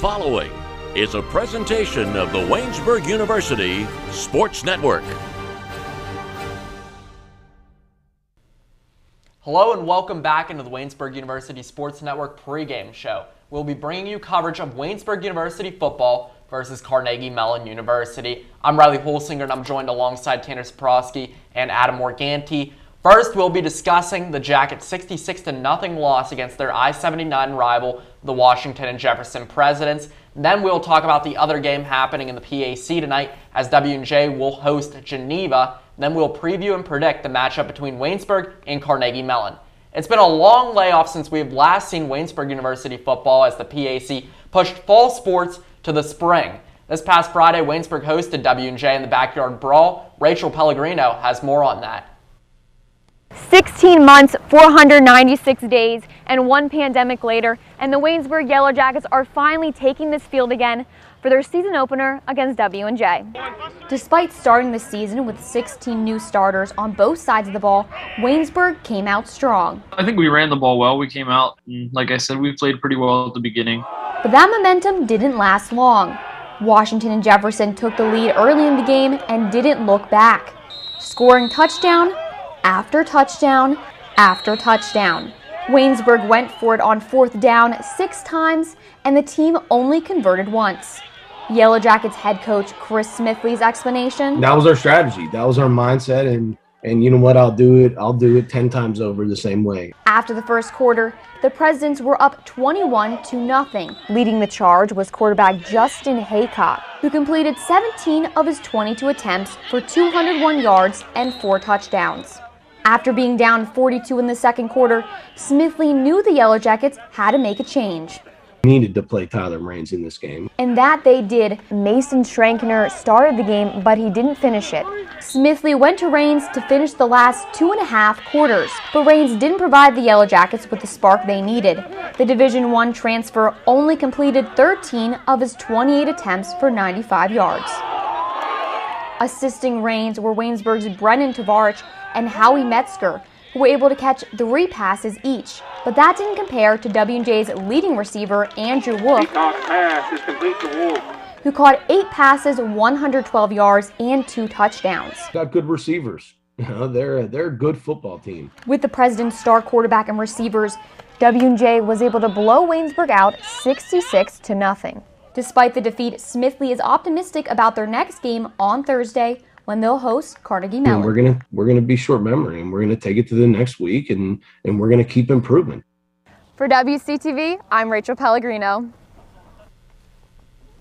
Following is a presentation of the Waynesburg University Sports Network. Hello and welcome back into the Waynesburg University Sports Network pregame show. We'll be bringing you coverage of Waynesburg University football versus Carnegie Mellon University. I'm Riley Holsinger and I'm joined alongside Tanner Saprosky and Adam Morganti. First, we'll be discussing the Jackets' 66 0 loss against their I 79 rival, the Washington and Jefferson Presidents. Then we'll talk about the other game happening in the PAC tonight as W&J will host Geneva. Then we'll preview and predict the matchup between Waynesburg and Carnegie Mellon. It's been a long layoff since we've last seen Waynesburg University football as the PAC pushed fall sports to the spring. This past Friday, Waynesburg hosted W&J in the backyard brawl. Rachel Pellegrino has more on that. 16 months, 496 days, and one pandemic later, and the Waynesburg Yellow Jackets are finally taking this field again for their season opener against W&J. Despite starting the season with 16 new starters on both sides of the ball, Waynesburg came out strong. I think we ran the ball well. We came out, and like I said, we played pretty well at the beginning. But that momentum didn't last long. Washington and Jefferson took the lead early in the game and didn't look back, scoring touchdown after touchdown after touchdown. Waynesburg went for it on fourth down six times, and the team only converted once. Yellow Jackets head coach Chris Smithley's explanation. That was our strategy. That was our mindset. And and you know what? I'll do it. I'll do it 10 times over the same way. After the first quarter, the Presidents were up 21 to nothing. Leading the charge was quarterback Justin Haycock, who completed 17 of his 22 attempts for 201 yards and four touchdowns. After being down 42 in the second quarter, Smithley knew the Yellow Jackets had to make a change. Needed to play Tyler Raines in this game. And that they did. Mason Schrankner started the game, but he didn't finish it. Smithley went to Raines to finish the last two and a half quarters, but Raines didn't provide the Yellow Jackets with the spark they needed. The Division One transfer only completed 13 of his 28 attempts for 95 yards. Assisting Raines were Waynesburg's Brennan Tavarich and Howie Metzger, who were able to catch three passes each. But that didn't compare to W&J's leading receiver, Andrew Wolf, who caught eight passes, 112 yards, and two touchdowns. Got good receivers. You know, they're, they're a good football team. With the President's star quarterback and receivers, W&J was able to blow Waynesburg out 66 to nothing. Despite the defeat, Smithley is optimistic about their next game on Thursday when they'll host Carnegie Mellon. And we're gonna we're gonna be short memory, and we're gonna take it to the next week, and and we're gonna keep improving. For WCTV, I'm Rachel Pellegrino.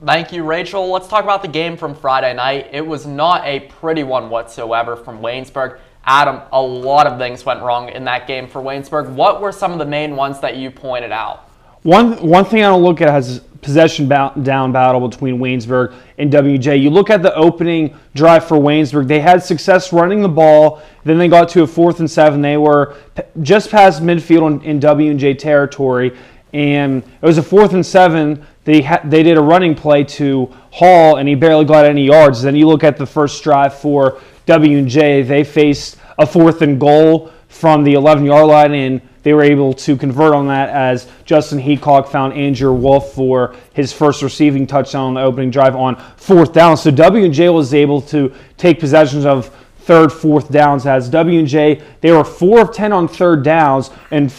Thank you, Rachel. Let's talk about the game from Friday night. It was not a pretty one whatsoever from Waynesburg. Adam, a lot of things went wrong in that game for Waynesburg. What were some of the main ones that you pointed out? One one thing I don't look at as possession down battle between Waynesburg and W&J. You look at the opening drive for Waynesburg. They had success running the ball. Then they got to a fourth and seven. They were just past midfield in, in W&J territory, and it was a fourth and seven. They they did a running play to Hall, and he barely got any yards. Then you look at the first drive for W&J. They faced a fourth and goal from the 11 yard line and they were able to convert on that as Justin Heacock found Andrew Wolf for his first receiving touchdown on the opening drive on fourth down. So W&J was able to take possessions of third, fourth downs as W&J, they were 4 of 10 on third downs and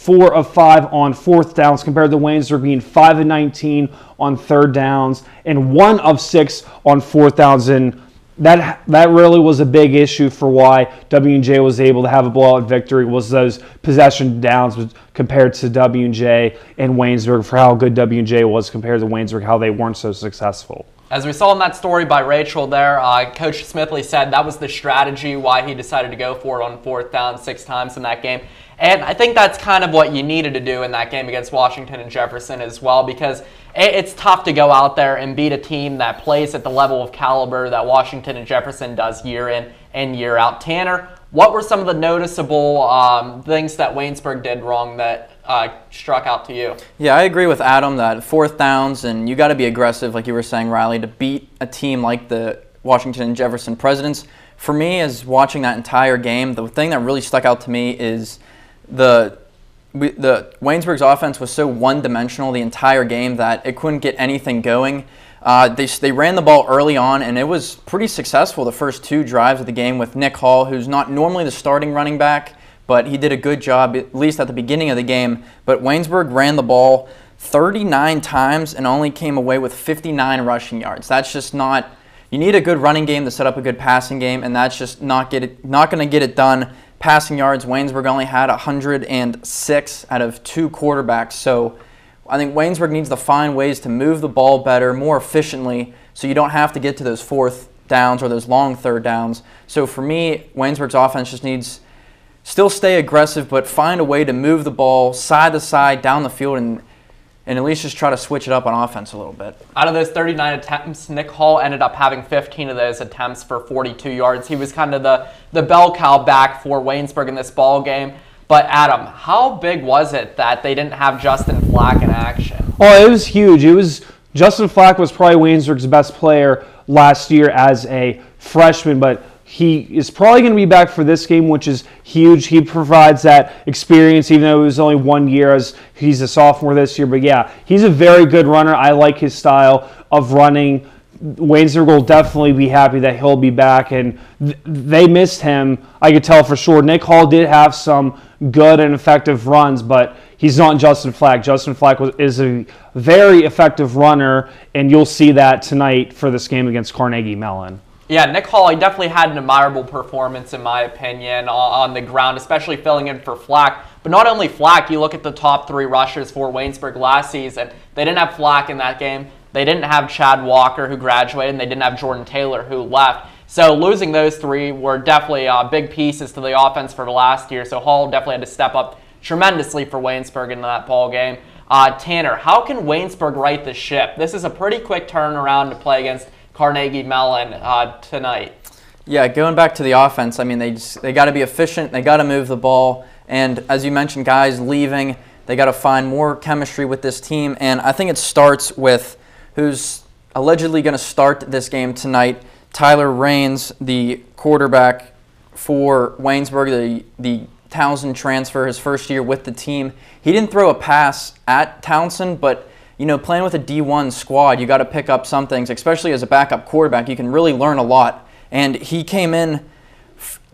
four of five on fourth downs compared to Waynesburg being five of 19 on third downs and one of six on fourth downs. And that that really was a big issue for why W&J was able to have a blowout victory was those possession downs compared to W&J and Waynesburg for how good W&J was compared to Waynesburg how they weren't so successful. As we saw in that story by Rachel there, uh, Coach Smithley said that was the strategy why he decided to go for it on fourth down six times in that game. And I think that's kind of what you needed to do in that game against Washington and Jefferson as well because it's tough to go out there and beat a team that plays at the level of caliber that Washington and Jefferson does year in and year out. Tanner, what were some of the noticeable um, things that Waynesburg did wrong that uh, struck out to you? Yeah, I agree with Adam that fourth downs and you got to be aggressive, like you were saying, Riley, to beat a team like the Washington and Jefferson Presidents. For me, as watching that entire game, the thing that really stuck out to me is the we, the Waynesburg's offense was so one-dimensional the entire game that it couldn't get anything going. Uh, they, they ran the ball early on, and it was pretty successful the first two drives of the game with Nick Hall, who's not normally the starting running back, but he did a good job, at least at the beginning of the game. But Waynesburg ran the ball 39 times and only came away with 59 rushing yards. That's just not. You need a good running game to set up a good passing game, and that's just not get not going to get it done. Passing yards, Waynesburg only had 106 out of two quarterbacks. So I think Waynesburg needs to find ways to move the ball better, more efficiently, so you don't have to get to those fourth downs or those long third downs. So for me, Waynesburg's offense just needs still stay aggressive, but find a way to move the ball side to side down the field and and at least just try to switch it up on offense a little bit. Out of those 39 attempts, Nick Hall ended up having 15 of those attempts for 42 yards. He was kind of the, the bell cow back for Waynesburg in this ball game. But Adam, how big was it that they didn't have Justin Flack in action? Oh, it was huge. It was Justin Flack was probably Waynesburg's best player last year as a freshman, but he is probably going to be back for this game, which is huge. He provides that experience, even though it was only one year as he's a sophomore this year. But yeah, he's a very good runner. I like his style of running. Waynesburg will definitely be happy that he'll be back, and th- they missed him. I could tell for sure. Nick Hall did have some good and effective runs, but he's not Justin Flack. Justin Flack was, is a very effective runner, and you'll see that tonight for this game against Carnegie Mellon. Yeah, Nick Hall, he definitely had an admirable performance, in my opinion, on the ground, especially filling in for Flack. But not only Flack, you look at the top three rushers for Waynesburg last season. They didn't have Flack in that game. They didn't have Chad Walker, who graduated, and they didn't have Jordan Taylor, who left. So losing those three were definitely uh, big pieces to the offense for the last year. So Hall definitely had to step up tremendously for Waynesburg in that ball game. Uh, Tanner, how can Waynesburg right the ship? This is a pretty quick turnaround to play against Carnegie Mellon uh, tonight. Yeah, going back to the offense, I mean, they just, they got to be efficient. They got to move the ball, and as you mentioned, guys leaving, they got to find more chemistry with this team. And I think it starts with who's allegedly going to start this game tonight. Tyler Rains, the quarterback for Waynesburg, the the Towson transfer, his first year with the team. He didn't throw a pass at Towson, but you know, playing with a D1 squad, you got to pick up some things, especially as a backup quarterback. You can really learn a lot. And he came in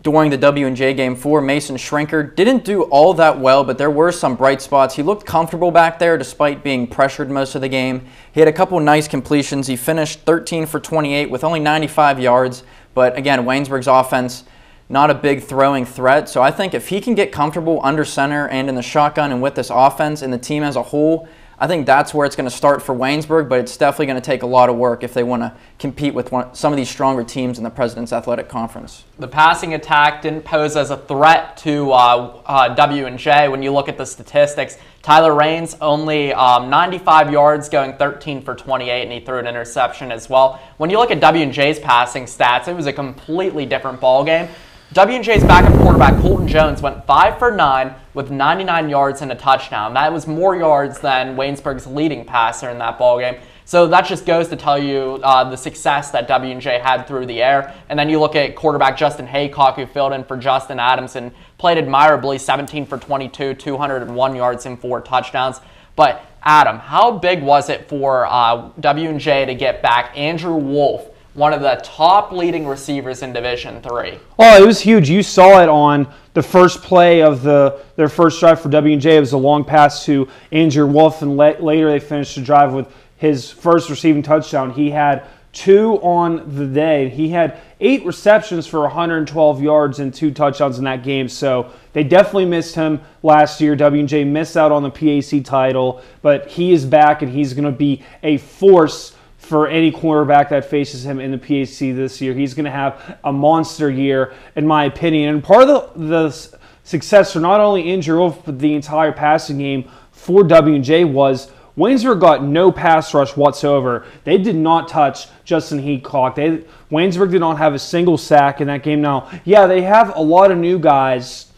during the W&J game for Mason Schrenker. Didn't do all that well, but there were some bright spots. He looked comfortable back there despite being pressured most of the game. He had a couple nice completions. He finished 13 for 28 with only 95 yards. But again, Waynesburg's offense, not a big throwing threat. So I think if he can get comfortable under center and in the shotgun and with this offense and the team as a whole, I think that's where it's going to start for Waynesburg, but it's definitely going to take a lot of work if they want to compete with one, some of these stronger teams in the President's Athletic Conference. The passing attack didn't pose as a threat to uh, uh, W&J when you look at the statistics. Tyler Rains only um, 95 yards, going 13 for 28, and he threw an interception as well. When you look at W&J's passing stats, it was a completely different ball game. W&J's backup quarterback Colton Jones went 5 for 9 with 99 yards and a touchdown. That was more yards than Waynesburg's leading passer in that ball game. So that just goes to tell you uh, the success that W&J had through the air. And then you look at quarterback Justin Haycock, who filled in for Justin Adams and played admirably, 17 for 22, 201 yards and four touchdowns. But Adam, how big was it for uh, W&J to get back Andrew Wolf? One of the top leading receivers in Division Three. Oh, it was huge. You saw it on the first play of the their first drive for W&J. It was a long pass to Andrew Wolf, and le- later they finished the drive with his first receiving touchdown. He had two on the day. He had eight receptions for 112 yards and two touchdowns in that game. So they definitely missed him last year. W&J missed out on the PAC title, but he is back and he's going to be a force for any quarterback that faces him in the PAC this year. He's going to have a monster year, in my opinion. And part of the, the success for not only Andrew but the entire passing game for W&J was Waynesburg got no pass rush whatsoever. They did not touch Justin Heacock. They Waynesburg did not have a single sack in that game. Now, yeah, they have a lot of new guys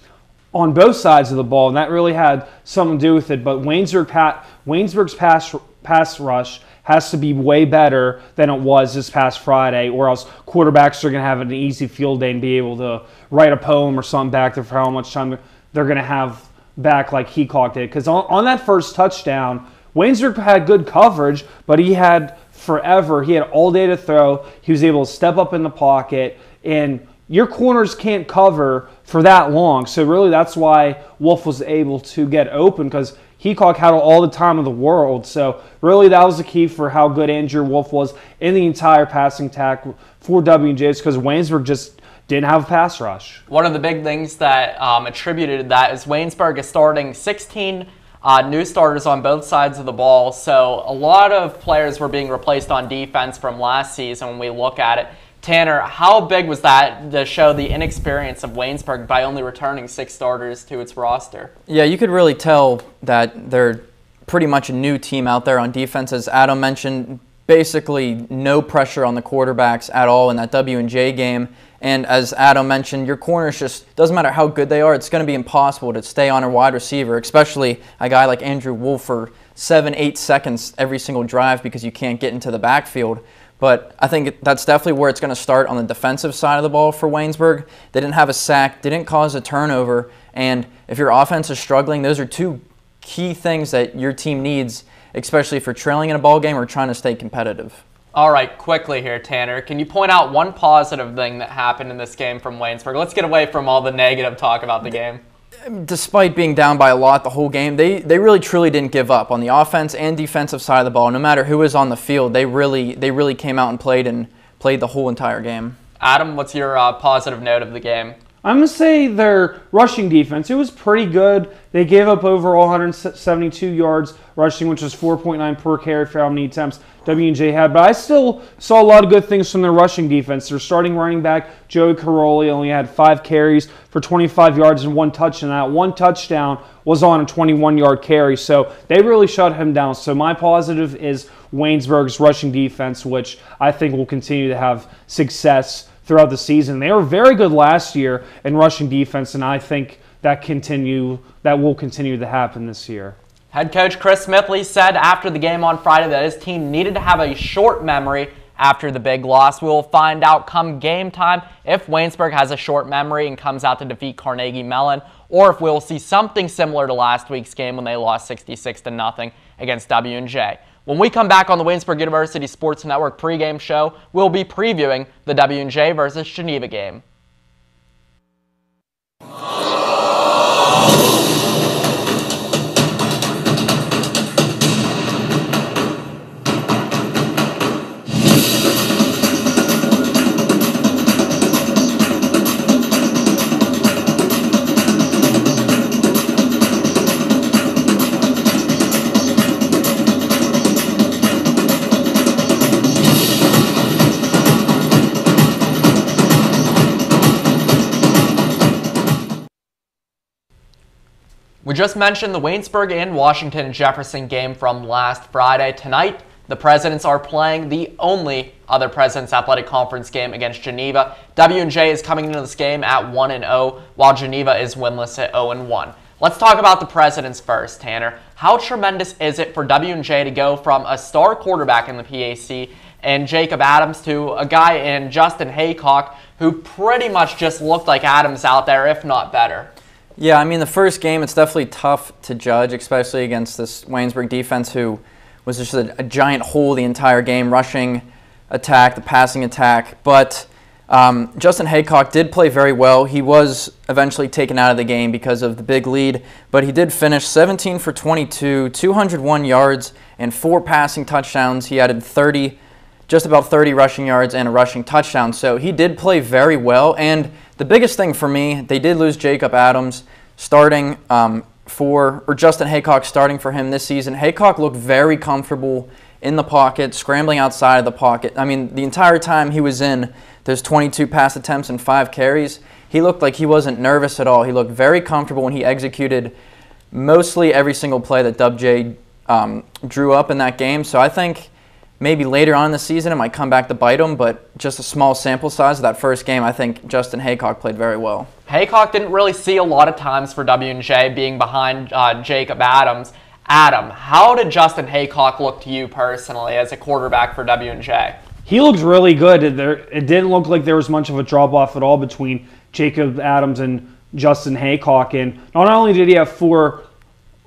on both sides of the ball, and that really had something to do with it. But Waynesburg, Waynesburg's pass pass rush has to be way better than it was this past Friday, or else quarterbacks are going to have an easy field day and be able to write a poem or something back there for how much time they're going to have back like Heacock did. Because on, on that first touchdown, Waynesburg had good coverage, but he had forever. He had all day to throw. He was able to step up in the pocket, and your corners can't cover for that long. So really, that's why Wolf was able to get open because Heacock cattle all the time in the world. So really, that was the key for how good Andrew Wolf was in the entire passing attack for WJ. because Waynesburg just didn't have a pass rush. One of the big things that um, attributed that is Waynesburg is starting 16 uh, new starters on both sides of the ball. So a lot of players were being replaced on defense from last season when we look at it. Tanner, how big was that to show the inexperience of Waynesburg by only returning six starters to its roster? Yeah, you could really tell that they're pretty much a new team out there on defense. As Adam mentioned, basically no pressure on the quarterbacks at all in that W and J game. And as Adam mentioned, your corners just doesn't matter how good they are, it's going to be impossible to stay on a wide receiver, especially a guy like Andrew Wolf for seven, eight seconds every single drive because you can't get into the backfield. But I think that's definitely where it's going to start on the defensive side of the ball for Waynesburg. They didn't have a sack, didn't cause a turnover, and if your offense is struggling, those are two key things that your team needs, especially if you're trailing in a ball game or trying to stay competitive. All right, quickly here, Tanner. Can you point out one positive thing that happened in this game from Waynesburg? Let's get away from all the negative talk about the game despite being down by a lot the whole game, they, they really truly didn't give up on the offense and defensive side of the ball. No matter who was on the field, they really they really came out and played and played the whole entire game. Adam, what's your uh, positive note of the game? I'm going to say their rushing defense. It was pretty good. They gave up over 172 yards rushing, which was 4.9 per carry for how many attempts W&J had. But I still saw a lot of good things from their rushing defense. Their starting running back, Joey Caroli, only had five carries for 25 yards and one touchdown. That one touchdown was on a 21-yard carry, so they really shut him down. So my positive is Waynesburg's rushing defense, which I think will continue to have success throughout the season. They were very good last year in rushing defense, and I think that continue that will continue to happen this year. Head coach Chris Smithley said after the game on Friday that his team needed to have a short memory after the big loss. We will find out come game time if Waynesburg has a short memory and comes out to defeat Carnegie Mellon, or if we'll see something similar to last week's game when they lost 66 to nothing against W&J. When we come back on the Waynesburg University Sports Network pregame show, we'll be previewing the W&J versus Geneva game. We just mentioned the Waynesburg and Washington Jefferson game from last Friday. Tonight, the Presidents are playing the only other Presidents Athletic Conference game against Geneva. W&J is coming into this game at 1-0, while Geneva is winless at 0-1. Let's talk about the Presidents first, Tanner. How tremendous is it for W&J to go from a star quarterback in the PAC and Jacob Adams to a guy in Justin Haycock who pretty much just looked like Adams out there, if not better? Yeah, I mean, the first game, it's definitely tough to judge, especially against this Waynesburg defense who was just a, a giant hole the entire game, rushing attack, the passing attack. But um, Justin Haycock did play very well. He was eventually taken out of the game because of the big lead, but he did finish 17 for 22, 201 yards, and four passing touchdowns. He added 30 just about 30 rushing yards and a rushing touchdown. So he did play very well. And the biggest thing for me, they did lose Jacob Adams starting um, for, or Justin Haycock starting for him this season. Haycock looked very comfortable in the pocket, scrambling outside of the pocket. I mean, the entire time he was in, there's 22 pass attempts and five carries. He looked like he wasn't nervous at all. He looked very comfortable when he executed mostly every single play that Dub J um, drew up in that game. So I think maybe later on in the season it might come back to bite him, but just a small sample size of that first game, I think Justin Haycock played very well. Haycock didn't really see a lot of times for W&J being behind uh, Jacob Adams. Adam, how did Justin Haycock look to you personally as a quarterback for W&J? He looked really good. There, it didn't look like there was much of a drop off at all between Jacob Adams and Justin Haycock. And not only did he have four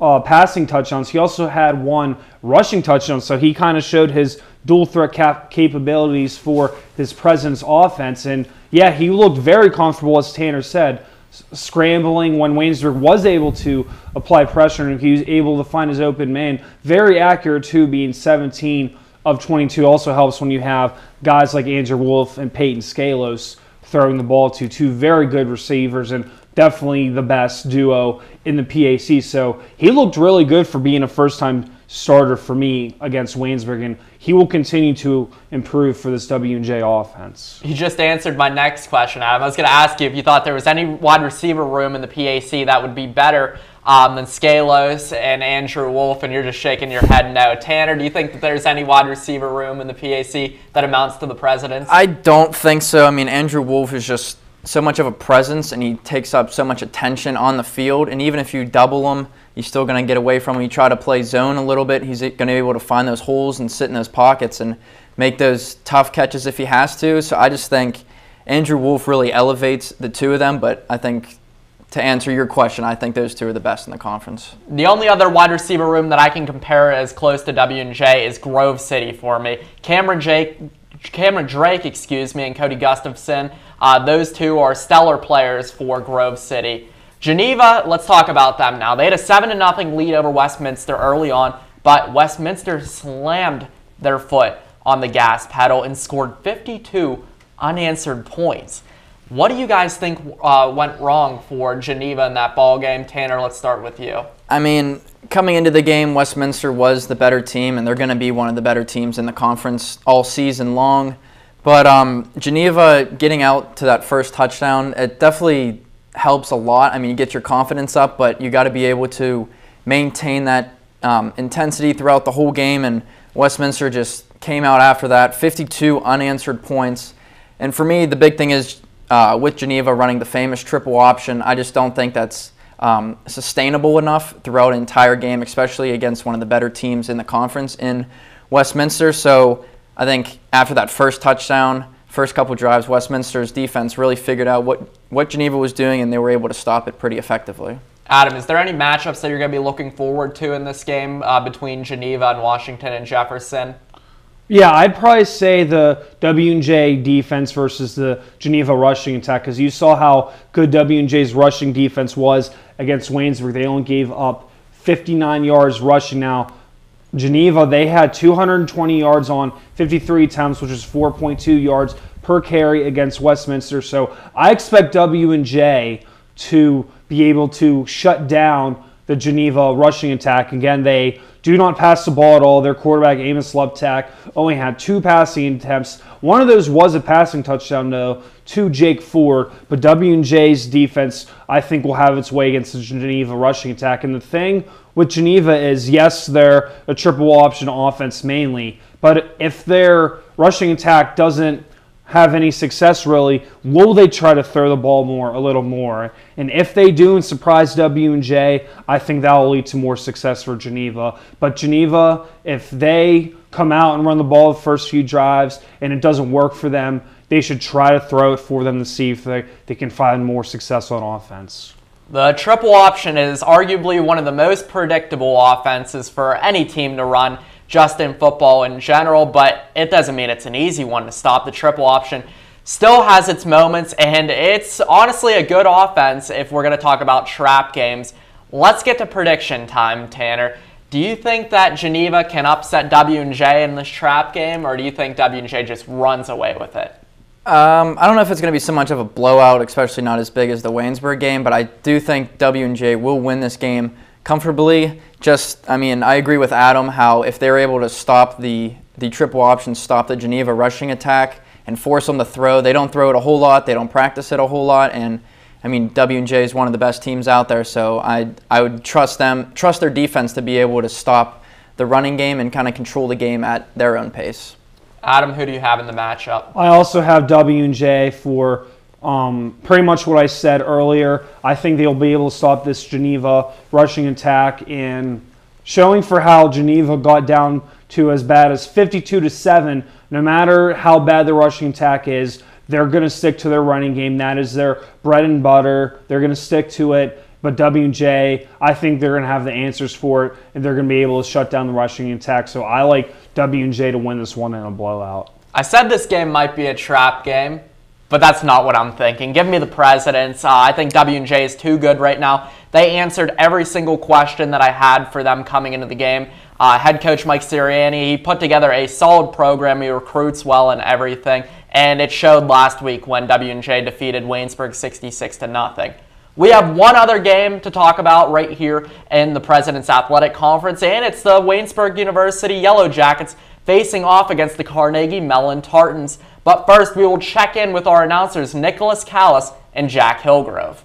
uh, passing touchdowns, he also had one rushing touchdown. So he kind of showed his dual threat cap- capabilities for his presence offense. And yeah, he looked very comfortable, as Tanner said, s- scrambling when Waynesburg was able to apply pressure and he was able to find his open man. Very accurate, too, being 17 of 22 also helps when you have guys like Andrew Wolf and Peyton Scalos throwing the ball to two very good receivers and definitely the best duo in the PAC. So he looked really good for being a first time starter for me against Waynesburg, and he will continue to improve for this W&J offense. You just answered my next question, Adam. I was going to ask you if you thought there was any wide receiver room in the PAC that would be better um, than Scalos and Andrew Wolf, and you're just shaking your head no. Tanner, do you think that there's any wide receiver room in the PAC that amounts to the President's? I don't think so. I mean, Andrew Wolf is just so much of a presence and he takes up so much attention on the field. And even if you double him, you're still going to get away from him. You try to play zone a little bit, he's going to be able to find those holes and sit in those pockets and make those tough catches if he has to. So I just think Andrew Wolf really elevates the two of them. But I think to answer your question, I think those two are the best in the conference. The only other wide receiver room that I can compare as close to W&J is Grove City for me. Cameron Jake, Cameron Drake, excuse me, and Cody Gustafson. Uh, those two are stellar players for Grove City. Geneva, let's talk about them now. They had a seven to nothing lead over Westminster early on, but Westminster slammed their foot on the gas pedal and scored 52 unanswered points. What do you guys think uh, went wrong for Geneva in that ball game? Tanner, let's start with you. I mean, coming into the game, Westminster was the better team, and they're going to be one of the better teams in the conference all season long. But um, Geneva getting out to that first touchdown, it definitely helps a lot. I mean, you get your confidence up, but you got to be able to maintain that um, intensity throughout the whole game. And Westminster just came out after that, 52 unanswered points. And for me, the big thing is uh, with Geneva running the famous triple option, I just don't think that's um, sustainable enough throughout an entire game, especially against one of the better teams in the conference in Westminster. So I think after that first touchdown, first couple drives, Westminster's defense really figured out what, what Geneva was doing, and they were able to stop it pretty effectively. Adam, is there any matchups that you're going to be looking forward to in this game uh, between Geneva and Washington and Jefferson? Yeah, I'd probably say the W&J defense versus the Geneva rushing attack because you saw how good W&J's rushing defense was against Waynesburg. They only gave up 59 yards rushing. Now, Geneva, they had 220 yards on 53 attempts, which is 4.2 yards per carry against Westminster. So I expect W&J to be able to shut down the Geneva rushing attack. Again, they do not pass the ball at all. Their quarterback, Amos Luptak, only had two passing attempts. One of those was a passing touchdown, though, to Jake Ford. But W&J's defense, I think, will have its way against the Geneva rushing attack. And the thing with Geneva is, yes, they're a triple option offense mainly, but if their rushing attack doesn't have any success really, will they try to throw the ball more, a little more? And if they do and surprise W and J, I think that will lead to more success for Geneva. But Geneva, if they come out and run the ball the first few drives and it doesn't work for them, they should try to throw it for them to see if they, they can find more success on offense. The triple option is arguably one of the most predictable offenses for any team to run just in football in general, but it doesn't mean it's an easy one to stop. The triple option still has its moments, and it's honestly a good offense if we're going to talk about trap games. Let's get to prediction time, Tanner. Do you think that Geneva can upset W&J in this trap game, or do you think W&J just runs away with it? Um, I don't know if it's going to be so much of a blowout, especially not as big as the Waynesburg game, but I do think W&J will win this game comfortably. Just, I mean, I agree with Adam how if they're able to stop the the triple option, stop the Geneva rushing attack, and force them to throw, they don't throw it a whole lot. They don't practice it a whole lot, and I mean, W&J is one of the best teams out there, so I I would trust them, trust their defense to be able to stop the running game and kind of control the game at their own pace. Adam, who do you have in the matchup? I also have W&J for um, pretty much what I said earlier. I think they'll be able to stop this Geneva rushing attack in showing for how Geneva got down to as bad as 52 to 7. No matter how bad the rushing attack is, They're going to stick to their running game. That is their bread and butter. They're going to stick to it. But W&J, I think they're going to have the answers for it, and they're going to be able to shut down the rushing attack. So I like W&J to win this one in a blowout. I said this game might be a trap game, but that's not what I'm thinking. Give me the Presidents. Uh, I think W&J is too good right now. They answered every single question that I had for them coming into the game. Uh, head coach Mike Sirianni, he put together a solid program. He recruits well and everything, and it showed last week when W&J defeated Waynesburg 66 to nothing. We have one other game to talk about right here in the President's Athletic Conference, and it's the Waynesburg University Yellow Jackets facing off against the Carnegie Mellon Tartans. But first, we will check in with our announcers, Nicholas Callas and Jack Hillgrove.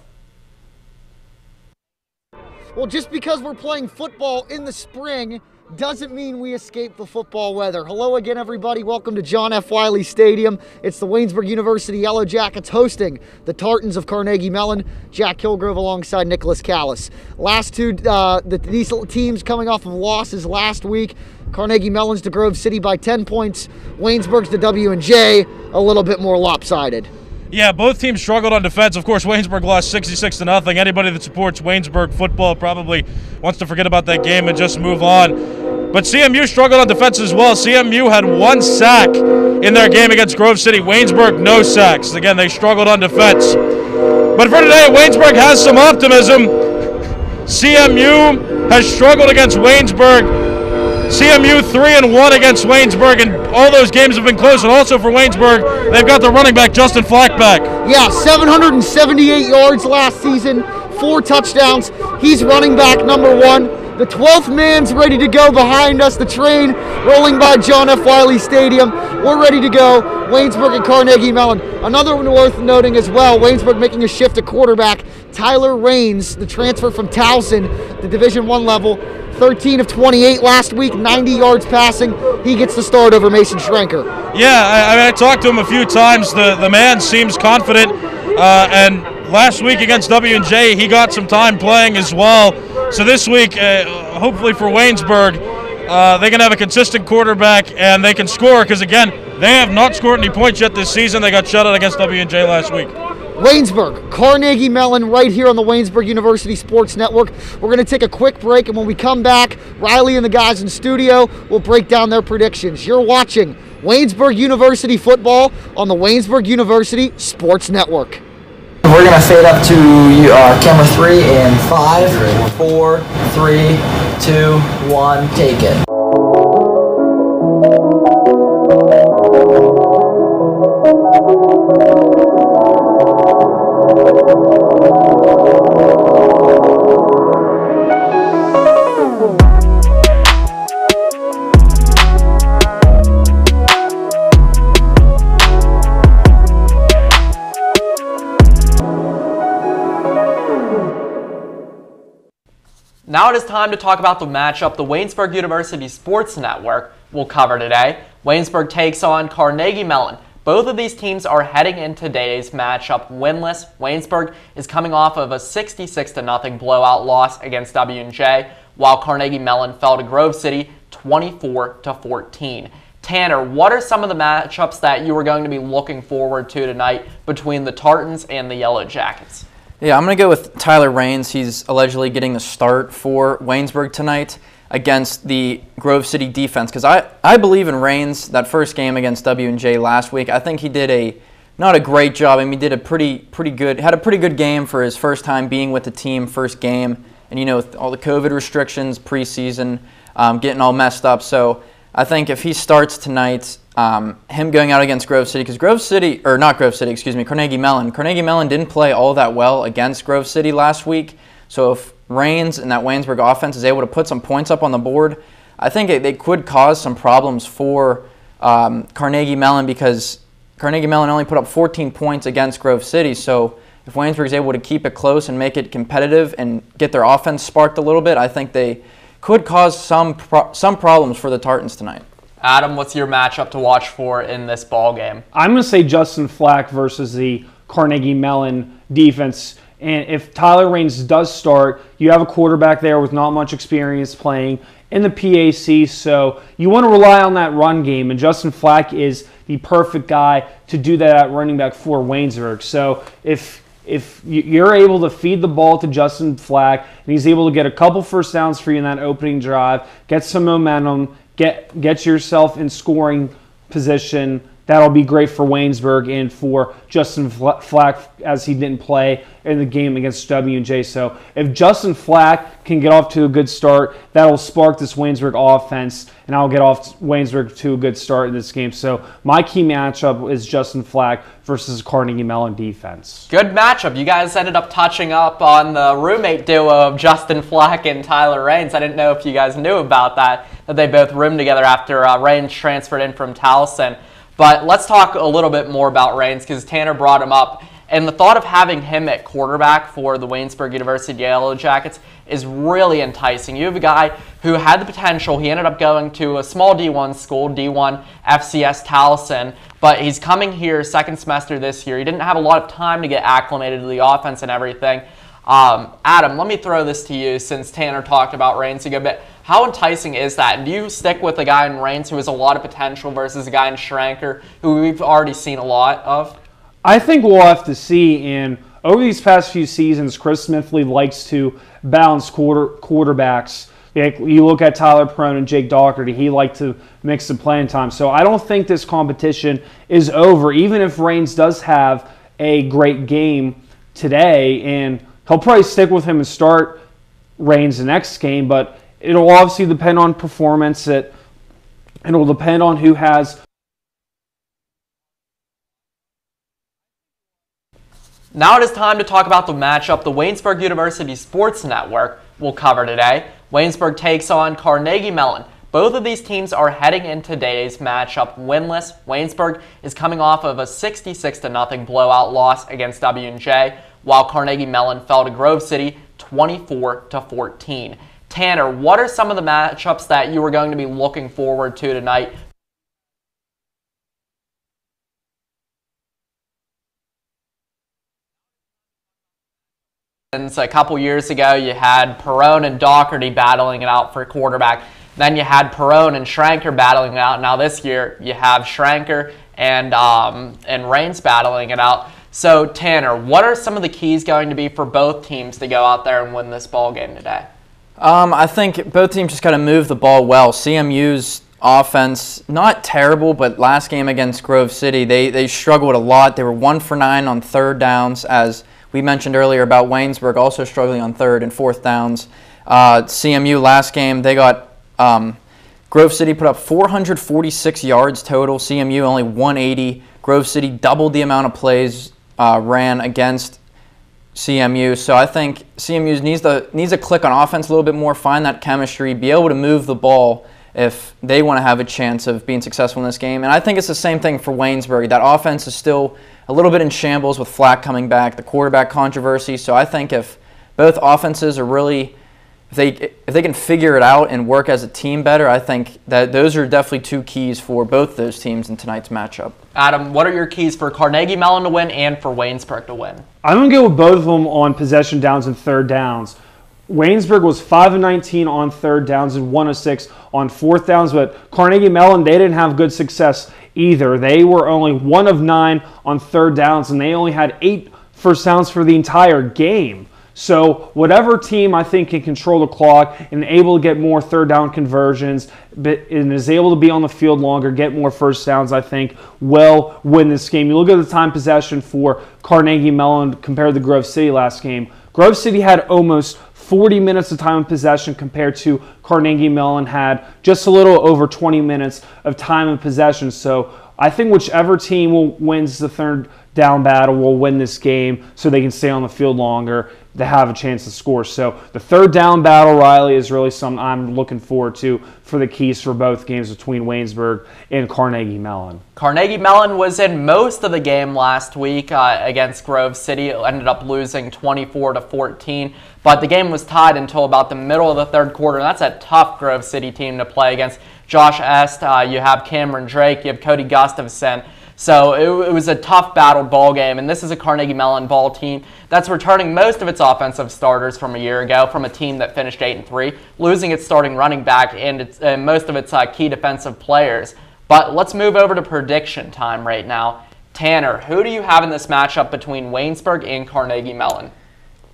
Well, just because we're playing football in the spring doesn't mean we escape the football weather. Hello again, everybody. Welcome to John F. Wiley Stadium. It's the Waynesburg University Yellow Jackets hosting the Tartans of Carnegie Mellon. Jack Hillgrove alongside Nicholas Callas. Last two, uh, the, these teams coming off of losses last week. Carnegie Mellon's to Grove City by 10 points. Waynesburg's to W and J a little bit more lopsided. Yeah, both teams struggled on defense. Of course, Waynesburg lost 66 to nothing. Anybody that supports Waynesburg football probably wants to forget about that game and just move on. But CMU struggled on defense as well. CMU had one sack in their game against Grove City. Waynesburg, no sacks. Again, they struggled on defense. But for today, Waynesburg has some optimism. CMU has struggled against Waynesburg. CMU 3 and 1 against Waynesburg, and all those games have been close. And also for Waynesburg, they've got the running back Justin Flack back. Yeah, 778 yards last season, four touchdowns. He's running back number one. The 12th man's ready to go behind us. The train rolling by John F. Wiley Stadium. We're ready to go. Waynesburg and Carnegie Mellon. Another one worth noting as well. Waynesburg making a shift to quarterback. Tyler Rains, the transfer from Towson, the Division One level, 13 of 28 last week, 90 yards passing. He gets the start over Mason Schrenker. Yeah, I, I, mean, I talked to him a few times. The the man seems confident, uh, and last week against W&J, he got some time playing as well. So this week, uh, hopefully for Waynesburg, uh, they can have a consistent quarterback and they can score because again, they have not scored any points yet this season. They got shut out against W&J last week. Waynesburg, Carnegie Mellon, right here on the Waynesburg University Sports Network. We're going to take a quick break, and when we come back, Riley and the guys in studio will break down their predictions. You're watching Waynesburg University football on the Waynesburg University Sports Network. We're going to fade up to uh, camera three in five, four, three, two, one, take it. Now it is time to talk about the matchup the Waynesburg University Sports Network will cover today. Waynesburg takes on Carnegie Mellon. Both of these teams are heading into today's matchup winless. Waynesburg is coming off of a 66 0 blowout loss against W&J, while Carnegie Mellon fell to Grove City 24 14. Tanner, what are some of the matchups that you are going to be looking forward to tonight between the Tartans and the Yellow Jackets? Yeah, I'm going to go with Tyler Rains. He's allegedly getting the start for Waynesburg tonight against the Grove City defense because I, I believe in Rains. That first game against W&J last week, I think he did a not a great job. I mean, he did a pretty pretty good had a pretty good game for his first time being with the team, first game, and you know all the COVID restrictions, preseason, um, getting all messed up. So I think if he starts tonight, um, him going out against Grove City, because Grove City, or not Grove City, excuse me, Carnegie Mellon. Carnegie Mellon didn't play all that well against Grove City last week. So if Rains and that Waynesburg offense is able to put some points up on the board, I think it, they could cause some problems for um, Carnegie Mellon because Carnegie Mellon only put up 14 points against Grove City. So if Waynesburg is able to keep it close and make it competitive and get their offense sparked a little bit, I think they could cause some pro- some problems for the Tartans tonight. Adam, what's your matchup to watch for in this ball game? I'm going to say Justin Flack versus the Carnegie Mellon defense. And if Tyler Rains does start, you have a quarterback there with not much experience playing in the PAC, so you want to rely on that run game. And Justin Flack is the perfect guy to do that at running back for Waynesburg. So if if you're able to feed the ball to Justin Flack and he's able to get a couple first downs for you in that opening drive, get some momentum, get get yourself in scoring position that'll be great for Waynesburg and for Justin Flack as he didn't play in the game against W&J. So if Justin Flack can get off to a good start, that'll spark this Waynesburg offense, and I'll get off Waynesburg to a good start in this game. So my key matchup is Justin Flack versus Carnegie Mellon defense. Good matchup. You guys ended up touching up on the roommate duo of Justin Flack and Tyler Rains. I didn't know if you guys knew about that, that they both roomed together after uh, Rains transferred in from Towson. But let's talk a little bit more about Rains because Tanner brought him up. And the thought of having him at quarterback for the Waynesburg University Yellow Jackets is really enticing. You have a guy who had the potential. He ended up going to a small D1 school, D1 FCS Towson, but he's coming here second semester this year. He didn't have a lot of time to get acclimated to the offense and everything. Um, Adam, let me throw this to you since Tanner talked about Rains a good bit. How enticing is that? Do you stick with a guy in Rains who has a lot of potential versus a guy in Schranker who we've already seen a lot of? I think we'll have to see. And over these past few seasons, Chris Smithley likes to balance quarter quarterbacks. You look at Tyler Perone and Jake Doherty, he liked to mix the playing time. So I don't think this competition is over, even if Rains does have a great game today. And he'll probably stick with him and start Rains the next game. But it'll obviously depend on performance. It it'll depend on who has. Now it is time to talk about the matchup the Waynesburg University Sports Network will cover today. Waynesburg takes on Carnegie Mellon. Both of these teams are heading into today's matchup winless. Waynesburg is coming off of a 66 0 blowout loss against W&J, while Carnegie Mellon fell to Grove City 24 14. Tanner, what are some of the matchups that you are going to be looking forward to tonight? A couple years ago, you had Perone and Doherty battling it out for quarterback. Then you had Perone and Schranker battling it out. Now this year, you have Schranker and um, and Rains battling it out. So Tanner, what are some of the keys going to be for both teams to go out there and win this ball game today? Um, I think both teams just got to move the ball well. CMU's offense, not terrible, but last game against Grove City, they, they struggled a lot. They were one for nine on third downs, as we mentioned earlier about Waynesburg also struggling on third and fourth downs. Uh, CMU last game, they got um, Grove City put up 446 yards total. CMU only 180. Grove City doubled the amount of plays uh, ran against CMU. So I think CMU needs to needs to click on offense a little bit more, find that chemistry, be able to move the ball if they want to have a chance of being successful in this game. And I think it's the same thing for Waynesburg. That offense is still a little bit in shambles with Flack coming back, the quarterback controversy. So I think if both offenses are really if they if they can figure it out and work as a team better, I think that those are definitely two keys for both those teams in tonight's matchup. Adam, what are your keys for Carnegie Mellon to win and for Waynesburg to win? I'm gonna go with both of them on possession downs and third downs. Waynesburg was 5 of 19 on third downs and 1 of 6 on fourth downs, but Carnegie Mellon, they didn't have good success either. They were only 1 of 9 on third downs, and they only had 8 first downs for the entire game. So whatever team I think can control the clock and able to get more third down conversions and is able to be on the field longer, get more first downs, I think will win this game. You look at the time possession for Carnegie Mellon compared to Grove City last game. Grove City had almost 40 minutes of time of possession compared to Carnegie Mellon had just a little over 20 minutes of time of possession. So I think whichever team wins the third down battle will win this game so they can stay on the field longer to have a chance to score. So the third down battle, Riley, is really something I'm looking forward to for the keys for both games between Waynesburg and Carnegie Mellon. Carnegie Mellon was in most of the game last week uh, against Grove City. It ended up losing 24 to 14, but the game was tied until about the middle of the third quarter. And that's a tough Grove City team to play against. Josh Est, uh, you have Cameron Drake, you have Cody Gustafson. So it, it, was a tough battle ball game, and this is a Carnegie Mellon ball team that's returning most of its offensive starters from a year ago from a team that finished eight and three, losing its starting running back and, its, and most of its uh, key defensive players. But let's move over to prediction time right now. Tanner, who do you have in this matchup between Waynesburg and Carnegie Mellon?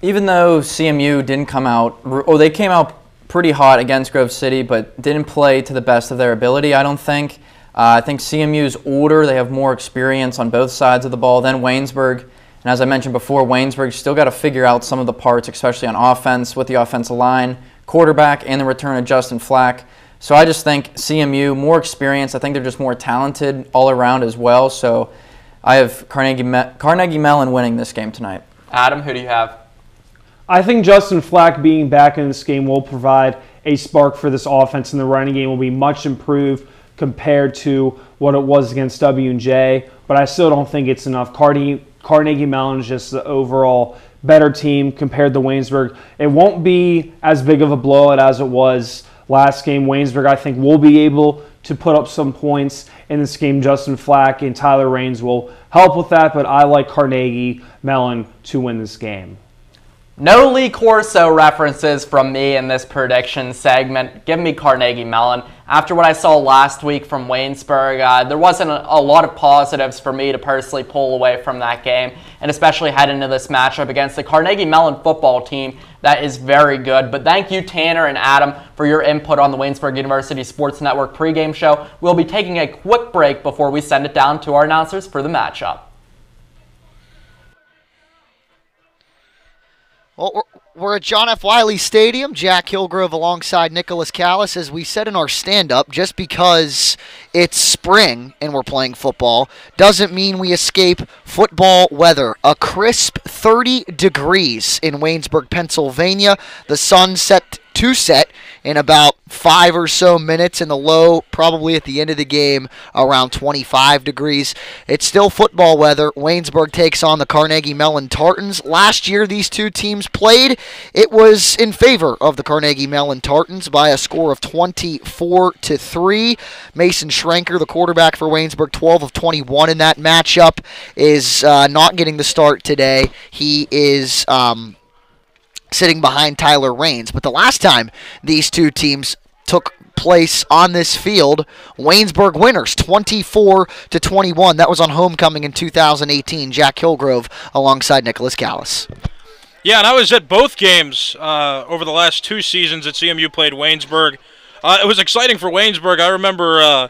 Even though CMU didn't come out, or they came out pretty hot against Grove City, but didn't play to the best of their ability, I don't think. Uh, I think CMU is older. They have more experience on both sides of the ball than Waynesburg. And as I mentioned before, Waynesburg still got to figure out some of the parts, especially on offense with the offensive line, quarterback, and the return of Justin Flack. So I just think CMU, more experience. I think they're just more talented all around as well. So I have Carnegie, Me- Carnegie Mellon winning this game tonight. Adam, who do you have? I think Justin Flack being back in this game will provide a spark for this offense, and the running game will be much improved compared to what it was against W&J. But I still don't think it's enough. Carnegie, Mellon is just the overall better team compared to Waynesburg. It won't be as big of a blowout as it was last game. Waynesburg, I think, will be able to put up some points in this game. Justin Flack and Tyler Raines will help with that, but I like Carnegie Mellon to win this game. No Lee Corso references from me in this prediction segment. Give me Carnegie Mellon. After what I saw last week from Waynesburg, uh, there wasn't a, a, lot of positives for me to personally pull away from that game, and especially head into this matchup against the Carnegie Mellon football team that is very good. But thank you, Tanner and Adam, for your input on the Waynesburg University Sports Network pregame show. We'll be taking a quick break before we send it down to our announcers for the matchup. Well, we're at John F. Wiley Stadium. Jack Hillgrove alongside Nicholas Callas. As we said in our stand up, just because it's spring and we're playing football doesn't mean we escape football weather. A crisp 30 degrees in Waynesburg, Pennsylvania. The sun set to set in about five or so minutes, and the low probably at the end of the game around 25 degrees. It's still football weather. Waynesburg takes on the Carnegie Mellon Tartans. Last year, these two teams played. It was in favor of the Carnegie Mellon Tartans by a score of 24 to 3. Mason Schrenker, the quarterback for Waynesburg, 12 of 21 in that matchup, is uh, not getting the start today. He is. Um, sitting behind Tyler Raines. But the last time these two teams took place on this field, Waynesburg winners 24 to 21. That was on homecoming in 2018. Jack Hillgrove alongside Nicholas Callas. Yeah, and I was at both games uh, over the last two seasons that CMU played Waynesburg. Uh, it was exciting for Waynesburg. I remember uh,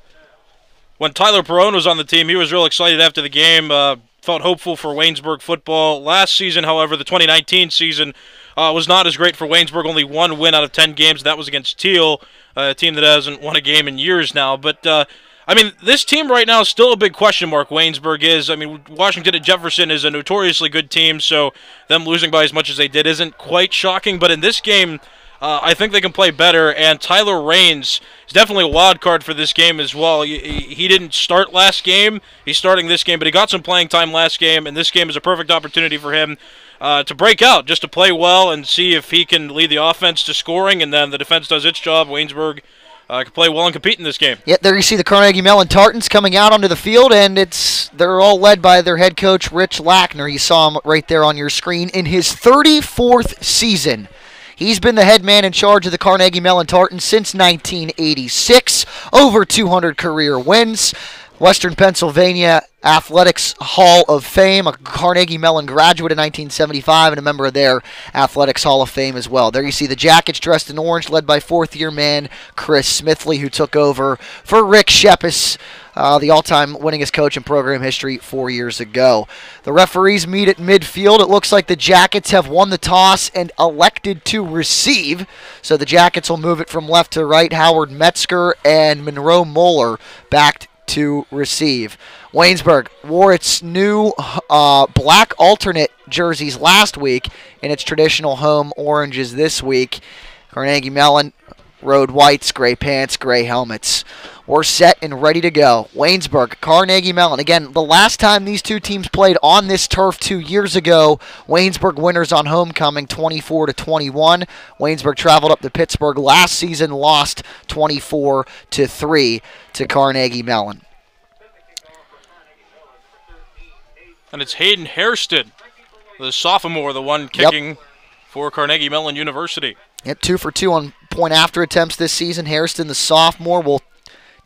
when Tyler Perone was on the team, he was real excited after the game. Uh, felt hopeful for Waynesburg football. Last season, however, the 2019 season uh, was not as great for Waynesburg. Only one win out of 10 games. That was against Thiel, uh, a team that hasn't won a game in years now. But, uh, I mean, this team right now is still a big question mark. Waynesburg is. I mean, Washington and Jefferson is a notoriously good team, so them losing by as much as they did isn't quite shocking. But in this game, uh, I think they can play better, and Tyler Raines is definitely a wild card for this game as well. He, he, didn't start last game. He's starting this game, but he got some playing time last game, and this game is a perfect opportunity for him uh, to break out, just to play well and see if he can lead the offense to scoring, and then the defense does its job. Waynesburg uh, can play well and compete in this game. Yeah, there you see the Carnegie Mellon Tartans coming out onto the field, and it's they're all led by their head coach Rich Lackner. You saw him right there on your screen in his 34th season. He's been the head man in charge of the Carnegie Mellon Tartans since 1986. Over 200 career wins. Western Pennsylvania Athletics Hall of Fame, a Carnegie Mellon graduate in 1975 and a member of their Athletics Hall of Fame as well. There you see the Jackets dressed in orange, led by fourth year man Chris Smithley, who took over for Rick Shepas. Uh, the all-time winningest coach in program history four years ago. The referees meet at midfield. It looks like the Jackets have won the toss and elected to receive. So the Jackets will move it from left to right. Howard Metzger and Monroe Moeller backed to receive. Waynesburg wore its new uh, black alternate jerseys last week in its traditional home oranges this week. Carnegie Mellon rode whites, gray pants, gray helmets. We're set and ready to go. Waynesburg, Carnegie Mellon. Again, the last time these two teams played on this turf two years ago, Waynesburg winners on homecoming 24 to 21. Waynesburg traveled up to Pittsburgh last season, lost 24 to 3 to Carnegie Mellon. And it's Hayden Hairston, the sophomore, the one kicking yep. for Carnegie Mellon University. Yep, two for two on point after attempts this season. Hairston, the sophomore, will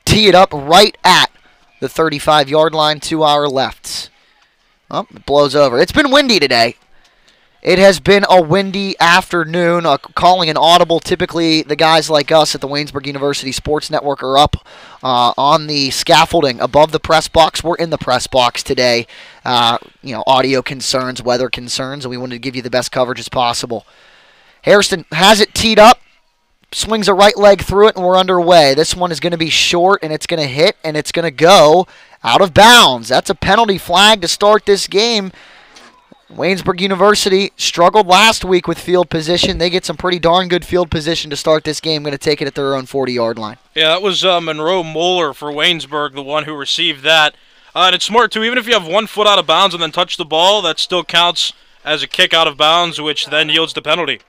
tee it up right at the 35 yard line, two hour left. Oh, it blows over. It's been windy today. It has been a windy afternoon. Uh, calling an audible. Typically, the guys like us at the Waynesburg University Sports Network are up uh, on the scaffolding above the press box. We're in the press box today. Uh, you know, audio concerns, weather concerns, and we wanted to give you the best coverage as possible. Hairston has it teed up, swings a right leg through it, and we're underway. This one is going to be short, and it's going to hit, and it's going to go out of bounds. That's a penalty flag to start this game. Waynesburg University struggled last week with field position. They get some pretty darn good field position to start this game. Going to take it at their own 40 yard line. Yeah, that was uh, Monroe Moeller for Waynesburg, the one who received that. Uh, and it's smart, too. Even if you have one foot out of bounds and then touch the ball, that still counts as a kick out of bounds, which then yields the penalty.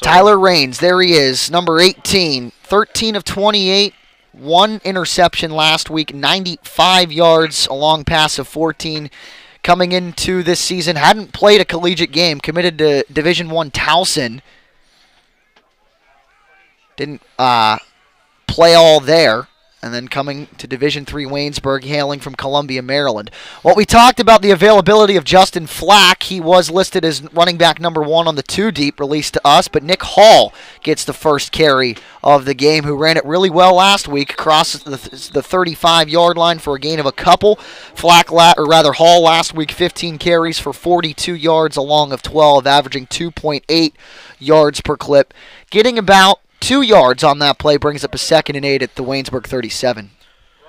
Tyler Rains, there he is, number 18, 13 of 28, one interception last week, 95 yards, a long pass of 14 coming into this season. Hadn't played a collegiate game. Committed to Division One Towson. Didn't uh, play all there and then coming to Division Three Waynesburg, hailing from Columbia, Maryland. Well, we talked about the availability of Justin Flack. He was listed as running back number one on the two deep released to us, but Nick Hall gets the first carry of the game, who ran it really well last week, across the, the 35-yard line for a gain of a couple. Flack, la- or rather Hall, last week 15 carries for 42 yards, along of 12, averaging 2.8 yards per clip, getting about Two yards on that play brings up a second and eight at the Waynesburg 37.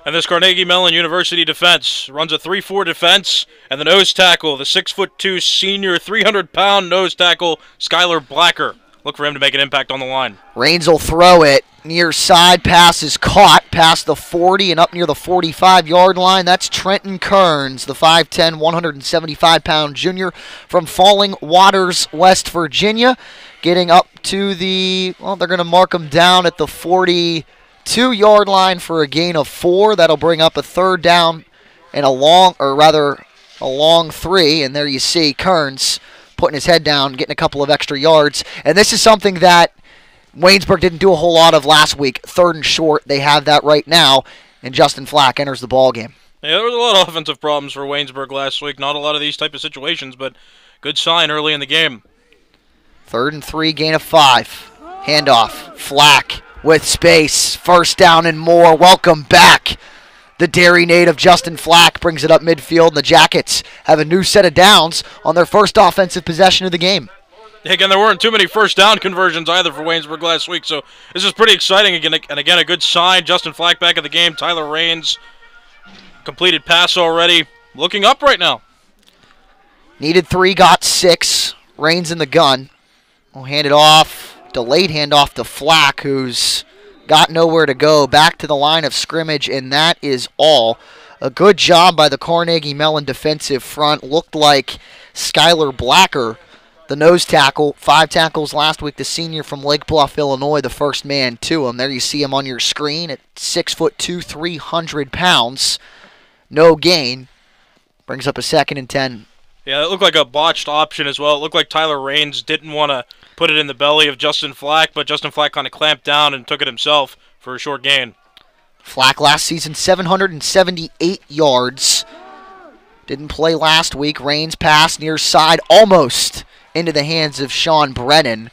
And this Carnegie Mellon University defense runs a 3-4 defense, and the nose tackle, the 6'2 senior, 300-pound nose tackle, Skylar Blacker. Look for him to make an impact on the line. Rains will throw it. Near side pass is caught past the 40 and up near the 45 yard line. That's Trenton Kearns, the 5'10, 175 pound junior from Falling Waters, West Virginia getting up to the, well, they're going to mark them down at the 42 yard line for a gain of four. That'll bring up a third down and a long, or rather, a long three. And there you see Kearns putting his head down, getting a couple of extra yards. And this is something that Waynesburg didn't do a whole lot of last week. Third and short, they have that right now. And Justin Flack enters the ball game. Yeah, there was a lot of offensive problems for Waynesburg last week. Not a lot of these type of situations, but good sign early in the game. Third and three, gain of five. Handoff. Flack with space. First down and more. Welcome back. The Derry native Justin Flack brings it up midfield, and the Jackets have a new set of downs on their first offensive possession of the game. Again, there weren't too many first down conversions either for Waynesburg last week, so this is pretty exciting. Again, and again, a good sign. Justin Flack back in the game. Tyler Rains completed pass already. Looking up right now. Needed three, got six. Rains in the gun. We'll hand it off. Delayed handoff to Flack, who's got nowhere to go. Back to the line of scrimmage, and that is all. A good job by the Carnegie Mellon defensive front. Looked like Skylar Blacker, the nose tackle. Five tackles last week. The senior from Lake Bluff, Illinois, the first man to him. There you see him on your screen at six foot two, 300 pounds. No gain. Brings up a second and 10 yeah, it looked like a botched option as well. It looked like Tyler Rains didn't want to put it in the belly of Justin Flack, but Justin Flack kind of clamped down and took it himself for a short gain. Flack last season 778 yards. Didn't play last week. Rains pass near side almost into the hands of Sean Brennan.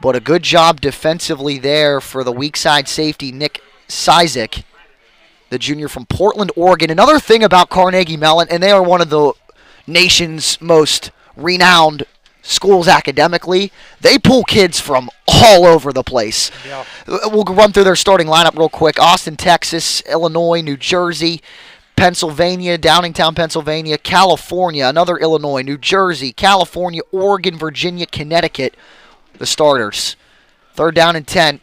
But a good job defensively there for the weak side safety, Nick Sizik, the junior from Portland, Oregon. Another thing about Carnegie Mellon, and they are one of the nation's most renowned schools academically, they pull kids from all over the place. Yeah. We'll run through their starting lineup real quick. Austin, Texas, Illinois, New Jersey, Pennsylvania, Downingtown, Pennsylvania, California, another Illinois, New Jersey, California, Oregon, Virginia, Connecticut, the starters. Third down and 10.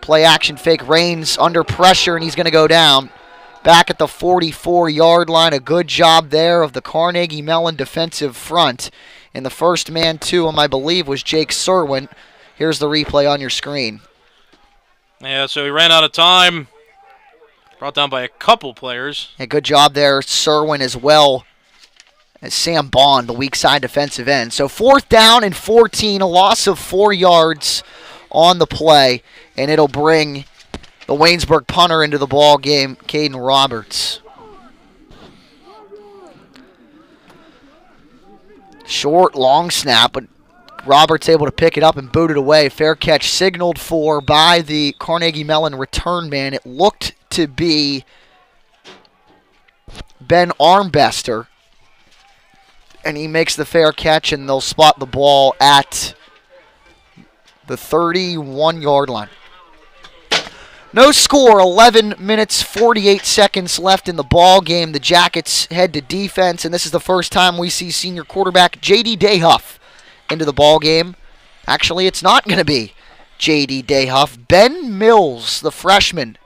Play action fake. Rains under pressure, and he's going to go down back at the 44 yard line. A good job there of the Carnegie Mellon defensive front. And the first man to him, I believe, was Jake Serwin. Here's the replay on your screen. Yeah, so he ran out of time. Brought down by a couple players. A good job there, Serwin as well as Sam Bond, the weak side defensive end. So fourth down and 14, a loss of four yards on the play, and it'll bring the Waynesburg punter into the ball game, Caden Roberts. Short, long snap, but Roberts able to pick it up and boot it away. Fair catch signaled for by the Carnegie Mellon return man. It looked to be Ben Armbruster. And he makes the fair catch, and they'll spot the ball at the 31 yard line. No score, 11 minutes, 48 seconds left in the ball game. The Jackets head to defense, and this is the first time we see senior quarterback J.D. Dayhuff into the ball game. Actually, it's not going to be J.D. Dayhuff. Ben Mills, the freshman,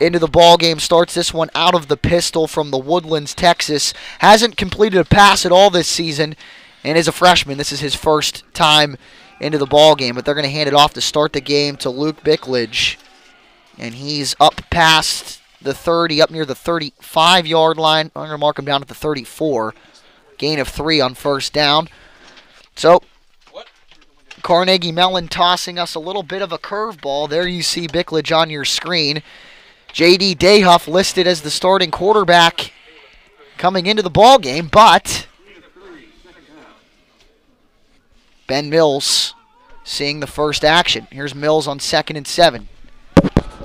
into the ball game starts this one out of the pistol from the Woodlands, Texas. Hasn't completed a pass at all this season, and is a freshman. This is his first time into the ball game, but they're going to hand it off to start the game to Luke Bickledge and he's up past the 30, up near the 35 yard line. I'm going to mark him down at the 34. Gain of three on first down. So, Carnegie Mellon tossing us a little bit of a curveball. There you see Bickledge on your screen. J.D. Dayhuff listed as the starting quarterback coming into the ball game, but Ben Mills seeing the first action. Here's Mills on second and seven.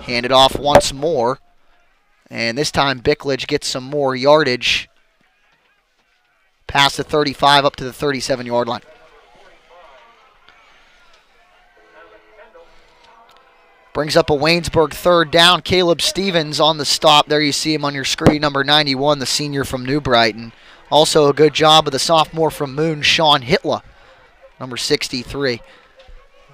Hand it off once more. And this time Bickledge gets some more yardage. Past the 35 up to the 37 yard line. Brings up a Waynesburg third down. Caleb Stevens on the stop. There you see him on your screen, number 91, the senior from New Brighton. Also a good job of the sophomore from Moon, Sean Hitler, number 63.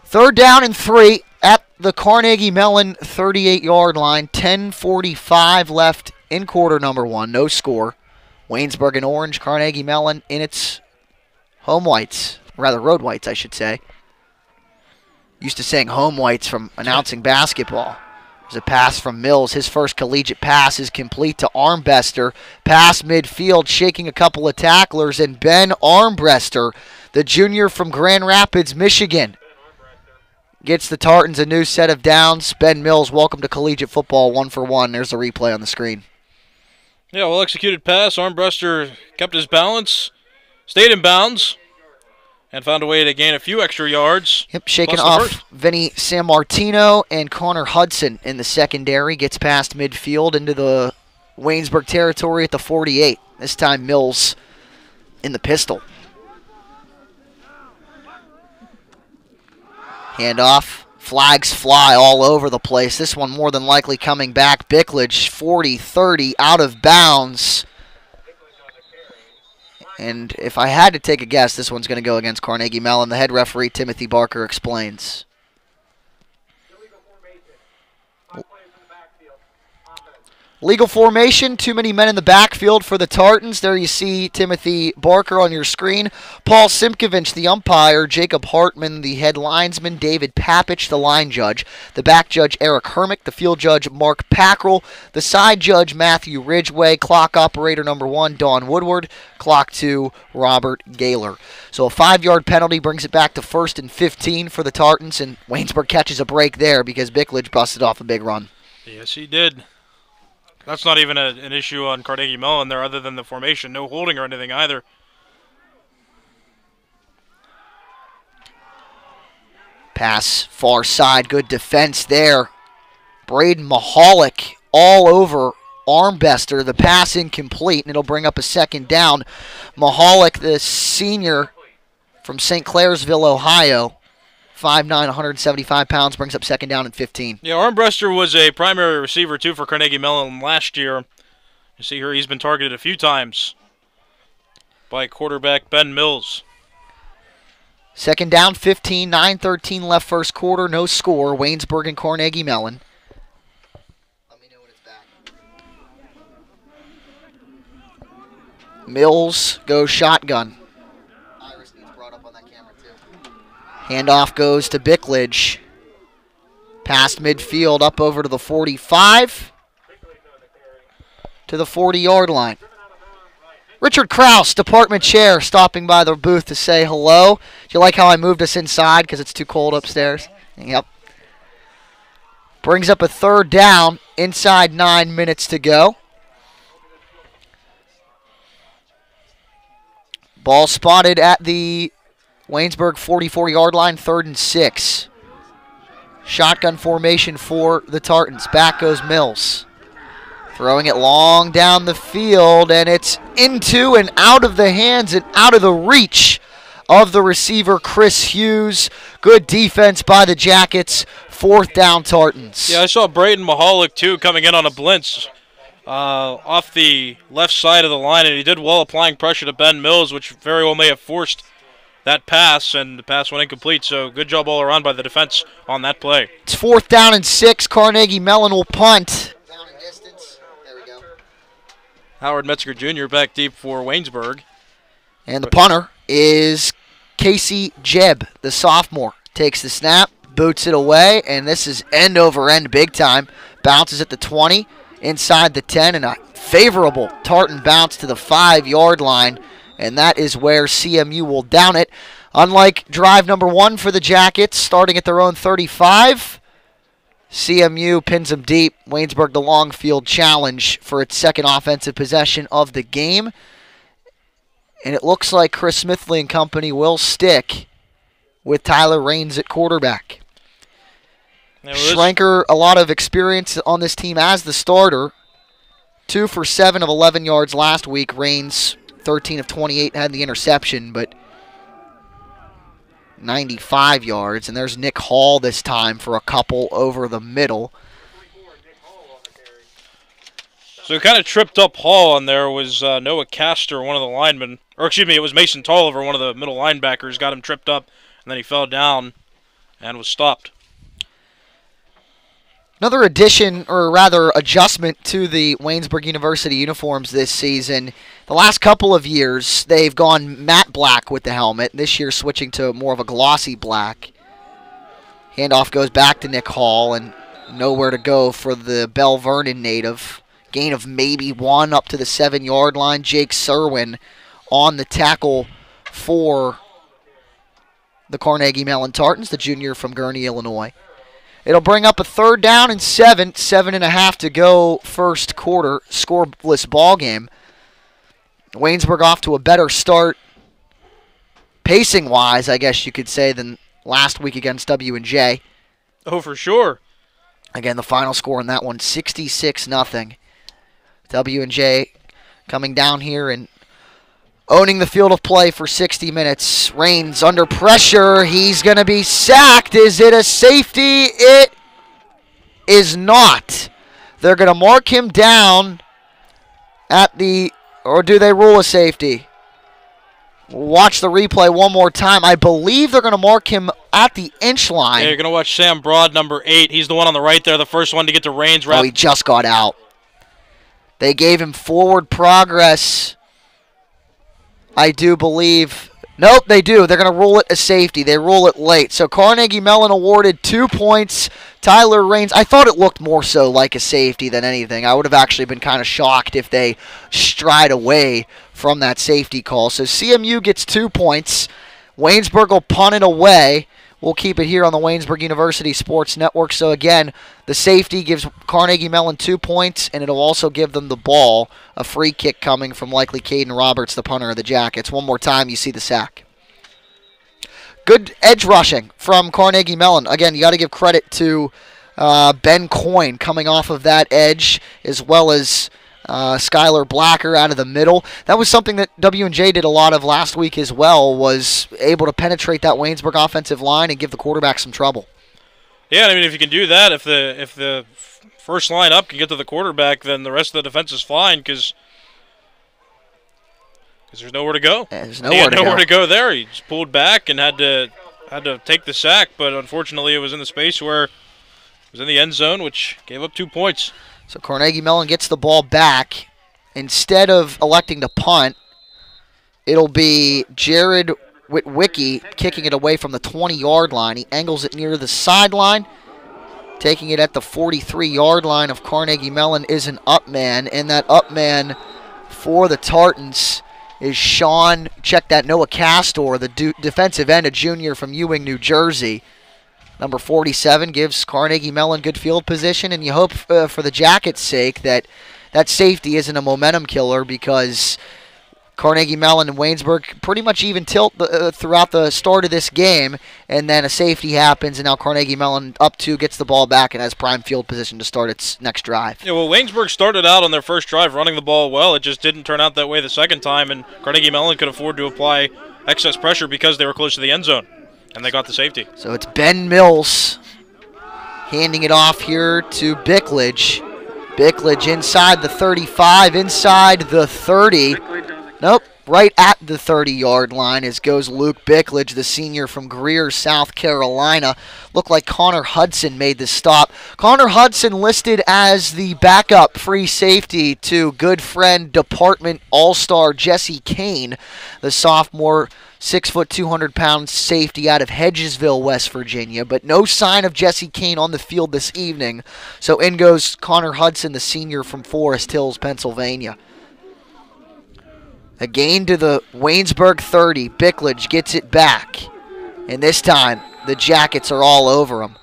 Third down and three at the Carnegie Mellon 38 yard line. 10.45 left in quarter number one. No score. Waynesburg and Orange, Carnegie Mellon in its home whites, rather road whites, I should say. Used to saying home whites from announcing basketball. There's a pass from Mills. His first collegiate pass is complete to Armbruster. Pass midfield, shaking a couple of tacklers, and Ben Armbruster, the junior from Grand Rapids, Michigan, gets the Tartans a new set of downs. Ben Mills, welcome to collegiate football, one for one. There's the replay on the screen. Yeah, well executed pass. Armbruster kept his balance, stayed in bounds, and found a way to gain a few extra yards. Yep, shaking off Vinny Sammartino and Connor Hudson in the secondary. Gets past midfield into the Waynesburg territory at the 48. This time Mills in the pistol. Handoff. Flags fly all over the place. This one more than likely coming back. Bickledge 40 30 out of bounds. And if I had to take a guess, this one's going to go against Carnegie Mellon. The head referee, Timothy Barker, explains. Legal formation, too many men in the backfield for the Tartans. There you see Timothy Barker on your screen. Paul Simkovich, the umpire. Jacob Hartman, the head linesman. David Papich, the line judge. The back judge, Eric Hermick. The field judge, Mark Packrell. The side judge, Matthew Ridgway. Clock operator number one, Don Woodward. Clock two, Robert Gaylor. So a five-yard penalty brings it back to first and 15 for the Tartans, and Waynesburg catches a break there because Bickledge busted off a big run. Yes, he did. That's not even a, an issue on Carnegie Mellon there, other than the formation. No holding or anything either. Pass far side, good defense there. Braden Mahalik all over Armbruster. The pass incomplete, and it'll bring up a second down. Mahalik, the senior from St. Clairsville, Ohio, 5'9", 175 pounds, brings up second down and 15. Yeah, Armbruster was a primary receiver, too, for Carnegie Mellon last year. You see here he's been targeted a few times by quarterback Ben Mills. Second down, 15, 9-13 left first quarter, no score. Waynesburg and Carnegie Mellon. Mills goes shotgun. Handoff goes to Bickledge. Past midfield, up over to the 45. To the 40 yard line. Richard Kraus, department chair, stopping by the booth to say hello. Do you like how I moved us inside because it's too cold upstairs? Yep. Brings up a third down inside nine minutes to go. Ball spotted at the Waynesburg 44 yard line, third and six. Shotgun formation for the Tartans. Back goes Mills. Throwing it long down the field, and it's into and out of the hands and out of the reach of the receiver, Chris Hughes. Good defense by the Jackets. Fourth down, Tartans. Yeah, I saw Brayton Mahalik too coming in on a blitz uh, off the left side of the line, and he did well applying pressure to Ben Mills, which very well may have forced that pass, and the pass went incomplete. So good job all around by the defense on that play. It's fourth down and six. Carnegie Mellon will punt. Howard Metzger Jr. back deep for Waynesburg. And the punter is Casey Jebb, the sophomore. Takes the snap, boots it away, and this is end over end big time. Bounces at the 20, inside the 10, and a favorable Tartan bounce to the five yard line. And that is where CMU will down it. Unlike drive number one for the Jackets, starting at their own 35, CMU pins them deep. Waynesburg the long field challenge for its second offensive possession of the game. And it looks like Chris Smithley and company will stick with Tyler Rains at quarterback. Schlenker, a lot of experience on this team as the starter. Two for seven of 11 yards last week. Rains, 13 of 28, had the interception, but 95 yards. And there's Nick Hall this time for a couple over the middle. So kind of tripped up Hall on there was uh, Noah Castor, one of the linemen. Or excuse me, it was Mason Tolliver, one of the middle linebackers, got him tripped up, and then he fell down and was stopped. Another addition, or rather adjustment, to the Waynesburg University uniforms this season. The last couple of years, they've gone matte black with the helmet. This year, switching to more of a glossy black. Handoff goes back to Nick Hall, and nowhere to go for the Belle Vernon native. Gain of maybe one up to the seven yard line. Jake Serwin on the tackle for the Carnegie Mellon Tartans, the junior from Gurnee, Illinois. It'll bring up a third down and seven, seven and a half to go first quarter, scoreless ball game. Waynesburg off to a better start, pacing wise, I guess you could say, than last week against W and J. Oh, for sure. Again, the final score in that one, 66 nothing. W and J coming down here and owning the field of play for 60 minutes. Reigns under pressure. He's going to be sacked. Is it a safety? It is not. They're going to mark him down at the, or do they rule a safety? Watch the replay one more time. I believe they're going to mark him at the inch line. Yeah, you're going to watch Sam Broad, number eight. He's the one on the right there, the first one to get to Rains. Oh, he just got out. They gave him forward progress. I do believe. Nope, they do. They're going to rule it a safety. They rule it late. So Carnegie Mellon awarded two points. Tyler Rains, I thought it looked more so like a safety than anything. I would have actually been kind of shocked if they stride away from that safety call. So CMU gets two points. Waynesburg will punt it away. We'll keep it here on the Waynesburg University Sports Network. So again, the safety gives Carnegie Mellon two points, and it'll also give them the ball. A free kick coming from likely Caden Roberts, the punter of the Jackets. One more time, you see the sack. Good edge rushing from Carnegie Mellon. Again, you got to give credit to uh, Ben Coyne coming off of that edge, as well as uh, Skylar Blacker out of the middle. That was something that W&J did a lot of last week as well, was able to penetrate that Waynesburg offensive line and give the quarterback some trouble. Yeah, I mean, if you can do that, if the if the first line up can get to the quarterback, then the rest of the defense is fine because there's nowhere to go. There's nowhere, to, nowhere go. to go there. He just pulled back and had to had to take the sack, but unfortunately, it was in the space where it was in the end zone, which gave up two points. So Carnegie Mellon gets the ball back. Instead of electing to punt, it'll be Jared Witwicky kicking it away from the 20-yard line. He angles it near the sideline. Taking it at the 43-yard line of Carnegie Mellon is an up man, and that up man for the Tartans is Sean, check that, Noah Castor, the defensive end, a junior from Ewing, New Jersey Number 47 gives Carnegie Mellon good field position, and you hope uh, for the Jackets' sake that that safety isn't a momentum killer because Carnegie Mellon and Waynesburg pretty much even tilt the, uh, throughout the start of this game, and then a safety happens, and now Carnegie Mellon up two gets the ball back and has prime field position to start its next drive. Yeah, well, Waynesburg started out on their first drive running the ball well. It just didn't turn out that way the second time, and Carnegie Mellon could afford to apply excess pressure because they were close to the end zone, and they got the safety. So it's Ben Mills handing it off here to Bickledge. Bickledge inside the 35, inside the 30. Nope, right at the 30 yard line as goes Luke Bickledge, the senior from Greer, South Carolina. Looked like Connor Hudson made the stop. Connor Hudson listed as the backup free safety to good friend department all star Jesse Kane, the sophomore. Six foot, 200 pound safety out of Hedgesville, West Virginia, but no sign of Jesse Kane on the field this evening. So in goes Connor Hudson, the senior from Forest Hills, Pennsylvania. A gain to the Waynesburg 30. Bickledge gets it back. And this time, the Jackets are all over him.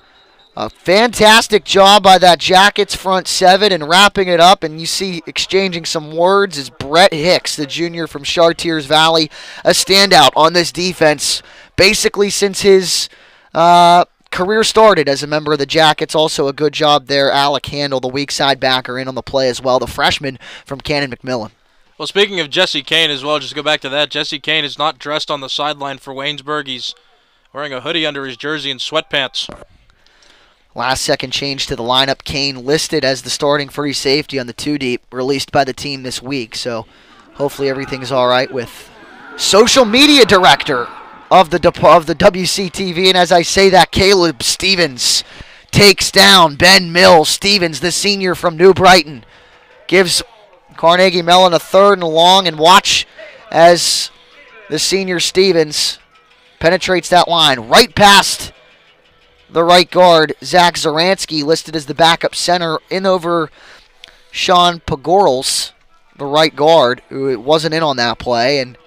A fantastic job by that Jackets front seven and wrapping it up. And you see exchanging some words is Brett Hicks, the junior from Chartiers Valley, a standout on this defense basically since his uh, career started as a member of the Jackets. Also a good job there. Alec Handel, the weak side backer, in on the play as well. The freshman from Canon-McMillan. Well, speaking of Jesse Kane as well, just go back to that. Jesse Kane is not dressed on the sideline for Waynesburg. He's wearing a hoodie under his jersey and sweatpants. Last second change to the lineup. Kane listed as the starting free safety on the two deep, released by the team this week. So hopefully everything's all right with social media director of the of the WCTV. And as I say that, Caleb Stevens takes down Ben Mills. Stevens, the senior from New Brighton, gives Carnegie Mellon a third and long, and watch as the senior Stevens penetrates that line right past the right guard, Zach Zaransky, listed as the backup center, in over Sean Pagorals, the right guard, who wasn't in on that play, and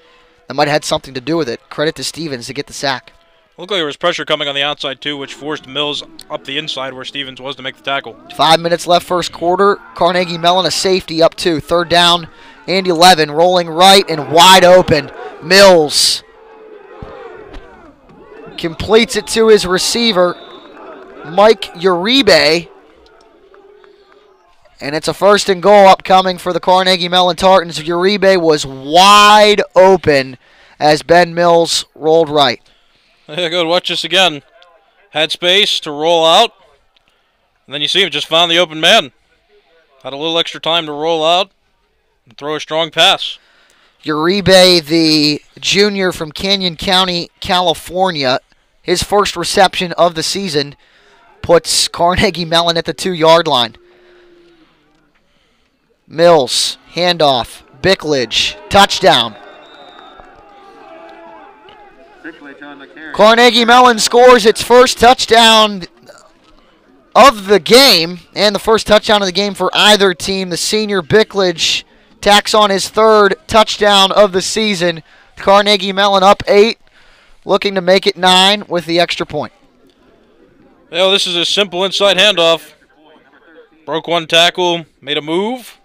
that might have had something to do with it. Credit to Stevens to get the sack. Looked like there was pressure coming on the outside too, which forced Mills up the inside where Stevens was to make the tackle. Five minutes left first quarter. Carnegie Mellon a safety up two. Third down and 11. Rolling right and wide open. Mills completes it to his receiver, Mike Uribe. And it's a first and goal upcoming for the Carnegie Mellon Tartans. Uribe was wide open as Ben Mills rolled right. Yeah, good. Watch this again. Had space to roll out. And then you see him just found the open man. Had a little extra time to roll out and throw a strong pass. Uribe, the junior from Canyon County, California, his first reception of the season puts Carnegie Mellon at the two yard line. Mills, handoff, Bickledge, touchdown. Carnegie Mellon scores its first touchdown of the game and the first touchdown of the game for either team. The senior Bickledge tacks on his third touchdown of the season. Carnegie Mellon up eight, looking to make it nine with the extra point. Well, this is a simple inside handoff. Broke one tackle, made a move,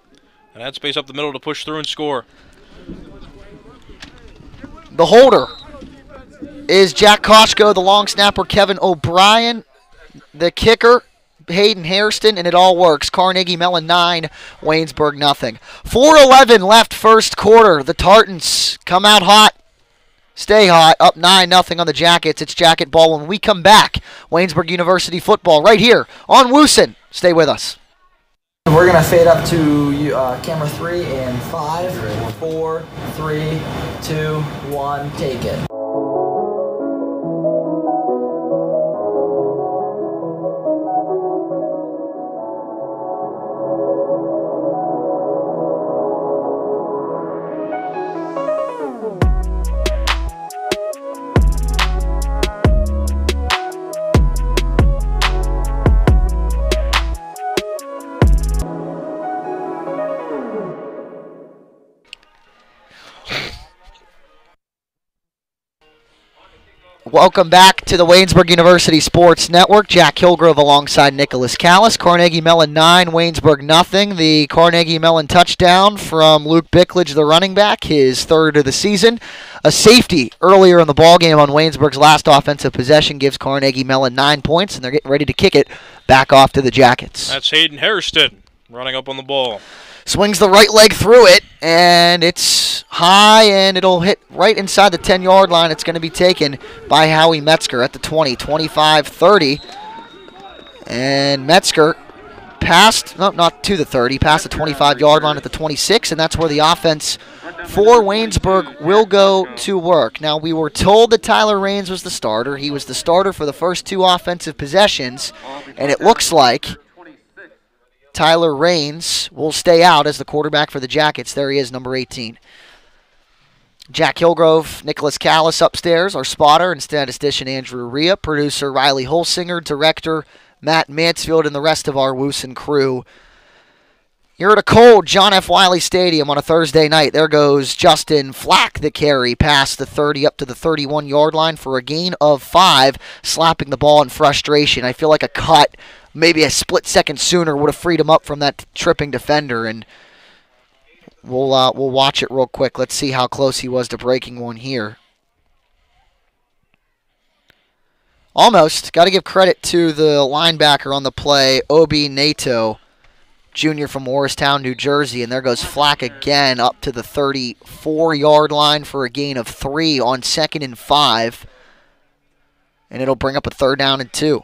and had space up the middle to push through and score. The holder is Jack Koshko, the long snapper Kevin O'Brien, the kicker Hayden Hairston, and it all works. Carnegie Mellon 9, Waynesburg nothing. 4.11 left first quarter. The Tartans come out hot. Stay hot, up 9 nothing on the Jackets. It's Jacket ball when we come back. Waynesburg University football right here on WUSN. Stay with us. We're going to fade up to uh, camera three in five, four, three, two, one, take it. Welcome back to the Waynesburg University Sports Network. Jack Hillgrove alongside Nicholas Callas. Carnegie Mellon 9, Waynesburg nothing. The Carnegie Mellon touchdown from Luke Bickledge, the running back, his third of the season. A safety earlier in the ballgame on Waynesburg's last offensive possession gives Carnegie Mellon nine points, and they're getting ready to kick it back off to the Jackets. That's Hayden Hairston running up on the ball. Swings the right leg through it, and it's high, and it'll hit right inside the 10 yard line. It's going to be taken by Howie Metzger at the 20, 25 30. And Metzger passed, no, not to the 30, past the 25 yard line at the 26, and that's where the offense for Waynesburg will go to work. Now, we were told that Tyler Rains was the starter. He was the starter for the first two offensive possessions, and it looks like Tyler Rains will stay out as the quarterback for the Jackets. There he is, number 18. Jack Hillgrove, Nicholas Callas upstairs, our spotter and statistician Andrew Ria, producer Riley Holsinger, director Matt Mansfield, and the rest of our WUSN crew. You're at a cold John F. Wiley Stadium on a Thursday night. There goes Justin Flack, the carry, past the 30 up to the 31 yard line for a gain of five, slapping the ball in frustration. I feel like a cut maybe a split second sooner would have freed him up from that tripping defender. And we'll uh, we'll watch it real quick. Let's see how close he was to breaking one here. Almost. Got to give credit to the linebacker on the play, Obi Nato, junior from Morristown, New Jersey. And there goes Flack again up to the 34 yard line for a gain of three on second and five. And it'll bring up a third down and two.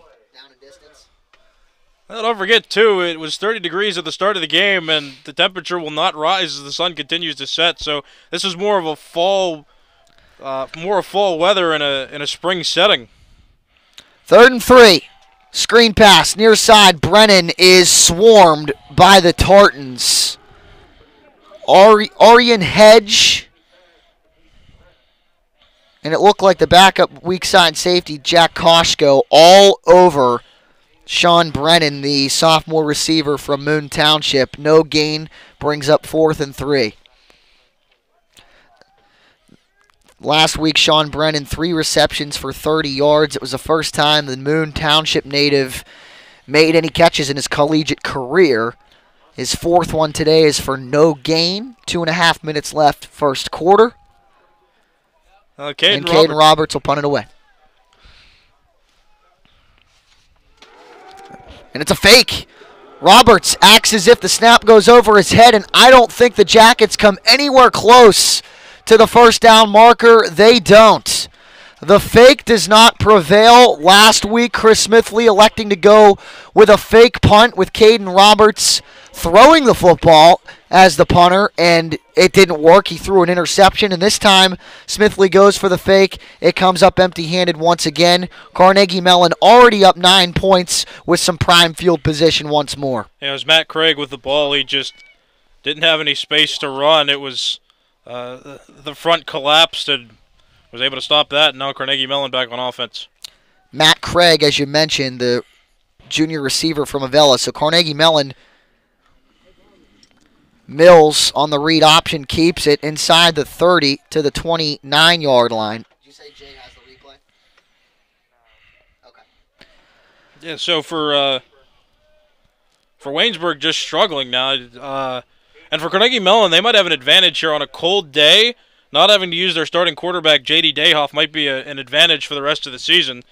Well, don't forget, too, it was 30 degrees at the start of the game, and the temperature will not rise as the sun continues to set. So this is more of a fall, uh, more of fall weather in a in a spring setting. Third and three. Screen pass near side. Brennan is swarmed by the Tartans. Ari- Arian Hedge. And it looked like the backup weak side safety, Jack Koshko, all over Sean Brennan, the sophomore receiver from Moon Township. No gain brings up fourth and three. Last week, Sean Brennan, three receptions for 30 yards. It was the first time the Moon Township native made any catches in his collegiate career. His fourth one today is for no gain. Two and a half minutes left, first quarter. Uh, Caden and Caden Roberts. Roberts will punt it away. And it's a fake. Roberts acts as if the snap goes over his head, and I don't think the Jackets come anywhere close to the first down marker. They don't. The fake does not prevail. Last week, Chris Smithley electing to go with a fake punt with Caden Roberts throwing the football as the punter, and it didn't work. He threw an interception, and this time Smithley goes for the fake. It comes up empty handed once again. Carnegie Mellon already up nine points with some prime field position once more. Yeah, it was Matt Craig with the ball. He just didn't have any space to run. It was uh, the front collapsed and was able to stop that. And now Carnegie Mellon back on offense. Matt Craig, as you mentioned, the junior receiver from Avella. So Carnegie Mellon Mills on the read option keeps it inside the 30 to the 29 yard line. Did you say Jay has the replay? Okay. Yeah, so for uh, for Waynesburg just struggling now, uh, and for Carnegie Mellon, they might have an advantage here on a cold day. Not having to use their starting quarterback, J.D. Dayhoff, might be a, an advantage for the rest of the season.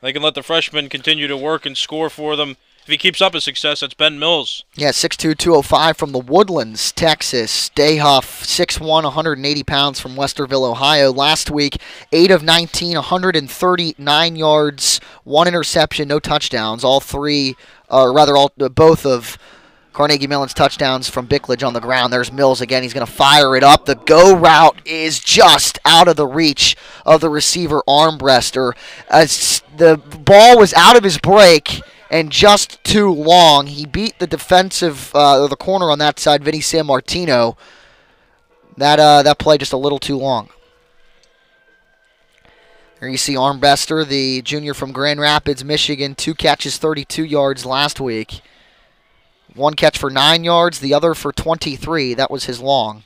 They can let the freshman continue to work and score for them if he keeps up his success, that's Ben Mills. Yeah, 6'2", 205 from the Woodlands, Texas. Dayhoff, 6'1", 180 pounds from Westerville, Ohio. Last week, 8 of 19, 139 yards, one interception, no touchdowns. All three, or rather, all uh, both of Carnegie Mellon's touchdowns from Bickledge on the ground. There's Mills again. He's going to fire it up. The go route is just out of the reach of the receiver Armbruster. As the ball was out of his break and just too long. He beat the defensive, uh, the corner on that side, Vinny Sammartino. That uh, that play just a little too long. There you see Armbruster, the junior from Grand Rapids, Michigan, two catches, 32 yards last week. One catch for nine yards, the other for 23. That was his long.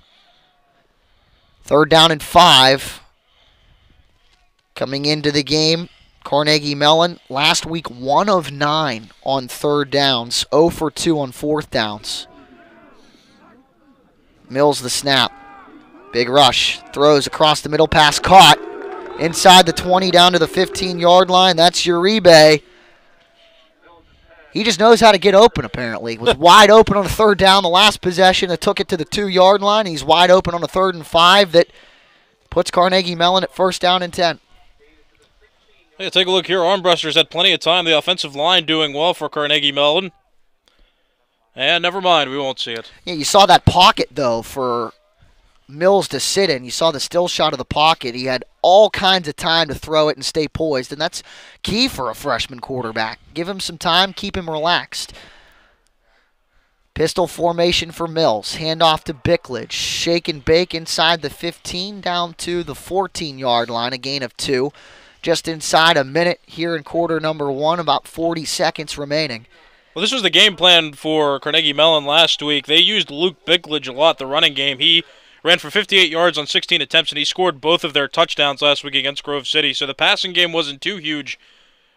Third down and five. Coming into the game, Carnegie Mellon last week 1 of 9 on third downs, 0 for 2 on fourth downs. Mills the snap. Big rush. Throws across the middle, pass caught. Inside the 20 down to the 15 yard line. That's Uribe. He just knows how to get open, apparently. Was wide open on the third down the last possession that took it to the two yard line. He's wide open on a third and five that puts Carnegie Mellon at first down and 10. Yeah, take a look here. Armbrusters had plenty of time. The offensive line doing well for Carnegie Mellon. And never mind, we won't see it. Yeah, you saw that pocket, though, for Mills to sit in. You saw the still shot of the pocket. He had all kinds of time to throw it and stay poised, and that's key for a freshman quarterback. Give him some time, keep him relaxed. Pistol formation for Mills. Handoff to Bickledge. Shake and bake inside the 15 down to the 14 yard line. A gain of two. Just inside a minute here in quarter number one, about 40 seconds remaining. Well, this was the game plan for Carnegie Mellon last week. They used Luke Bickledge a lot, the running game. He ran for 58 yards on 16 attempts, and he scored both of their touchdowns last week against Grove City. So the passing game wasn't too huge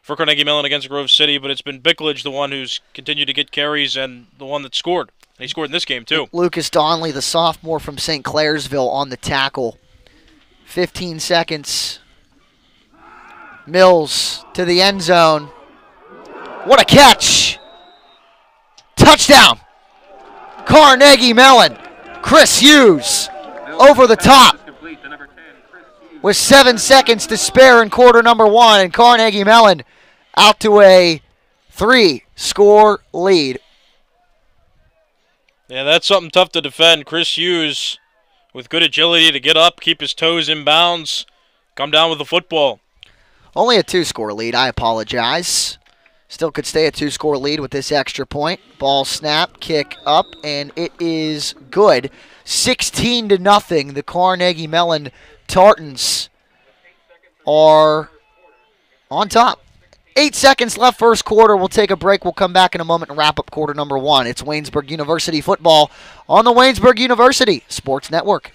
for Carnegie Mellon against Grove City, but it's been Bickledge the one who's continued to get carries and the one that scored. And he scored in this game, too. Lucas Donnelly, the sophomore from St. Clairsville, on the tackle. 15 seconds. Mills to the end zone. What a catch! Touchdown! Carnegie Mellon. Chris Hughes over the top with seven seconds to spare in quarter number one, and Carnegie Mellon out to a three score lead. Yeah, that's something tough to defend. Chris Hughes with good agility to get up, keep his toes in bounds, come down with the football. Only a two score lead. I apologize. Still could stay a two score lead with this extra point. Ball snap, kick up, and it is good. 16 to nothing. The Carnegie Mellon Tartans are on top. Eight seconds left, first quarter. We'll take a break. We'll come back in a moment and wrap up quarter number one. It's Waynesburg University football on the Waynesburg University Sports Network.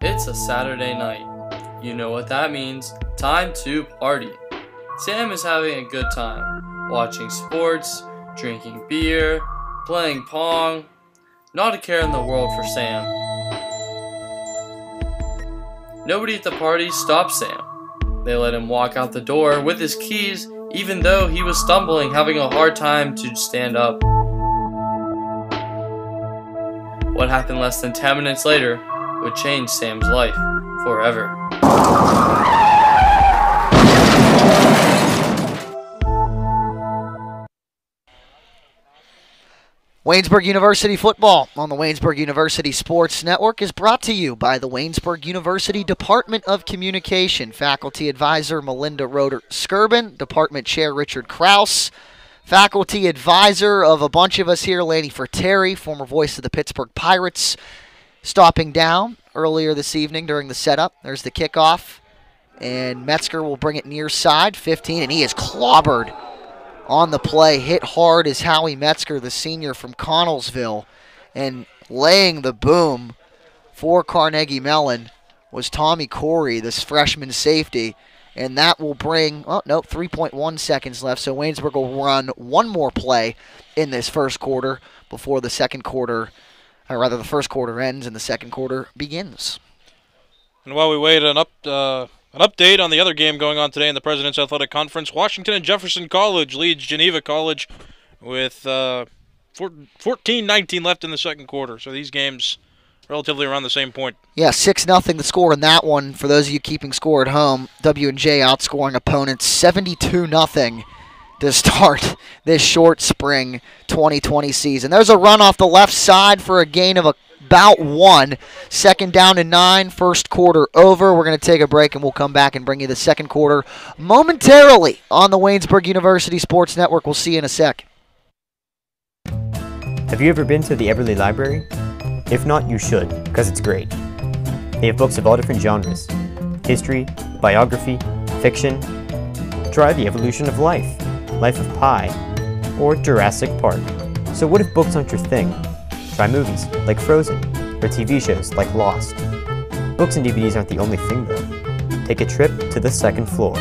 It's a Saturday night. You know what that means. Time to party. Sam is having a good time, watching sports, drinking beer, playing pong. Not a care in the world for Sam. Nobody at the party stopped Sam. They let him walk out the door with his keys, even though he was stumbling, having a hard time to stand up. What happened less than 10 minutes later would change Sam's life forever. Waynesburg University football on the Waynesburg University Sports Network is brought to you by the Waynesburg University Department of Communication. Faculty advisor Melinda Roeder Skirben, Department Chair Richard Krause, faculty advisor of a bunch of us here, Lanny Frattare, former voice of the Pittsburgh Pirates, stopping down earlier this evening during the setup. There's the kickoff, and Metzger will bring it near side, 15, and he is clobbered on the play. Hit hard is Howie Metzger, the senior from Connellsville. And laying the boom for Carnegie Mellon was Tommy Corey, this freshman safety. And that will bring, oh, no, 3.1 seconds left. So Waynesburg will run one more play in this first quarter before the second quarter, or rather the first quarter ends and the second quarter begins. And while we wait an up, uh, an update on the other game going on today in the President's Athletic Conference. Washington and Jefferson College leads Geneva College with uh, 14-19 left in the second quarter. So these games relatively around the same point. Yeah, 6 nothing the score in that one. For those of you keeping score at home, W&J outscoring opponents 72 nothing to start this short spring 2020 season. There's a run off the left side for a gain of about one. Second down and nine, first quarter over. We're going to take a break and we'll come back and bring you the second quarter momentarily on the Waynesburg University Sports Network. We'll see you in a sec. Have you ever been to the Eberly Library? If not, you should, because it's great. They have books of all different genres history, biography, fiction. Try The Evolution of Life, Life of Pi, or Jurassic Park. So, what if books aren't your thing? Try movies, like Frozen, or TV shows, like Lost. Books and DVDs aren't the only thing, though. take a trip to the second floor.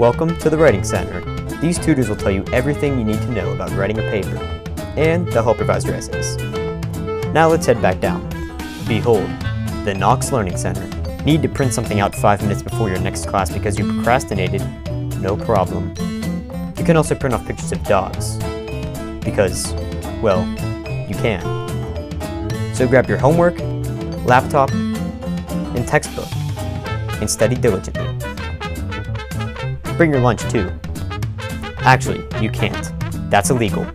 Welcome to the Writing Center. These tutors will tell you everything you need to know about writing a paper, and they'll help revise your essays. Now let's head back down. Behold, the Knox Learning Center. Need to print something out five minutes before your next class because you procrastinated? No problem. You can also print off pictures of dogs. Because, well, you can. So grab your homework, laptop, and textbook, and study diligently. Bring your lunch too. Actually, you can't. That's illegal.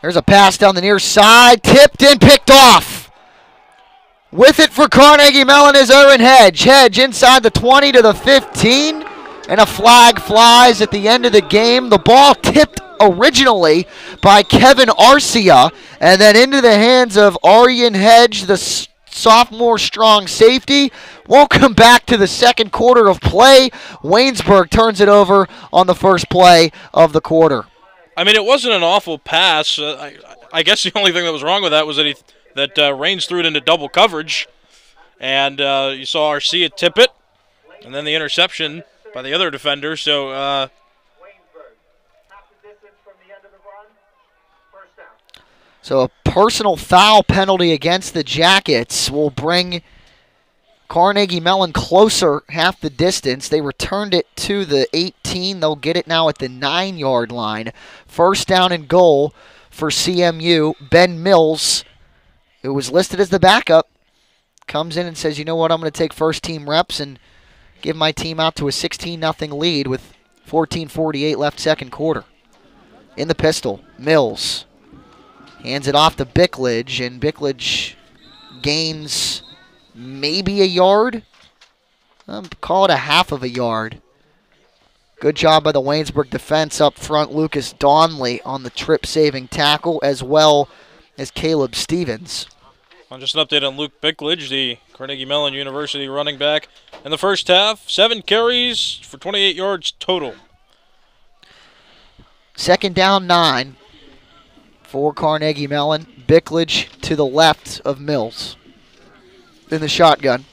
There's a pass down the near side, tipped and picked off. With it for Carnegie Mellon is Aaron Hedge. Hedge inside the 20 to the 15, and a flag flies at the end of the game. The ball tipped originally by Kevin Arcia, and then into the hands of Aryan Hedge, the sophomore strong safety. Won't back to the second quarter of play. Waynesburg turns it over on the first play of the quarter. I mean, it wasn't an awful pass. Uh, I, I, guess the only thing that was wrong with that was that he that uh, Rains threw it into double coverage, and uh, you saw Arcia tip it, and then the interception by the other defender. So. Uh, so a personal foul penalty against the Jackets will bring Carnegie Mellon closer half the distance. They returned it to the 18. They'll get it now at the nine yard line. First down and goal for CMU. Ben Mills, who was listed as the backup, comes in and says, you know what, I'm going to take first team reps and give my team out to a 16 0 lead with 14.48 left second quarter. In the pistol, Mills hands it off to Bickledge, and Bickledge gains maybe a yard. Um, call it a half of a yard. Good job by the Waynesburg defense up front. Lucas Donley on the trip saving tackle, as well as Caleb Stevens. Well, just an update on Luke Bickledge, the Carnegie Mellon University running back. In the first half, seven carries for 28 yards total. Second down, nine for Carnegie Mellon. Bickledge to the left of Mills in the shotgun.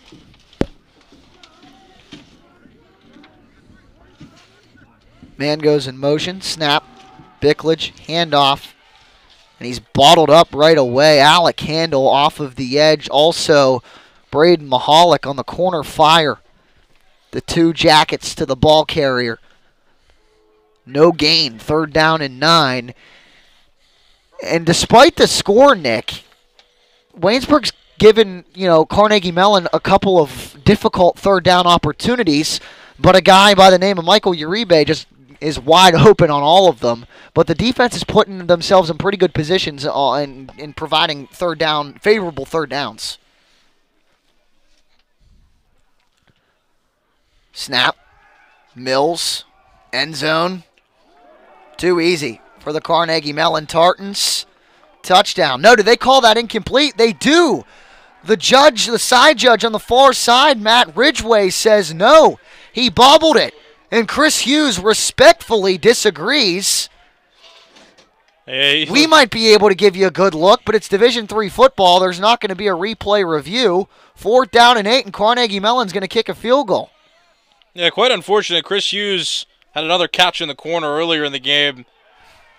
Man goes in motion, snap, Bickledge, handoff, and he's bottled up right away. Alec Handel off of the edge. Also, Braden Mahalik on the corner fire. The two jackets to the ball carrier. No gain, third down and nine. And despite the score, Nick, Waynesburg's given you know Carnegie Mellon a couple of difficult third down opportunities, but a guy by the name of Michael Uribe just is wide open on all of them. But the defense is putting themselves in pretty good positions uh, in, in providing third down, favorable third downs. Snap. Mills. End zone. Too easy for the Carnegie Mellon Tartans. Touchdown. No, do they call that incomplete? They do. The judge, the side judge on the far side, Matt Ridgway, says no. He bobbled it. And Chris Hughes respectfully disagrees. Hey. We might be able to give you a good look, but it's Division Three football. There's not going to be a replay review. Fourth down and eight, and Carnegie Mellon's going to kick a field goal. Yeah, quite unfortunate. Chris Hughes had another catch in the corner earlier in the game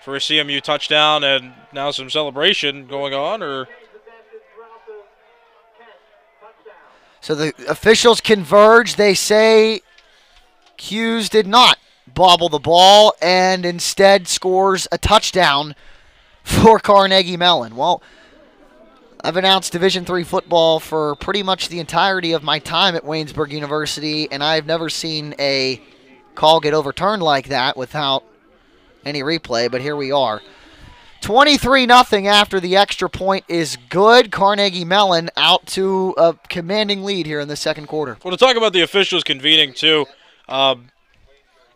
for a CMU touchdown, and now some celebration going on, or So the officials converge. They say Hughes did not bobble the ball and instead scores a touchdown for Carnegie Mellon. Well, I've announced Division three football for pretty much the entirety of my time at Waynesburg University, and I've never seen a call get overturned like that without any replay, but here we are. 23 nothing after the extra point is good. Carnegie Mellon out to a commanding lead here in the second quarter. Well, to talk about the officials convening too, um,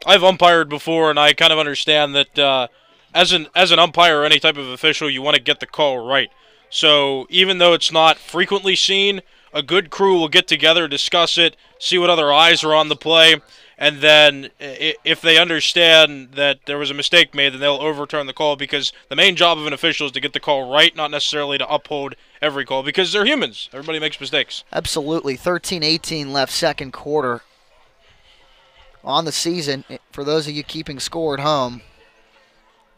I've umpired before, and I kind of understand that uh, as an as an umpire or any type of official, you want to get the call right. So even though it's not frequently seen, a good crew will get together, discuss it, see what other eyes are on the play, and then if they understand that there was a mistake made, then they'll overturn the call because the main job of an official is to get the call right, not necessarily to uphold every call because they're humans. Everybody makes mistakes. Absolutely. 13-18 left second quarter on the season. Eh, for those of you keeping score at home,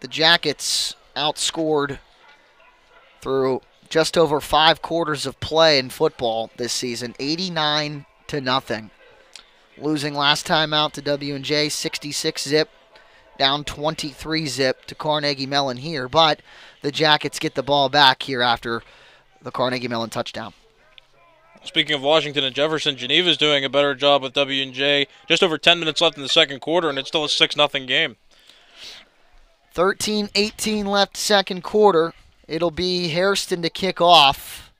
the Jackets outscored through just over five quarters of play in football this season, 89 to nothing. Losing last time out to W&J, 66 zip, down 23 zip to Carnegie Mellon here, but the Jackets get the ball back here after the Carnegie Mellon touchdown. Speaking of Washington and Jefferson, Geneva's doing a better job with W&J. Just over 10 minutes left in the second quarter, and it's still a 6 nothing game. 13-18 left second quarter. It'll be Hairston to kick off.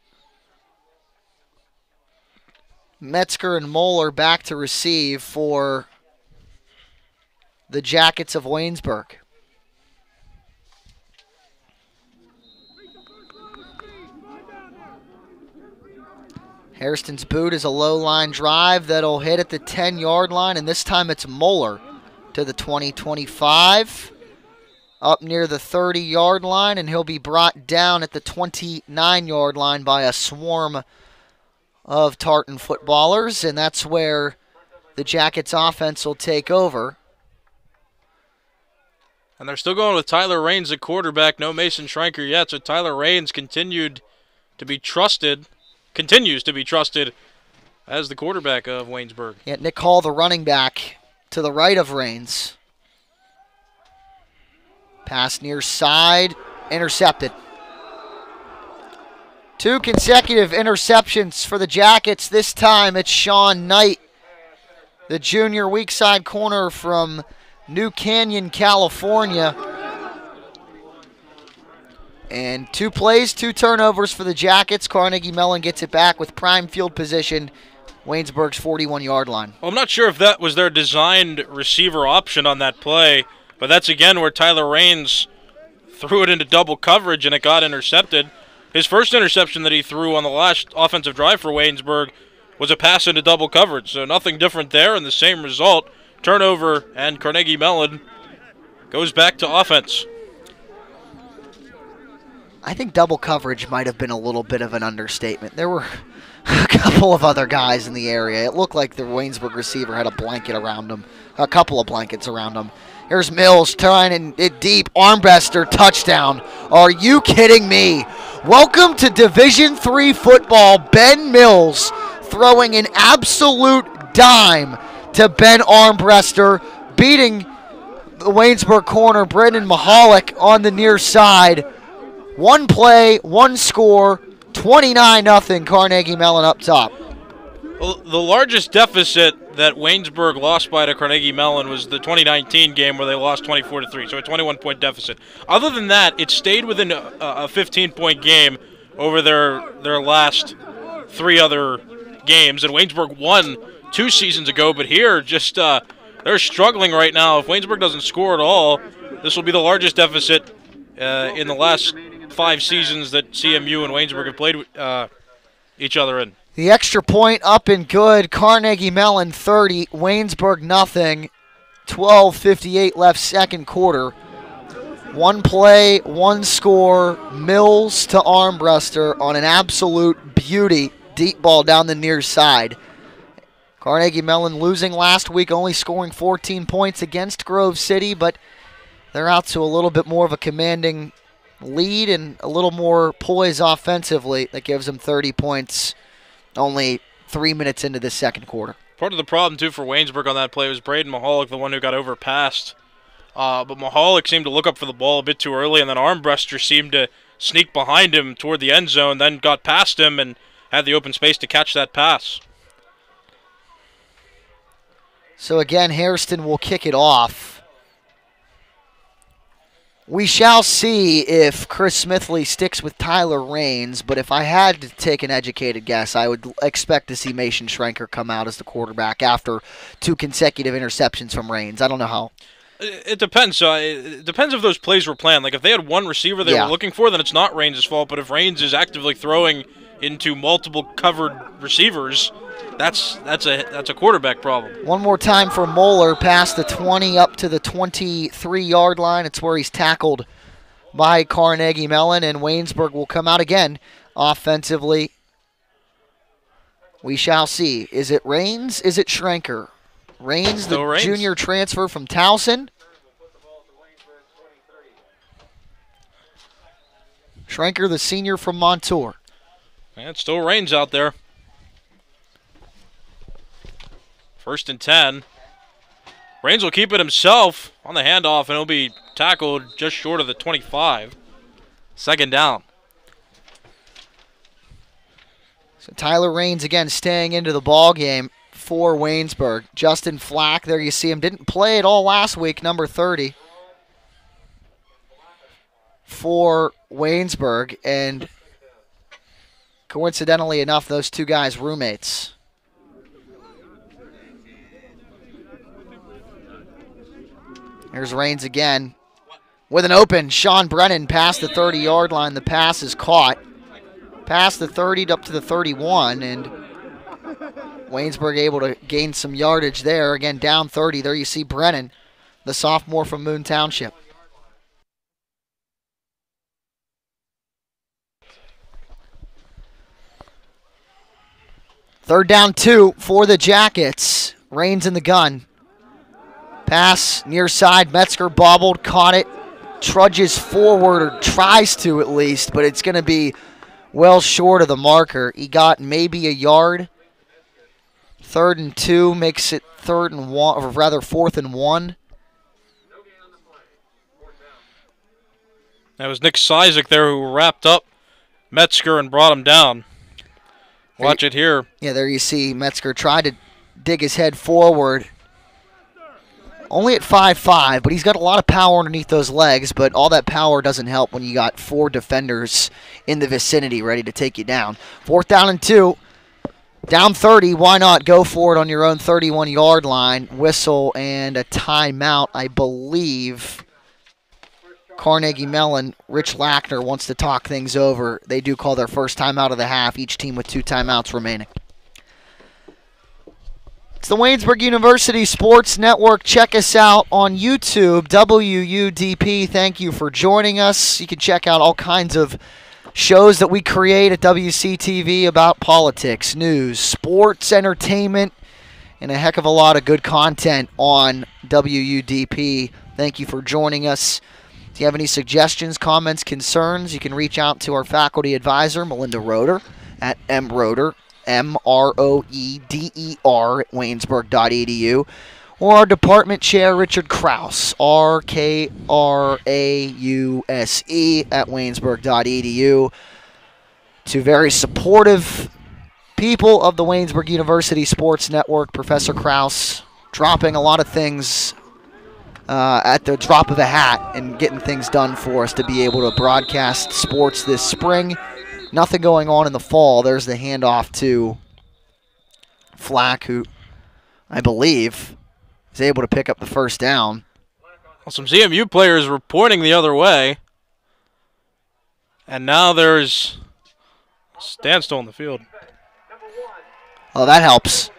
Metzger and Moeller back to receive for the Jackets of Waynesburg. Hairston's boot is a low line drive that'll hit at the 10 yard line, and this time it's Moeller to the 20 25 up near the 30 yard line, and he'll be brought down at the 29 yard line by a swarm of Tartan footballers, and that's where the Jackets offense will take over. And they're still going with Tyler Raines at quarterback, no Mason Schrenker yet, so Tyler Raines continued to be trusted, continues to be trusted as the quarterback of Waynesburg. Yeah, Nick Hall, the running back, to the right of Raines. Pass near side, intercepted. Two consecutive interceptions for the Jackets. This time it's Sean Knight, the junior weak side corner from New Canyon, California. And two plays, two turnovers for the Jackets. Carnegie Mellon gets it back with prime field position. Waynesburg's 41 yard line. Well, I'm not sure if that was their designed receiver option on that play. But that's again where Tyler Raines threw it into double coverage and it got intercepted. His first interception that he threw on the last offensive drive for Waynesburg was a pass into double coverage. So nothing different there and the same result. Turnover and Carnegie Mellon goes back to offense. I think double coverage might have been a little bit of an understatement. There were a couple of other guys in the area. It looked like the Waynesburg receiver had a blanket around him, a couple of blankets around him. Here's Mills trying it deep. Armbruster touchdown. Are you kidding me? Welcome to Division Three football. Ben Mills throwing an absolute dime to Ben Armbruster, beating the Waynesburg corner, Brendan Mahalik, on the near side. One play, one score, 29 0 Carnegie Mellon up top. Well, the largest deficit that Waynesburg lost by to Carnegie Mellon was the 2019 game where they lost 24 to 3, so a 21 point deficit. Other than that, it stayed within a, a 15 point game over their their last three other games, and Waynesburg won two seasons ago, but here just uh, they're struggling right now. If Waynesburg doesn't score at all, this will be the largest deficit uh, in the last five seasons that CMU and Waynesburg have played uh, each other in. The extra point up and good. Carnegie Mellon 30, Waynesburg nothing. 12:58 left second quarter. One play, one score. Mills to Armbruster on an absolute beauty. Deep ball down the near side. Carnegie Mellon losing last week, only scoring 14 points against Grove City, but they're out to a little bit more of a commanding lead and a little more poise offensively that gives them 30 points only three minutes into the second quarter. Part of the problem, too, for Waynesburg on that play was Braden Mahalik, the one who got overpassed. Uh, but Mahalik seemed to look up for the ball a bit too early, and then Armbruster seemed to sneak behind him toward the end zone, then got past him and had the open space to catch that pass. So again, Hairston will kick it off. We shall see if Chris Smithley sticks with Tyler Raines, but if I had to take an educated guess, I would expect to see Mason Schrenker come out as the quarterback after two consecutive interceptions from Raines. I don't know how. It depends. Uh, it depends if those plays were planned. Like if they had one receiver they yeah. were looking for, then it's not Raines' fault. But if Raines is actively throwing into multiple covered receivers, that's that's a that's a quarterback problem. One more time for Moeller, past the 20 up to the 23 yard line. It's where he's tackled by Carnegie Mellon, and Waynesburg will come out again offensively. We shall see. Is it Rains? Is it Schrenker? Rains, the Rains. junior transfer from Towson. Schrenker, the senior from Montour. And it still rains out there. First and 10. Rains will keep it himself on the handoff, and he'll be tackled just short of the 25. Second down. So Tyler Rains again staying into the ball game for Waynesburg. Justin Flack, there you see him, didn't play at all last week, number 30 for Waynesburg, and coincidentally enough, those two guys roommates. Here's Rains again with an open. Sean Brennan past the 30 yard line. The pass is caught. Past the 30 up to the 31, and Waynesburg able to gain some yardage there. Again, down 30. There you see Brennan, the sophomore from Moon Township. Third down two for the Jackets. Rains in the gun. Pass near side. Metzger bobbled, caught it, trudges forward or tries to at least, but it's going to be well short of the marker. He got maybe a yard. Third and two makes it third and one, or rather fourth and one. That was Nick Sizek there who wrapped up Metzger and brought him down. Watch it here. Yeah, there you see Metzger tried to dig his head forward. Only at 5'5", but he's got a lot of power underneath those legs, but all that power doesn't help when you got four defenders in the vicinity ready to take you down. Fourth down and two. Down 30, why not go for it on your own 31-yard line? Whistle and a timeout, I believe. Carnegie Mellon, Rich Lackner wants to talk things over. They do call their first timeout of the half, each team with two timeouts remaining. It's the Waynesburg University Sports Network. Check us out on YouTube, WUDP. Thank you for joining us. You can check out all kinds of shows that we create at WCTV about politics, news, sports, entertainment, and a heck of a lot of good content on WUDP. Thank you for joining us. If you have any suggestions, comments, concerns, you can reach out to our faculty advisor, Melinda Roeder, at mroeder, M R O E D E R, at waynesburg.edu, or our department chair, Richard Krause, R K R A U S E, at waynesburg.edu. To very supportive people of the Waynesburg University Sports Network, Professor Krause, dropping a lot of things uh, at the drop of a hat and getting things done for us to be able to broadcast sports this spring. Nothing going on in the fall. There's the handoff to Flack, who I believe is able to pick up the first down. Well, some CMU players were pointing the other way. And now there's standstill in the field. Oh, that helps.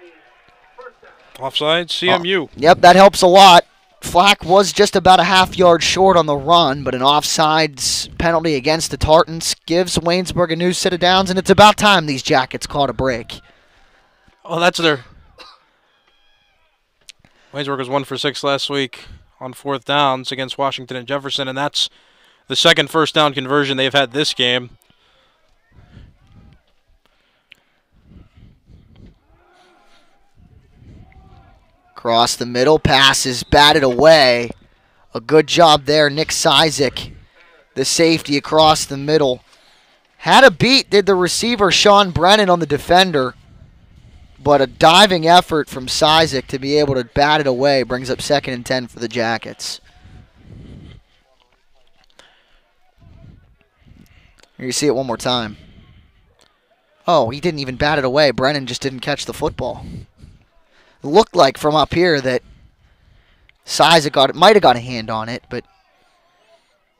Offside, CMU. Uh, yep, that helps a lot. Flack was just about a half yard short on the run, but an offsides penalty against the Tartans gives Waynesburg a new set of downs, and it's about time these Jackets caught a break. Oh, that's their. Waynesburg was one for six last week on fourth downs against Washington and Jefferson, and that's the second first down conversion they've had this game. Across the middle, pass is batted away. A good job there, Nick Sizek, the safety across the middle. Had a beat, did the receiver Sean Brennan on the defender, but a diving effort from Sizek to be able to bat it away brings up second and 10 for the Jackets. Here you see it one more time. Oh, he didn't even bat it away. Brennan just didn't catch the football looked like from up here that Siza got it, might have got a hand on it, but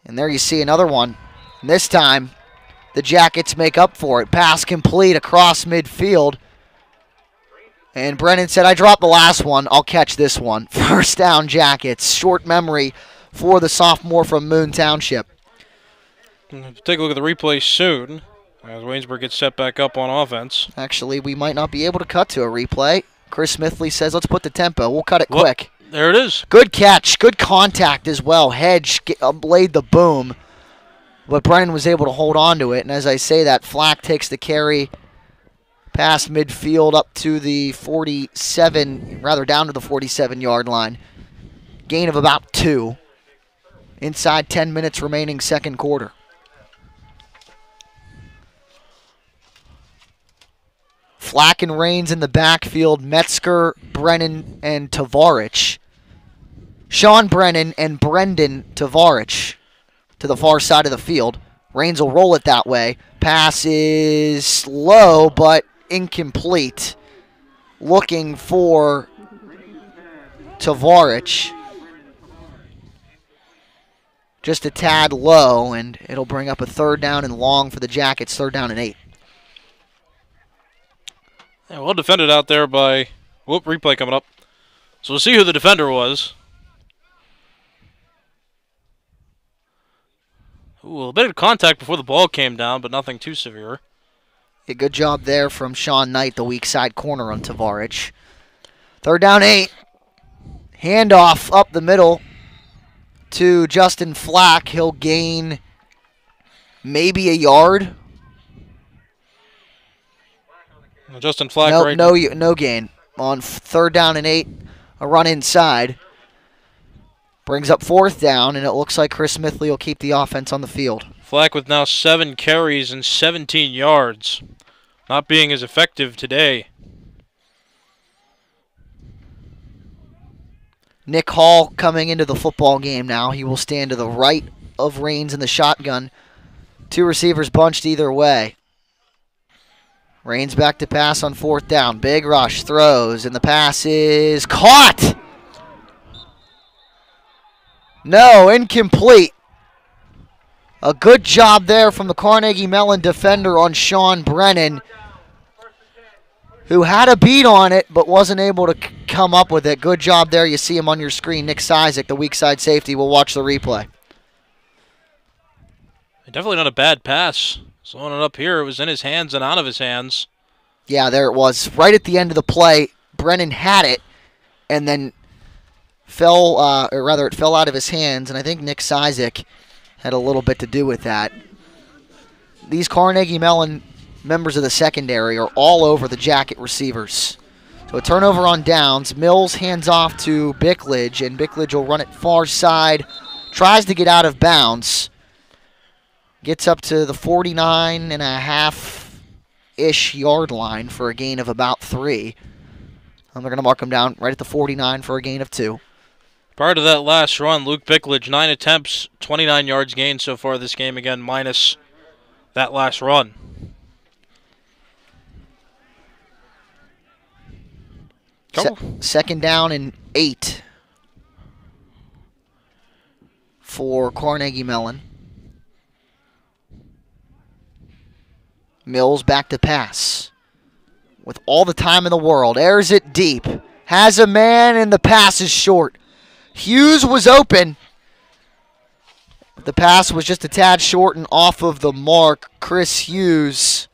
and there you see another one. And this time, the Jackets make up for it. Pass complete across midfield. And Brennan said, I dropped the last one. I'll catch this one. First down, Jackets. Short memory for the sophomore from Moon Township. Take a look at the replay soon as Waynesburg gets set back up on offense. Actually, we might not be able to cut to a replay. Chris Smithley says, let's put the tempo. We'll cut it Well, quick. There it is. Good catch. Good contact as well. Hedge get, uh, laid the boom. But Brennan was able to hold on to it. And as I say that, Flack takes the carry past midfield up to the 47, rather down to the 47 yard line. Gain of about two. Inside 10 minutes remaining second quarter. Flack and Reigns in the backfield. Metzger, Brennan, and Tavarich. Sean Brennan and Brendan Tavarich to the far side of the field. Reigns will roll it that way. Pass is low but incomplete. Looking for Tavarich. Just a tad low, and it'll bring up a third down and long for the Jackets. Third down and eight. Yeah, well defended out there by. Whoop, replay coming up. So we'll see who the defender was. Ooh, a bit of contact before the ball came down, but nothing too severe. A good job there from Sean Knight, the weak side corner on Tavarich. Third down eight. Handoff up the middle to Justin Flack. He'll gain maybe a yard. Justin Flack no, right no, no gain on third down and eight. A run inside brings up fourth down, and it looks like Chris Smithley will keep the offense on the field. Flack with now seven carries and 17 yards. Not being as effective today. Nick Hall coming into the football game now. He will stand to the right of Reigns in the shotgun. Two receivers bunched either way. Reigns back to pass on fourth down. Big rush, throws, and the pass is caught. No, incomplete. A good job there from the Carnegie Mellon defender on Sean Brennan, who had a beat on it but wasn't able to come up with it. Good job there. You see him on your screen. Nick Sizek, the weak side safety, will watch the replay. Definitely not a bad pass. Slowing it up here, it was in his hands and out of his hands. Yeah, there it was. Right at the end of the play, Brennan had it and then fell, uh, or rather, it fell out of his hands, and I think Nick Sizek had a little bit to do with that. These Carnegie Mellon members of the secondary are all over the jacket receivers. So a turnover on downs. Mills hands off to Bickledge, and Bickledge will run it far side. Tries to get out of bounds. Gets up to the 49 and a half ish yard line for a gain of about three. And they're going to mark him down right at the 49 for a gain of two. Prior to that last run, Luke Bickledge, nine attempts, 29 yards gained so far this game, again, minus that last run. Se- second down and eight for Carnegie Mellon. Mills back to pass. With all the time in the world, airs it deep. Has a man, and the pass is short. Hughes was open. The pass was just a tad short and off of the mark. Chris Hughes,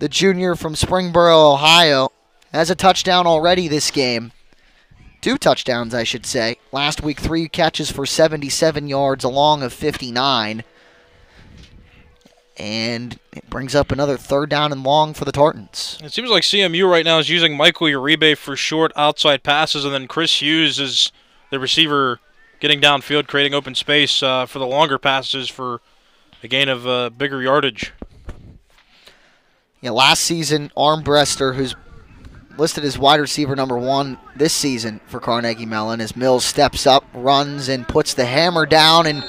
the junior from Springboro, Ohio, has a touchdown already this game. Two touchdowns, I should say. Last week, three catches for 77 yards, along of 59. And it brings up another third down and long for the Tartans. It seems like CMU right now is using Michael Uribe for short outside passes, and then Chris Hughes is the receiver getting downfield, creating open space uh, for the longer passes for a gain of uh, bigger yardage. Yeah, last season, Armbruster, who's listed as wide receiver number one this season for Carnegie Mellon, as Mills steps up, runs, and puts the hammer down and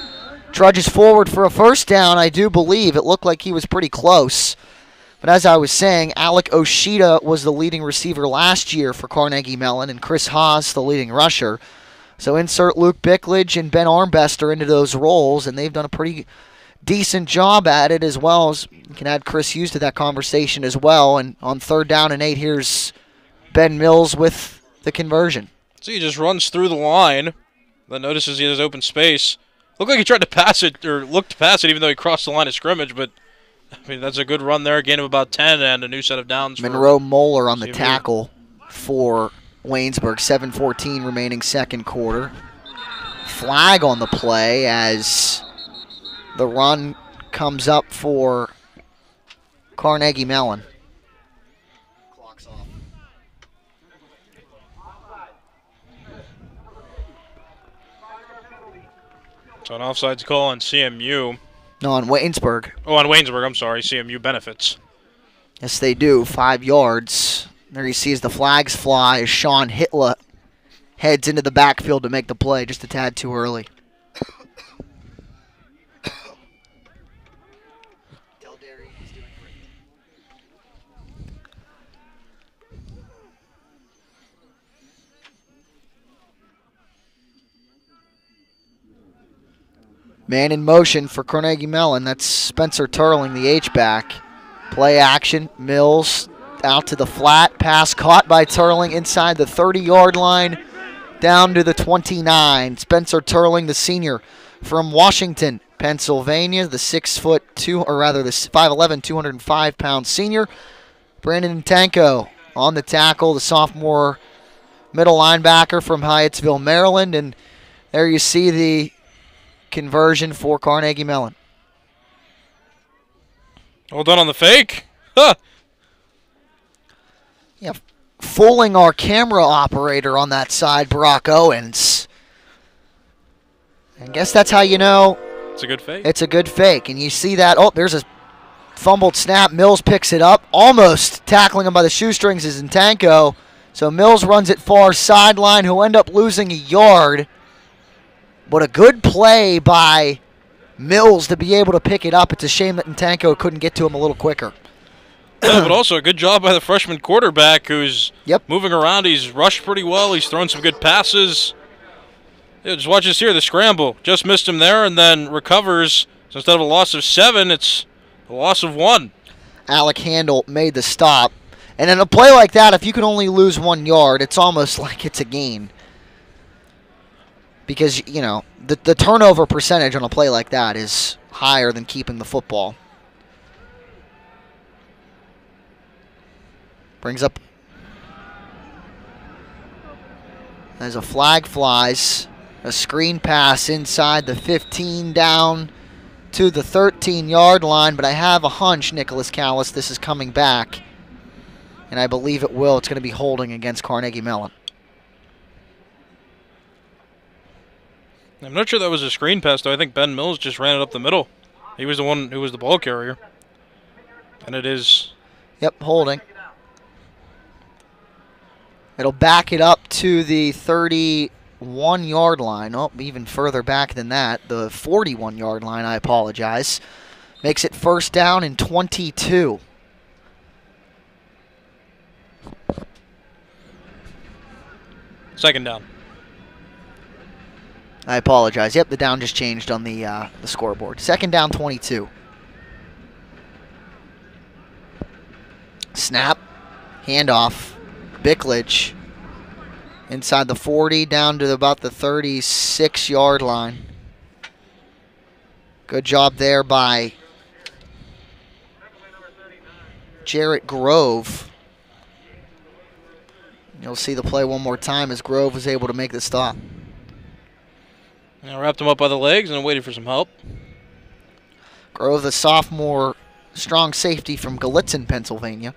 trudges forward for a first down, I do believe. It looked like he was pretty close. But as I was saying, Alec Oshida was the leading receiver last year for Carnegie Mellon, and Chris Haas the leading rusher. So insert Luke Bickledge and Ben Armbruster into those roles, and they've done a pretty decent job at it as well as you can add Chris Hughes to that conversation as well. And on third down and eight, here's Ben Mills with the conversion. So he just runs through the line, then notices he has open space. Looked like he tried to pass it or looked to pass it, even though he crossed the line of scrimmage. But I mean, that's a good run there. Gain of about ten and a new set of downs. for Monroe Moeller on the tackle for Waynesburg. 7:14 remaining second quarter. Flag on the play as the run comes up for Carnegie Mellon. So an offsides call on CMU. No, on Waynesburg. Oh, on Waynesburg. I'm sorry. CMU benefits. Yes, they do. Five yards. There he sees the flags fly as Sean Hitler heads into the backfield to make the play just a tad too early. Man in motion for Carnegie Mellon. That's Spencer Turling, the H-back. Play action. Mills out to the flat. Pass caught by Turling inside the 30-yard line down to the 29. Spencer Turling, the senior from Washington, Pennsylvania, the six foot two, or rather the 5'11", 205 pound senior. Brandon Tanko on the tackle, the sophomore middle linebacker from Hyattsville, Maryland, and there you see the conversion for Carnegie Mellon. Well done on the fake. Huh. Yeah, fooling our camera operator on that side, Brock Owens. I guess that's how you know It's a good fake. it's a good fake. And you see that. Oh, there's a fumbled snap. Mills picks it up, almost tackling him by the shoestrings is Ntanko. So Mills runs it far sideline. He'll end up losing a yard. But a good play by Mills to be able to pick it up. It's a shame that Ntanko couldn't get to him a little quicker. Yeah, but also a good job by the freshman quarterback who's yep. moving around. He's rushed pretty well. He's thrown some good passes. Yeah, just watch this here. The scramble just missed him there, and then recovers. So instead of a loss of seven, it's a loss of one. Alec Handel made the stop. And in a play like that, if you can only lose one yard, it's almost like it's a gain. Because, you know, the, the turnover percentage on a play like that is higher than keeping the football. Brings up. As a flag flies, a screen pass inside the 15 down to the 13 yard line, but I have a hunch, Nicholas Callas, this is coming back. And I believe it will. It's going to be holding against Carnegie Mellon. I'm not sure that was a screen pass, though. I think Ben Mills just ran it up the middle. He was the one who was the ball carrier. And it is. Yep, holding. It'll back it up to the 31 yard line. Oh, even further back than that. The 41 yard line, I apologize. Makes it first down and 22. Second down. I apologize. Yep, the down just changed on the uh, the scoreboard. Second down, 22. Snap, handoff, Bickledge inside the 40 down to about the 36 yard line. Good job there by Jarrett Grove. You'll see the play one more time as Grove was able to make the stop. I wrapped him up by the legs and waited for some help. Grove, the sophomore strong safety from Gallitzin, Pennsylvania.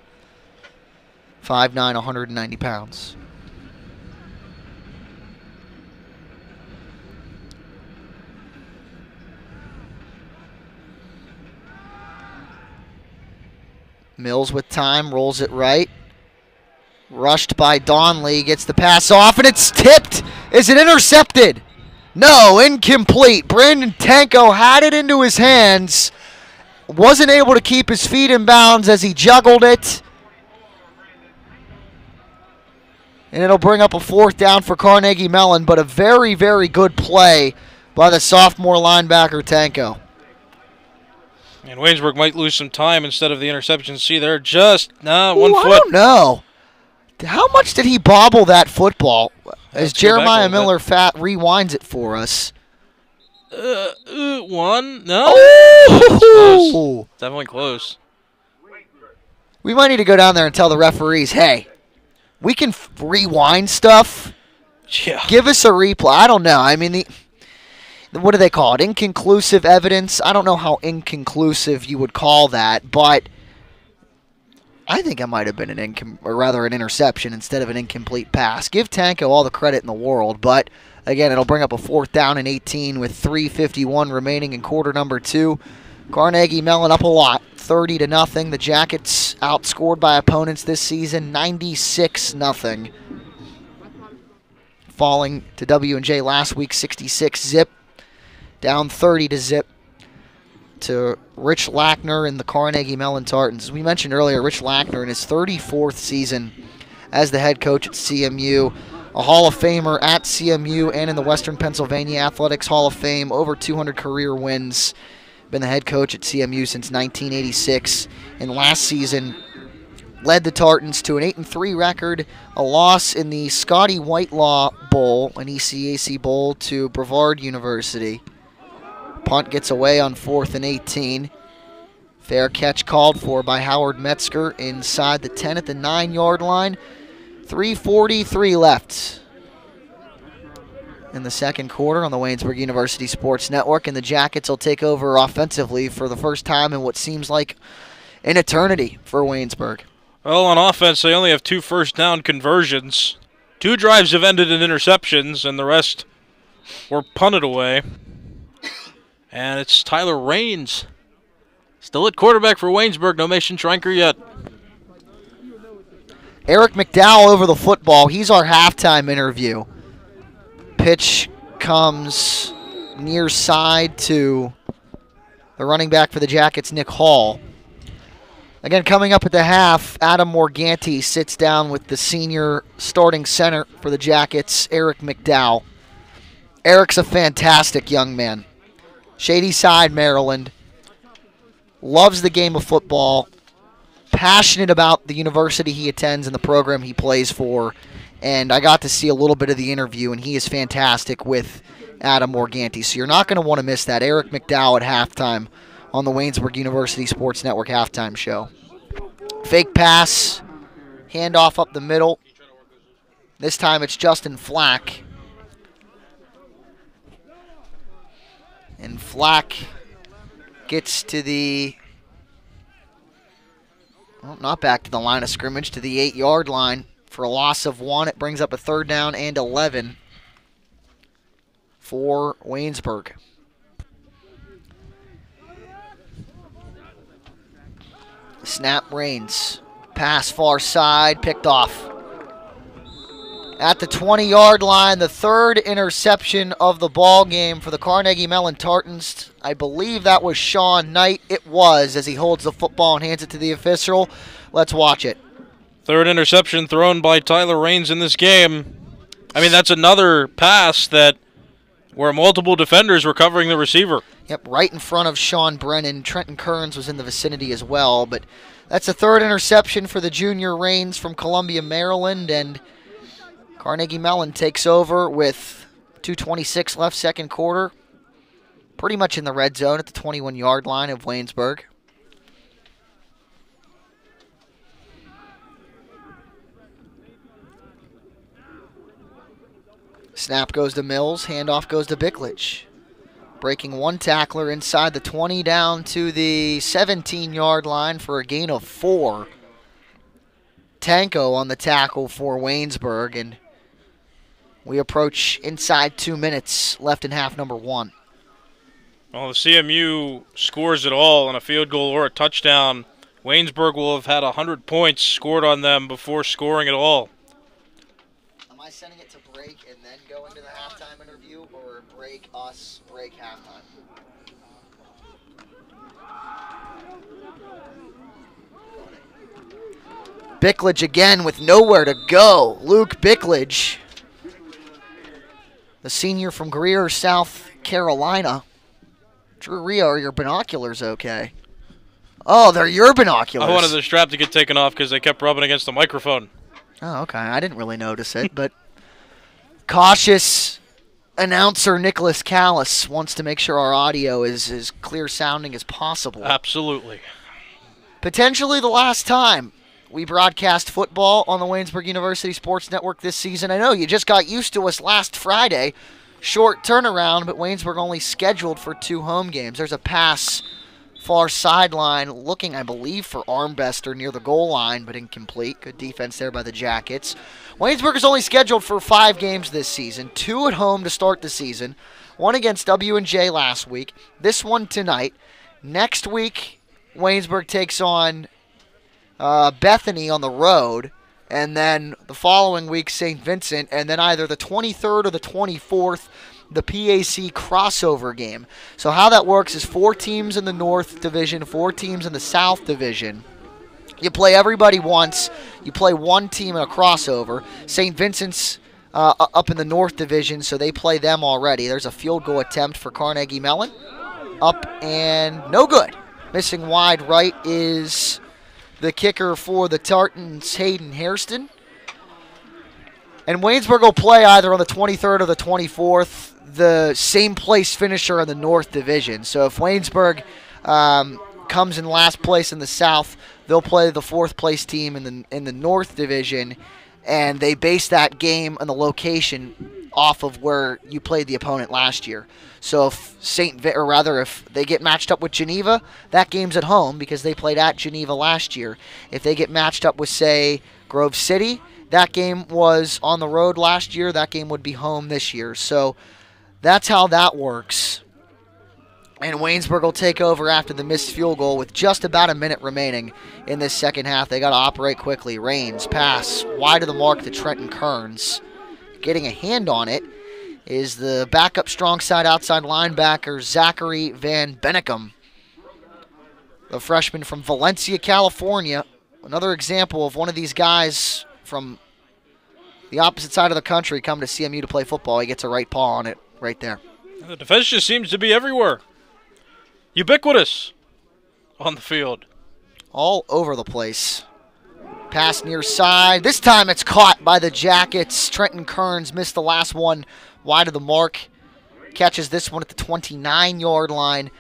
5'9", 190 pounds. Mills with time, rolls it right. Rushed by Donley, gets the pass off, and it's tipped. Is it intercepted? No, incomplete. Brandon Tanko had it into his hands. Wasn't able to keep his feet in bounds as he juggled it. And it'll bring up a fourth down for Carnegie Mellon, but a very, very good play by the sophomore linebacker Tanko. And Waynesburg might lose some time instead of the interception. See, they're just nah, one Ooh, I foot. don't know. How much did he bobble that football? As Let's go back a Jeremiah. Miller fat rewinds it for us. Uh, uh, one? No. Oh! Close. Definitely close. We might need to go down there and tell the referees, hey, we can f- rewind stuff. Yeah. Give us a replay. I don't know. I mean, the, the- what do they call it? Inconclusive evidence. I don't know how inconclusive you would call that, but I think it might have been an incom- or rather an interception instead of an incomplete pass. Give Tanko all the credit in the world, but again, it'll bring up a fourth down and 18 with 3:51 remaining in quarter number two. Carnegie Mellon up a lot, 30 to nothing. The Jackets outscored by opponents this season, 96 nothing. Falling to W and J last week, 66 zip, down 30 to zip to Rich Lackner and the Carnegie Mellon Tartans. As we mentioned earlier, Rich Lackner in his 34th season as the head coach at CMU, a Hall of Famer at CMU and in the Western Pennsylvania Athletics Hall of Fame, over 200 career wins. Been the head coach at CMU since 1986, and last season led the Tartans to an 8 3 record, a loss in the Scotty Whitelaw Bowl, an ECAC bowl to Brevard University. Punt gets away on fourth and 18. Fair catch called for by Howard Metzger inside the 10 at the 9 yard line. 343 left in the second quarter on the Waynesburg University Sports Network, and the Jackets will take over offensively for the first time in what seems like an eternity for Waynesburg. Well, on offense, they only have two first down conversions. Two drives have ended in interceptions, and the rest were punted away. And it's Tyler Raines. Still at quarterback for Waynesburg. No Mason Schrenker yet. Eric McDowell over the football. He's our halftime interview. Pitch comes near side to the running back for the Jackets, Nick Hall. Again, coming up at the half, Adam Morganti sits down with the senior starting center for the Jackets, Eric McDowell. Eric's a fantastic young man. Shady Side, Maryland. Loves the game of football. Passionate about the university he attends and the program he plays for. And I got to see a little bit of the interview, and he is fantastic with Adam Morganti. So you're not going to want to miss that. Eric McDowell at halftime on the Waynesburg University Sports Network halftime show. Fake pass, handoff up the middle. This time it's Justin Flack. And Flack gets to the. Well, not back to the line of scrimmage, to the eight yard line. For a loss of one, it brings up a third down and 11 for Waynesburg. Snap Raines. Pass far side, picked off. At the 20 yard line, the third interception of the ball game for the Carnegie Mellon Tartans. I believe that was Sean Knight. It was as he holds the football and hands it to the official. Let's watch it. Third interception thrown by Tyler Raines in this game. I mean, that's another pass that where multiple defenders were covering the receiver. Yep, right in front of Sean Brennan. Trenton Kearns was in the vicinity as well, but that's the third interception for the junior Raines from Columbia, Maryland, and Carnegie Mellon takes over with 226 left second quarter. Pretty much in the red zone at the 21 yard line of Waynesburg. Snap goes to Mills, handoff goes to Bicklich. Breaking one tackler inside the 20 down to the 17 yard line for a gain of four. Tanko on the tackle for Waynesburg, and we approach inside two minutes left in half number one. Well, the CMU scores it all on a field goal or a touchdown. Waynesburg will have had 100 points scored on them before scoring at all. Am I sending it to break and then go into the halftime interview, or break us, break halftime? Bickledge again with nowhere to go. Luke Bickledge, the senior from Greer, South Carolina. Drew Rio, are your binoculars okay? Oh, they're your binoculars. I wanted the strap to get taken off because they kept rubbing against the microphone. Oh, okay. I didn't really notice it, but cautious announcer Nicholas Callas wants to make sure our audio is as clear sounding as possible. Absolutely. Potentially the last time we broadcast football on the Waynesburg University Sports Network this season. I know you just got used to us last Friday. Short turnaround, but Waynesburg only scheduled for two home games. There's a pass far sideline looking, I believe, for Armbruster near the goal line, but incomplete. Good defense there by the Jackets. Waynesburg is only scheduled for five games this season, two at home to start the season, one against W&J last week, this one tonight. Next week, Waynesburg takes on uh, Bethany on the road, and then the following week, St. Vincent, and then either the 23rd or the 24th, the PAC crossover game. So, how that works is four teams in the North Division, four teams in the South Division. You play everybody once. You play one team in a crossover. St. Vincent's uh, up in the North Division, so they play them already. There's a field goal attempt for Carnegie Mellon. Up and no good. Missing wide right is the kicker for the Tartans, Hayden Hairston. And Waynesburg will play either on the 23rd or the 24th, the same place finisher in the North Division. So if Waynesburg um, comes in last place in the South, they'll play the fourth place team in the in the North Division, and they base that game and the location off of where you played the opponent last year. So if Saint, or rather, if they get matched up with Geneva, that game's at home because they played at Geneva last year. If they get matched up with, say, Grove City, that game was on the road last year. That game would be home this year. So that's how that works. And Waynesburg will take over after the missed field goal with just about a minute remaining in this second half. They got to operate quickly. Raines pass wide of the mark to Trenton Kearns. Getting a hand on it is the backup strong side outside linebacker Zachary Van Bennekum, the freshman from Valencia, California. Another example of one of these guys from the opposite side of the country come to CMU to play football. He gets a right paw on it right there. The defense just seems to be everywhere. Ubiquitous on the field. All over the place. Pass near side. This time it's caught by the Jackets. Trenton Kearns missed the last one wide of the mark. Catches this one at the 29 yard line.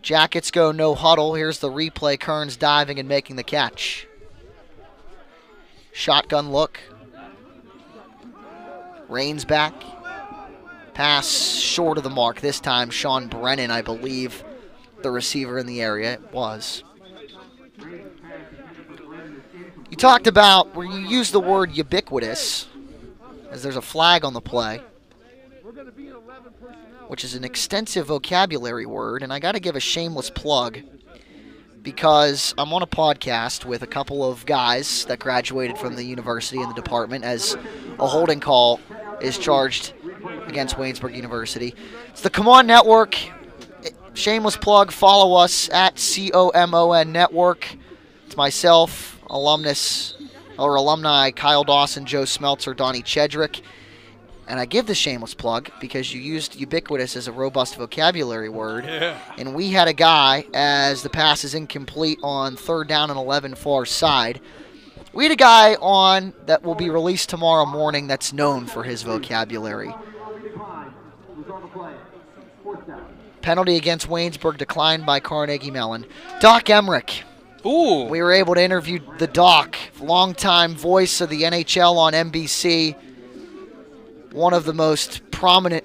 Jackets go no huddle. Here's the replay. Kearns diving and making the catch. Shotgun look. Raines back. Pass short of the mark. This time, Sean Brennan, I believe, the receiver in the area. Was. You talked about where you used the word ubiquitous, as there's a flag on the play, which is an extensive vocabulary word, and I got to give a shameless plug because I'm on a podcast with a couple of guys that graduated from the university in the department as a holding call is charged against Waynesburg University. It's the Come On Network. Shameless plug. Follow us at COMON Network. It's myself, alumnus or alumni Kyle Dawson, Joe Smeltzer, Donnie Chedrick. And I give the shameless plug because you used ubiquitous as a robust vocabulary word. Yeah. And we had a guy, as the pass is incomplete on third down and 11 far side. We had a guy on that will be released tomorrow morning that's known for his vocabulary. Penalty against Waynesburg declined by Carnegie Mellon. Doc Emrick. Ooh. We were able to interview the Doc, longtime voice of the NHL on NBC, one of the most prominent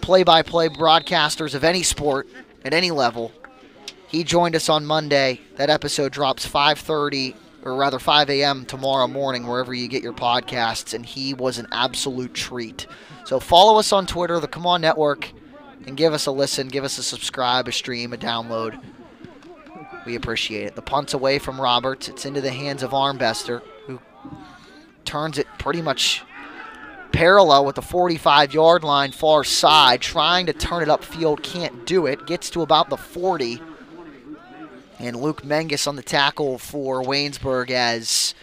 play-by-play broadcasters of any sport at any level. He joined us on Monday. That episode drops 5:30 or rather 5 a.m. tomorrow morning wherever you get your podcasts and he was an absolute treat. So follow us on Twitter, the Come On Network, and give us a listen, give us a subscribe, a stream, a download. We appreciate it. The punt's away from Roberts. It's into the hands of Armbruster, who turns it pretty much parallel with the 45 yard line far side, trying to turn it upfield, can't do it. Gets to about the 40. And Luke Menges on the tackle for Waynesburg as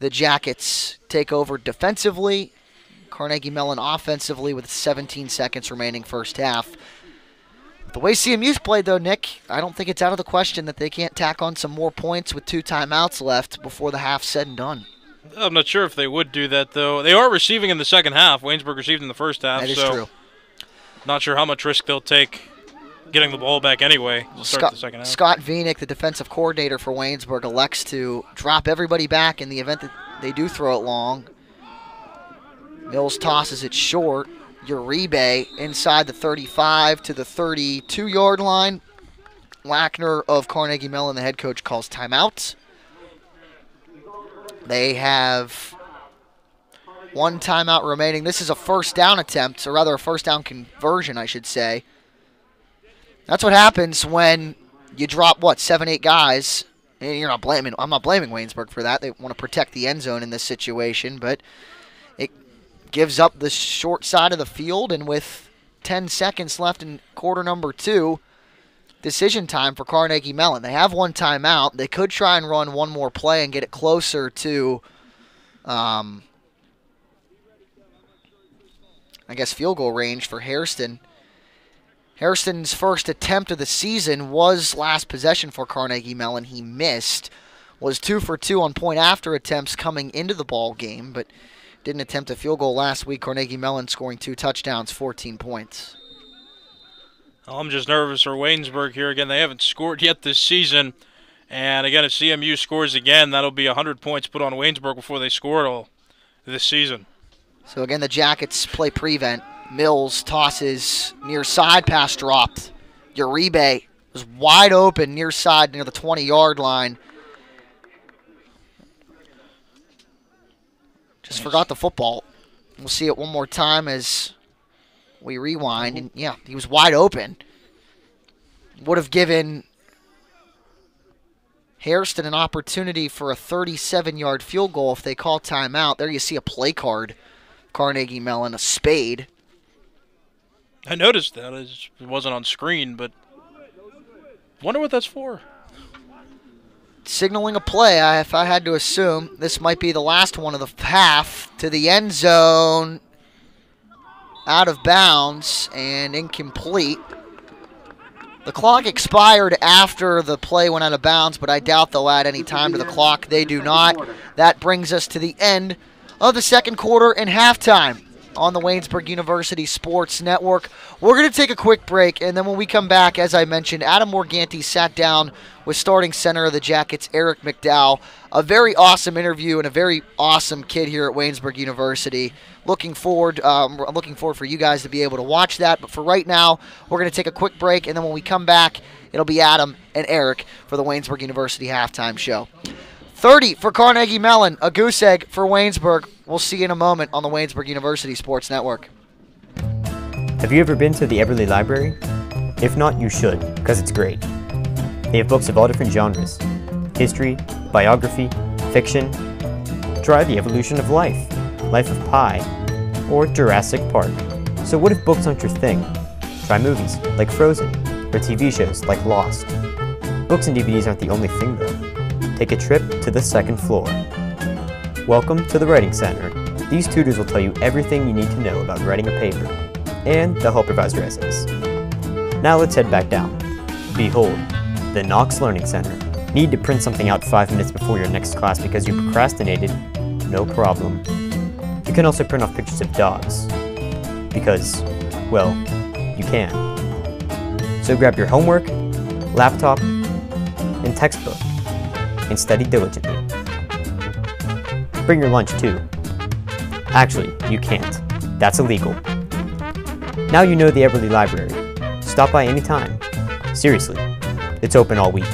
the Jackets take over defensively. Carnegie Mellon offensively with 17 seconds remaining first half. The way CMU's played, though, Nick, I don't think it's out of the question that they can't tack on some more points with two timeouts left before the half's said and done. I'm not sure if they would do that though. They are receiving in the second half. Waynesburg received in the first half. That is so true. Not sure how much risk they'll take getting the ball back anyway. Scott, the second half. Scott Vienick, the defensive coordinator for Waynesburg, elects to drop everybody back in the event that they do throw it long. Mills tosses it short. Uribe inside the 35 to the 32 yard line. Lackner of Carnegie Mellon, the head coach, calls timeout. They have one timeout remaining. This is a first down attempt, or rather a first down conversion, I should say. That's what happens when you drop what seven, eight guys. And you're not blaming. I'm not blaming Waynesburg for that. They want to protect the end zone in this situation, but gives up the short side of the field, and with 10 seconds left in quarter number two, decision time for Carnegie Mellon. They have one timeout. They could try and run one more play and get it closer to, um, I guess, field goal range for Hairston. Hairston's first attempt of the season was last possession for Carnegie Mellon. He missed. Was two for two on point after attempts coming into the ball game, but didn't attempt a field goal last week. Carnegie Mellon scoring two touchdowns, 14 points. Well, I'm just nervous for Waynesburg here again. They haven't scored yet this season. And again, if CMU scores again, that'll be 100 points put on Waynesburg before they score it all this season. So again, the Jackets play prevent. Mills tosses near side pass dropped. Uribe was wide open near side near the 20 yard line. Just forgot the football. We'll see it one more time as we rewind. And yeah, he was wide open. Would have given Hairston an opportunity for a 37 yard field goal if they call timeout. There you see a play card. Carnegie Mellon, a spade. I noticed that. It wasn't on screen, but wonder what that's for. Signaling a play. If I had to assume, this might be the last one of the half to the end zone, out of bounds and incomplete. The clock expired after the play went out of bounds, but I doubt they'll add any time to the clock. They do not. That brings us to the end of the second quarter and halftime on the Waynesburg University Sports Network. We're going to take a quick break, and then when we come back, as I mentioned, Adam Morganti sat down with starting center of the Jackets, Eric McDowell. A very awesome interview and a very awesome kid here at Waynesburg University. Looking forward, um, I'm looking forward for you guys to be able to watch that. But for right now, we're going to take a quick break, and then when we come back, it'll be Adam and Eric for the Waynesburg University halftime show. 30 for Carnegie Mellon, a goose egg for Waynesburg. We'll see you in a moment on the Waynesburg University Sports Network. Have you ever been to the Eberly Library? If not, you should, because it's great. They have books of all different genres history, biography, fiction. Try The Evolution of Life, Life of Pi, or Jurassic Park. So, what if books aren't your thing? Try movies like Frozen, or TV shows like Lost. Books and DVDs aren't the only thing, though. Take a trip to the second floor. Welcome to the Writing Center. These tutors will tell you everything you need to know about writing a paper, and they'll help revise your essays. Now let's head back down. Behold, the Knox Learning Center. Need to print something out five minutes before your next class because you procrastinated? No problem. You can also print off pictures of dogs. Because, well, you can. So grab your homework, laptop, and textbook, and study diligently. Bring your lunch too. Actually, you can't. That's illegal. Now you know the Eberly Library. Stop by anytime. Seriously, it's open all week.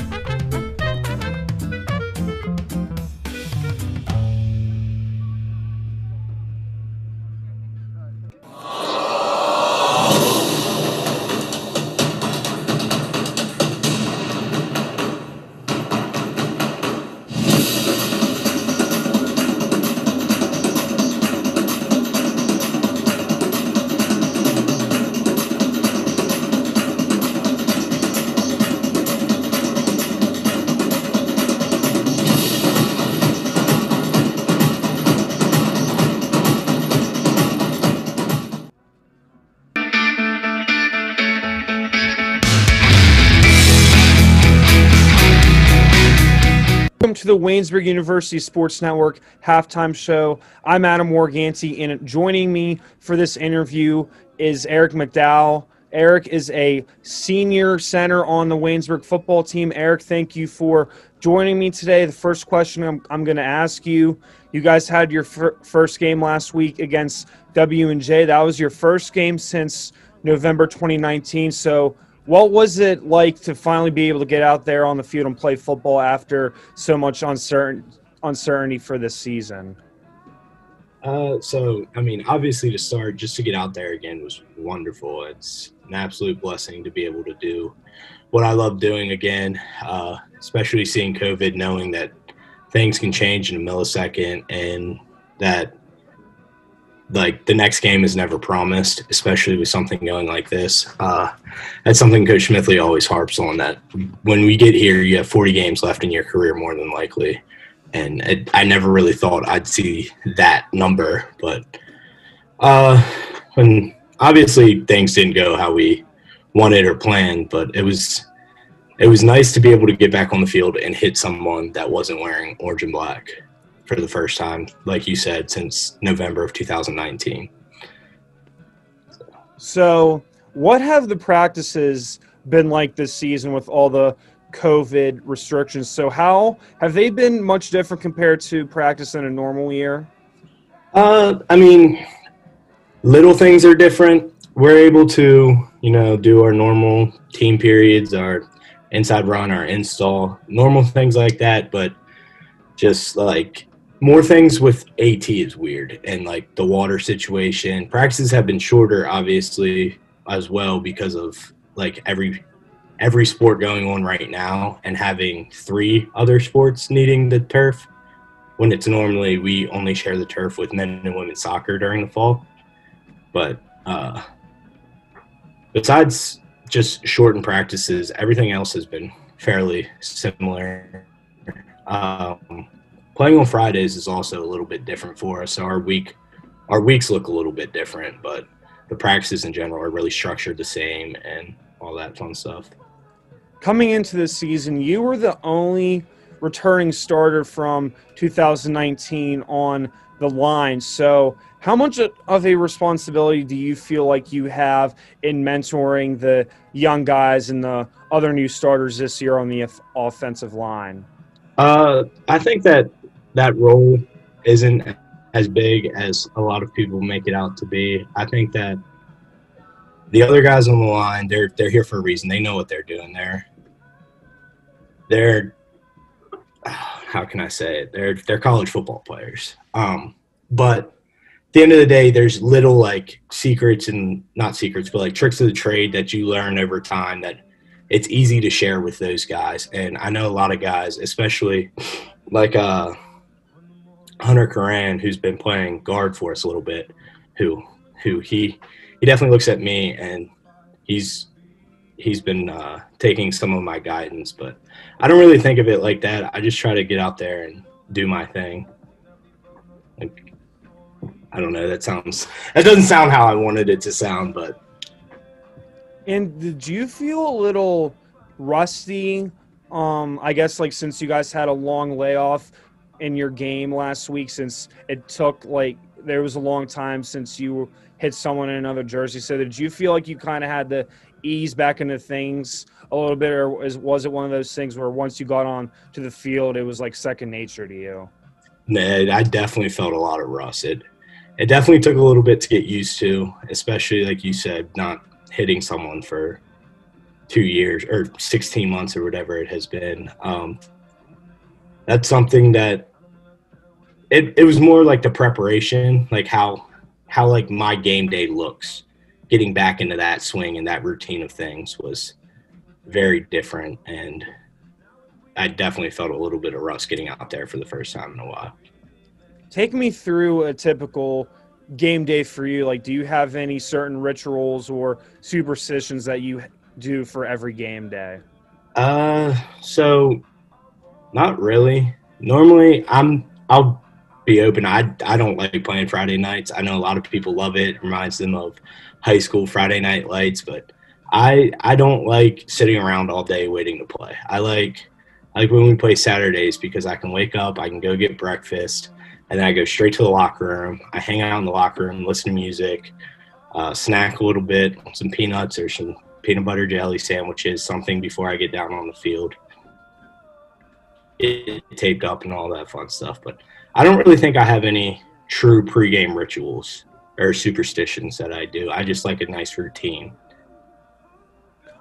Waynesburg University Sports Network halftime show. I'm Adam Morganti, and joining me for this interview is Eric McDowell. Eric is a senior center on the Waynesburg football team. Eric, thank you for joining me today. The first question I'm, I'm going to ask you you guys had your fir- first game last week against W and J. That was your first game since November 2019. So, what was it like to finally be able to get out there on the field and play football after so much uncertain, uncertainty for this season? Uh, so, I mean, obviously, to start, just to get out there again was wonderful. It's an absolute blessing to be able to do what I love doing again, uh, especially seeing COVID, knowing that things can change in a millisecond and that like the next game is never promised, especially with something going like this. Uh, that's something Coach Smithley always harps on. That when we get here, you have 40 games left in your career, more than likely. And it, I never really thought I'd see that number, but uh, when obviously things didn't go how we wanted or planned, but it was it was nice to be able to get back on the field and hit someone that wasn't wearing orange and black for the first time, like you said, since November of 2019. So, what have the practices been like this season with all the COVID restrictions? So, how have they been much different compared to practice in a normal year? Uh, I mean, little things are different. We're able to, you know, do our normal team periods, our inside run, our install, normal things like that. But just like more things with AT is weird and like the water situation. Practices have been shorter, obviously, as well because of like every every sport going on right now and having three other sports needing the turf when it's normally we only share the turf with men and women soccer during the fall. But uh, besides just shortened practices, everything else has been fairly similar. Um, playing on Fridays is also a little bit different for us. So our week, our weeks look a little bit different, but the practices in general are really structured the same and all that fun stuff. Coming into this season, you were the only returning starter from 2019 on the line. So, how much of a responsibility do you feel like you have in mentoring the young guys and the other new starters this year on the offensive line? Uh, I think that that role isn't as big as a lot of people make it out to be. I think that the other guys on the line, they're they're here for a reason. They know what they're doing. They're they're how can I say it? They're they're college football players. Um, but at the end of the day, there's little like secrets and not secrets, but like tricks of the trade that you learn over time that it's easy to share with those guys. And I know a lot of guys, especially like uh Hunter Karan, who's been playing guard for us a little bit, who who he he definitely looks at me and he's he's been uh, taking some of my guidance, but I don't really think of it like that. I just try to get out there and do my thing. Like I don't know. That sounds that doesn't sound how I wanted it to sound, but. And did you feel a little rusty? Um, I guess like since you guys had a long layoff in your game last week since it took like there was a long time since you hit someone in another jersey. So did you feel like you kind of had to ease back into things a little bit, or was, it one of those things where once you got on to the field, it was like second nature to you? Nah, I definitely felt a lot of rust. It it definitely took a little bit to get used to, especially like you said, not hitting someone for two years or 16 months or whatever it has been. Um, that's something that it, it was more like the preparation, like how how like my game day looks. Getting back into that swing and that routine of things was very different and I definitely felt a little bit of rust getting out there for the first time in a while. Take me through a typical game day for you. Like, do you have any certain rituals or superstitions that you do for every game day? Uh, so not really. Normally, I'm I'll be open. I I don't like playing Friday nights. I know a lot of people love it. it reminds them of high school Friday night lights, but I I don't like sitting around all day waiting to play. I like I like when we play Saturdays because I can wake up, I can go get breakfast, and then I go straight to the locker room. I hang out in the locker room, listen to music, uh, snack a little bit, some peanuts or some peanut butter jelly sandwiches, something before I get down on the field. It, taped up and all that fun stuff. But I don't really think I have any true pregame rituals or superstitions that I do. I just like a nice routine.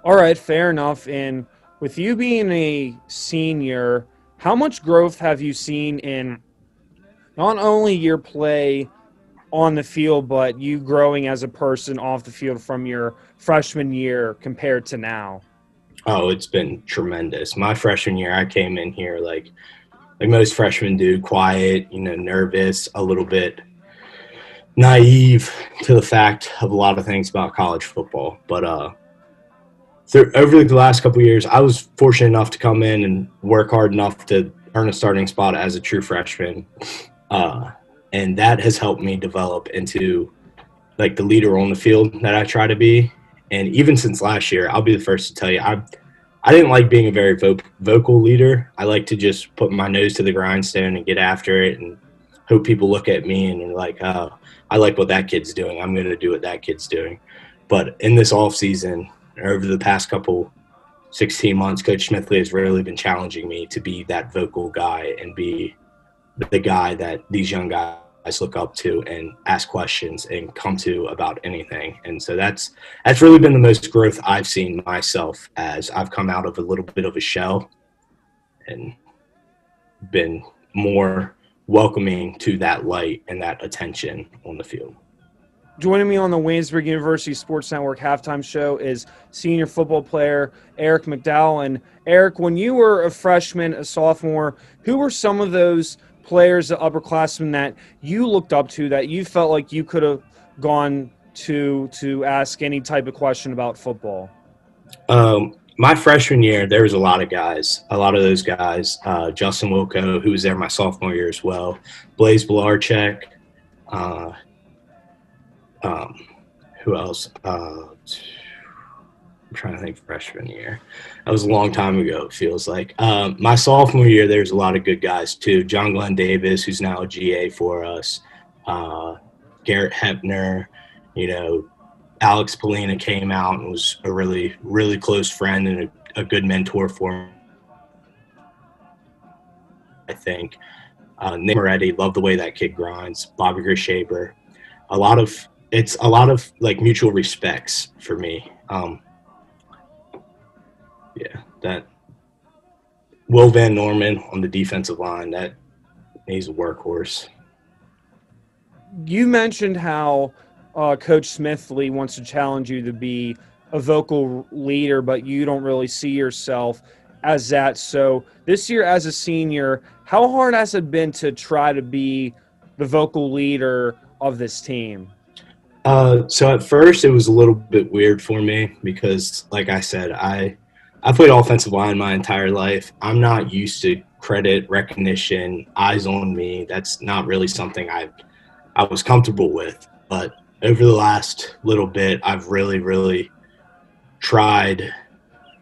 All right, fair enough. And with you being a senior, how much growth have you seen in not only your play on the field, but you growing as a person off the field from your freshman year compared to now? Oh, it's been tremendous. My freshman year, I came in here like like most freshmen do, quiet, you know, nervous, a little bit naive to the fact of a lot of things about college football. But uh, through, over the last couple years, I was fortunate enough to come in and work hard enough to earn a starting spot as a true freshman. Uh, and that has helped me develop into like the leader on the field that I try to be. And even since last year, I'll be the first to tell you, I I didn't like being a very vo- vocal leader. I like to just put my nose to the grindstone and get after it, and hope people look at me and are like, "Oh, I like what that kid's doing. I'm going to do what that kid's doing." But in this off season, over the past couple 16 months, Coach Smithley has really been challenging me to be that vocal guy and be the guy that these young guys look up to and ask questions and come to about anything. And so that's that's really been the most growth I've seen myself as I've come out of a little bit of a shell and been more welcoming to that light and that attention on the field. Joining me on the Waynesburg University Sports Network halftime show is senior football player Eric McDowell. And Eric, when you were a freshman, a sophomore, who were some of those players, the upperclassmen that you looked up to that you felt like you could have gone to to ask any type of question about football? Um, my freshman year, there was a lot of guys. A lot of those guys, uh, Justin Wilco, who was there my sophomore year as well, Blaze Blarchek, uh, um, who else? Uh, I'm trying to think freshman year. That was a long time ago, it feels like. Um, my sophomore year, there's a lot of good guys too. John Glenn Davis, who's now a GA for us, uh, Garrett Hepner, you know, Alex Polina came out and was a really, really close friend and a, a good mentor for me. I think. Uh, Nick Moretti, love the way that kid grinds. Bobby Grishaber. A lot of it's a lot of like mutual respects for me. Um, yeah, that Will Van Norman on the defensive line, that he's a workhorse. You mentioned how uh, Coach Smithley wants to challenge you to be a vocal leader, but you don't really see yourself as that. So this year, as a senior, how hard has it been to try to be the vocal leader of this team? Uh, so at first, it was a little bit weird for me because, like I said, I I played offensive line my entire life. I'm not used to credit, recognition, eyes on me. That's not really something I I was comfortable with. But over the last little bit, I've really, really tried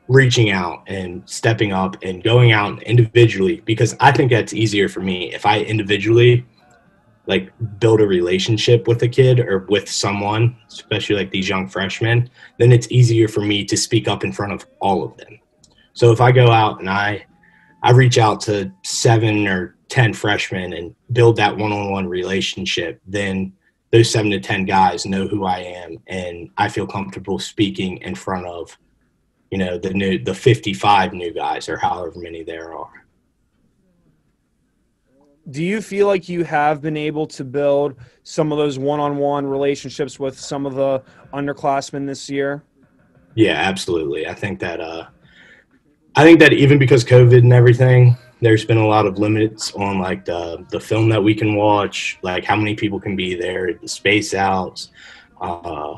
reaching out and stepping up and going out individually because I think that's easier for me if I individually like build a relationship with a kid or with someone, especially like these young freshmen, then it's easier for me to speak up in front of all of them. So if I go out and I I reach out to seven or ten freshmen and build that one-on-one relationship, then those seven to ten guys know who I am and I feel comfortable speaking in front of, you know, the new the 55 new guys or however many there are do you feel like you have been able to build some of those one-on-one relationships with some of the underclassmen this year? Yeah, absolutely. I think that uh, I think that even because COVID and everything, there's been a lot of limits on like the the film that we can watch, like how many people can be there, the space outs, uh,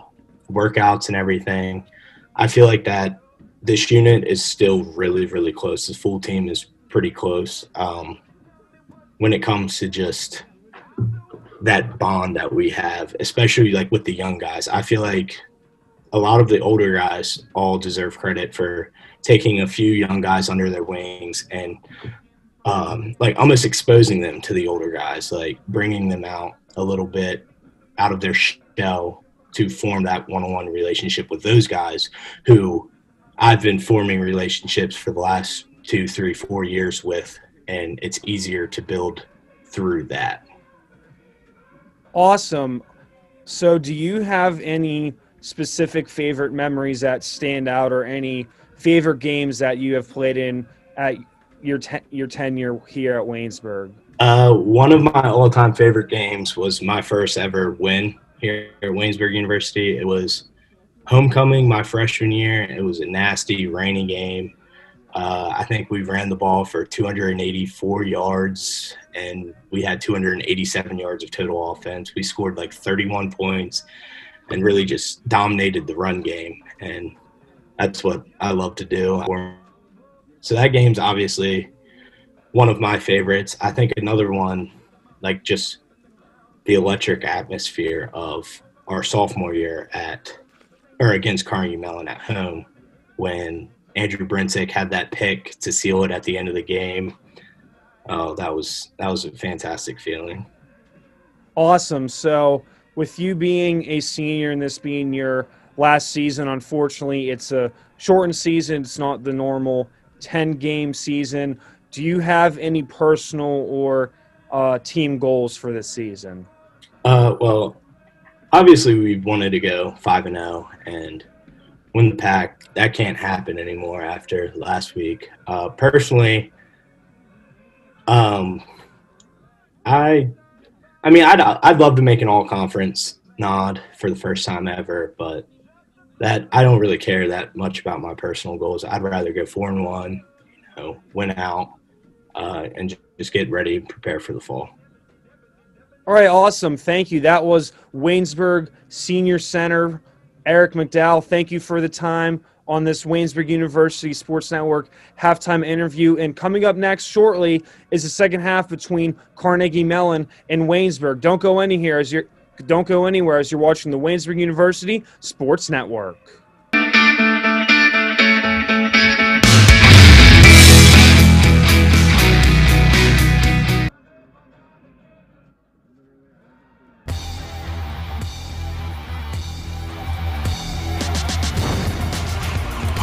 workouts, and everything. I feel like that this unit is still really, really close. The full team is pretty close. Um, when it comes to just that bond that we have, especially like with the young guys. I feel like a lot of the older guys all deserve credit for taking a few young guys under their wings and um, like almost exposing them to the older guys, like bringing them out a little bit out of their shell to form that one-on-one relationship with those guys who I've been forming relationships for the last two, three, four years with, and it's easier to build through that. Awesome. So, do you have any specific favorite memories that stand out, or any favorite games that you have played in at your te- your tenure here at Waynesburg? Uh, one of my all-time favorite games was my first ever win here at Waynesburg University. It was homecoming my freshman year. It was a nasty, rainy game. Uh, I think we ran the ball for 284 yards, and we had 287 yards of total offense. We scored like 31 points, and really just dominated the run game. And that's what I love to do. So that game's obviously one of my favorites. I think another one, like just the electric atmosphere of our sophomore year at or against Carnegie Mellon at home when Andrew Brinsick had that pick to seal it at the end of the game. Oh, that was that was a fantastic feeling. Awesome. So, with you being a senior and this being your last season, unfortunately, it's a shortened season. It's not the normal 10 game season. Do you have any personal or uh, team goals for this season? Uh, well, obviously we wanted to go five and zero and win the pack. That can't happen anymore after last week. Uh, personally, um, I, I mean, I'd I'd love to make an all conference nod for the first time ever, but that I don't really care that much about my personal goals. I'd rather go four and one, you know, win out, uh, and just get ready and prepare for the fall. All right, awesome. Thank you. That was Waynesburg Senior Center. Eric McDowell, thank you for the time on this Waynesburg University Sports Network halftime interview. And coming up next shortly is the second half between Carnegie Mellon and Waynesburg. Don't go anywhere as you're don't go anywhere as you're watching the Waynesburg University Sports Network.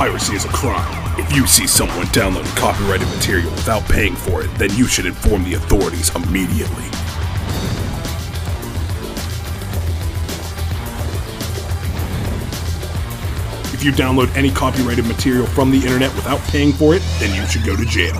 Piracy is a crime. If you see someone downloading copyrighted material without paying for it, then you should inform the authorities immediately. If you download any copyrighted material from the internet without paying for it, then you should go to jail.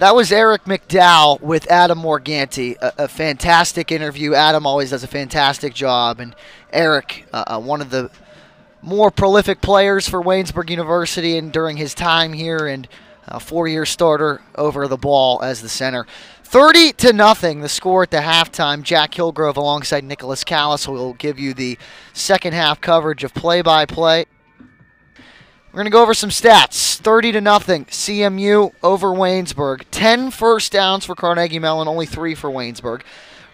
That was Eric McDowell with Adam Morganti. A, a, fantastic interview. Adam always does a fantastic job. And Eric, uh, uh, one of the more prolific players for Waynesburg University and during his time here, and a four-year starter over the ball as the center. 30 to nothing, the score at the halftime. Jack Hillgrove alongside Nicholas Callas will give you the second half coverage of play-by-play. -play. We're going to go over some stats. 30 to nothing. CMU over Waynesburg. 10 first downs for Carnegie Mellon, only 3 for Waynesburg.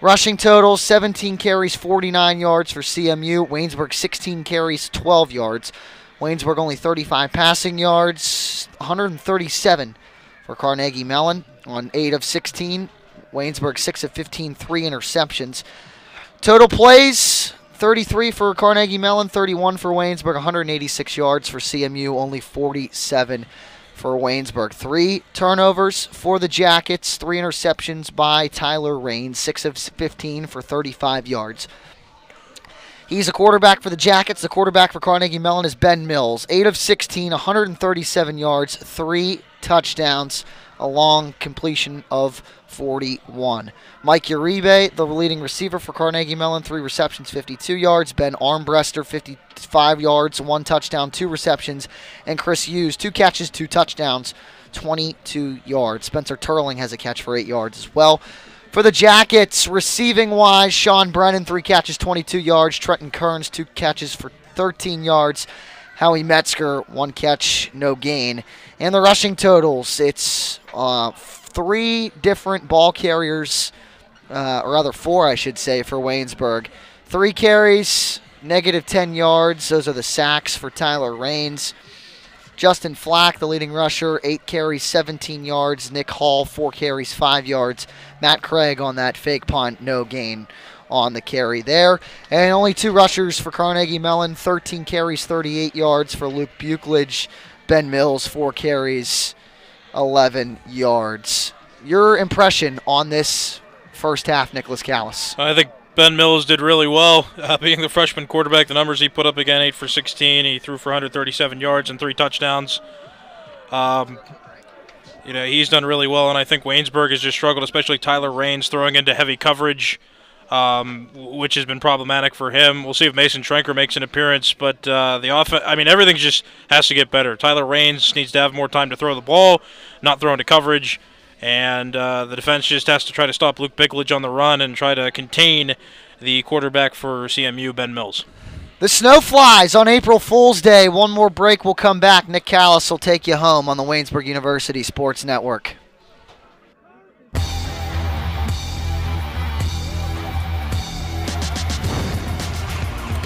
Rushing totals 17 carries, 49 yards for CMU. Waynesburg 16 carries, 12 yards. Waynesburg only 35 passing yards, 137 for Carnegie Mellon on 8 of 16. Waynesburg 6 of 15, 3 interceptions. Total plays 33 for Carnegie Mellon, 31 for Waynesburg, 186 yards for CMU, only 47 for Waynesburg. Three turnovers for the Jackets, three interceptions by Tyler Raines, 6 of 15 for 35 yards. He's a quarterback for the Jackets. The quarterback for Carnegie Mellon is Ben Mills. 8 of 16, 137 yards, 3 touchdowns, a long completion of 41. Mike Uribe, the leading receiver for Carnegie Mellon, 3 receptions, 52 yards. Ben Armbruster, 55 yards, 1 touchdown, 2 receptions. And Chris Hughes, 2 catches, 2 touchdowns, 22 yards. Spencer Turling has a catch for 8 yards as well. For the Jackets, receiving wise, Sean Brennan, three catches, 22 yards. Trenton Kearns, two catches for 13 yards. Howie Metzger, one catch, no gain. And the rushing totals, it's uh, three different ball carriers, uh, or rather four, I should say, for Waynesburg. Three carries, negative 10 yards. Those are the sacks for Tyler Raines. Justin Flack, the leading rusher, eight carries, 17 yards. Nick Hall, four carries, five yards. Matt Craig on that fake punt, no gain on the carry there. And only two rushers for Carnegie Mellon, 13 carries, 38 yards for Luke Bickledge. Ben Mills, four carries, 11 yards. Your impression on this first half, Nicholas Callas? I think Ben Mills did really well, uh, being the freshman quarterback. The numbers he put up again: eight for 16. He threw for 137 yards and three touchdowns. Um, you know, he's done really well, and I think Waynesburg has just struggled, especially Tyler Raines throwing into heavy coverage, um, which has been problematic for him. We'll see if Mason Schrenker makes an appearance, but uh, the offense, I mean, everything just has to get better. Tyler Raines needs to have more time to throw the ball, not throw into coverage, and uh, the defense just has to try to stop Luke Bickledge on the run and try to contain the quarterback for CMU, Ben Mills. The snow flies on April Fool's Day. One more break, we'll come back. Nick Callas will take you home on the Waynesburg University Sports Network.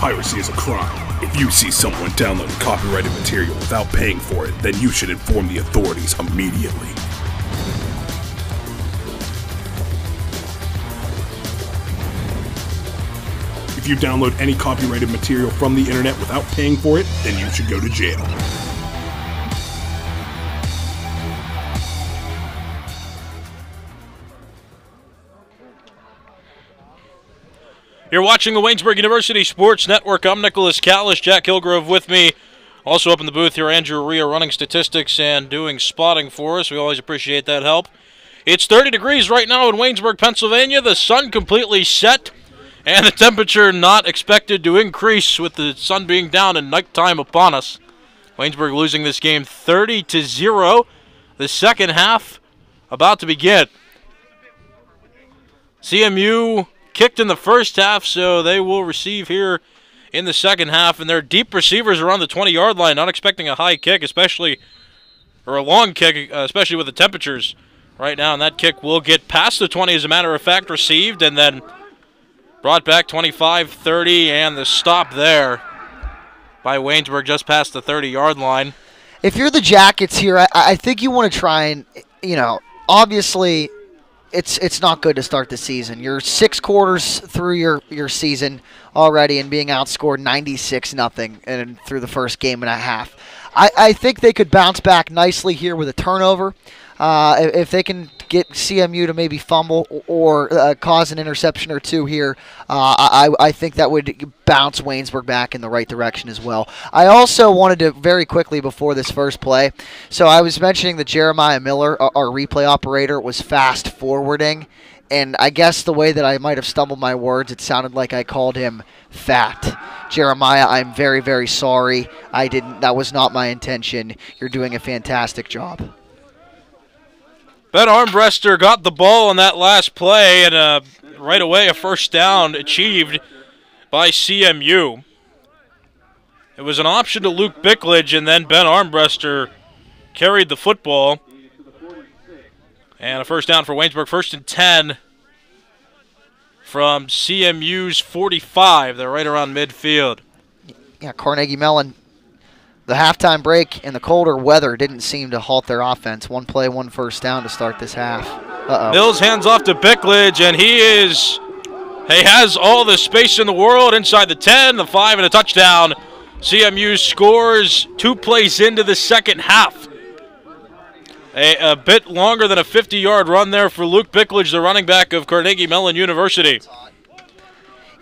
Piracy is a crime. If you see someone downloading copyrighted material without paying for it, then you should inform the authorities immediately. If you download any copyrighted material from the internet without paying for it, then you should go to jail. You're watching the Waynesburg University Sports Network. I'm Nicholas Callas, Jack Hillgrove with me. Also up in the booth here, Andrew Rhea running statistics and doing spotting for us. We always appreciate that help. It's 30 degrees right now in Waynesburg, Pennsylvania. The sun completely set, and the temperature not expected to increase with the sun being down and nighttime upon us. Waynesburg losing this game 30 to 0. The second half about to begin. CMU kicked in the first half, so they will receive here in the second half. And their deep receivers are on the 20 yard line, not expecting a high kick, especially, or a long kick, uh, especially with the temperatures right now. And that kick will get past the 20, as a matter of fact, received, and then brought back 25 30, and the stop there by Waynesburg just past the 30 yard line. If you're the Jackets here, I, I think you want to try and, you know, obviously it's it's not good to start the season. You're six quarters through your, your season already and being outscored 96 nothing and through the first game and a half. I, I think they could bounce back nicely here with a turnover. Uh, if, if they can get CMU to maybe fumble or uh, cause an interception or two here, uh, I, I think that would bounce Waynesburg back in the right direction as well. I also wanted to very quickly before this first play. So I was mentioning that Jeremiah Miller, our, our replay operator, was fast forwarding. And I guess the way that I might have stumbled my words, it sounded like I called him fat. Jeremiah, I'm very, very sorry. I didn't. That was not my intention. You're doing a fantastic job. Ben Armbruster got the ball on that last play, and uh, right away a first down achieved by CMU. It was an option to Luke Bickledge, and then Ben Armbruster carried the football. And a first down for Waynesburg, first and 10 from CMU's 45. They're right around midfield. Yeah, Carnegie Mellon the halftime break and the colder weather didn't seem to halt their offense. One play, one first down to start this half. Uh-oh. Mills hands off to Bickledge, and he is He has all the space in the world inside the 10, the 5, and a touchdown. CMU scores two plays into the second half. A, a bit longer than a 50 yard run there for Luke Bickledge, the running back of Carnegie Mellon University.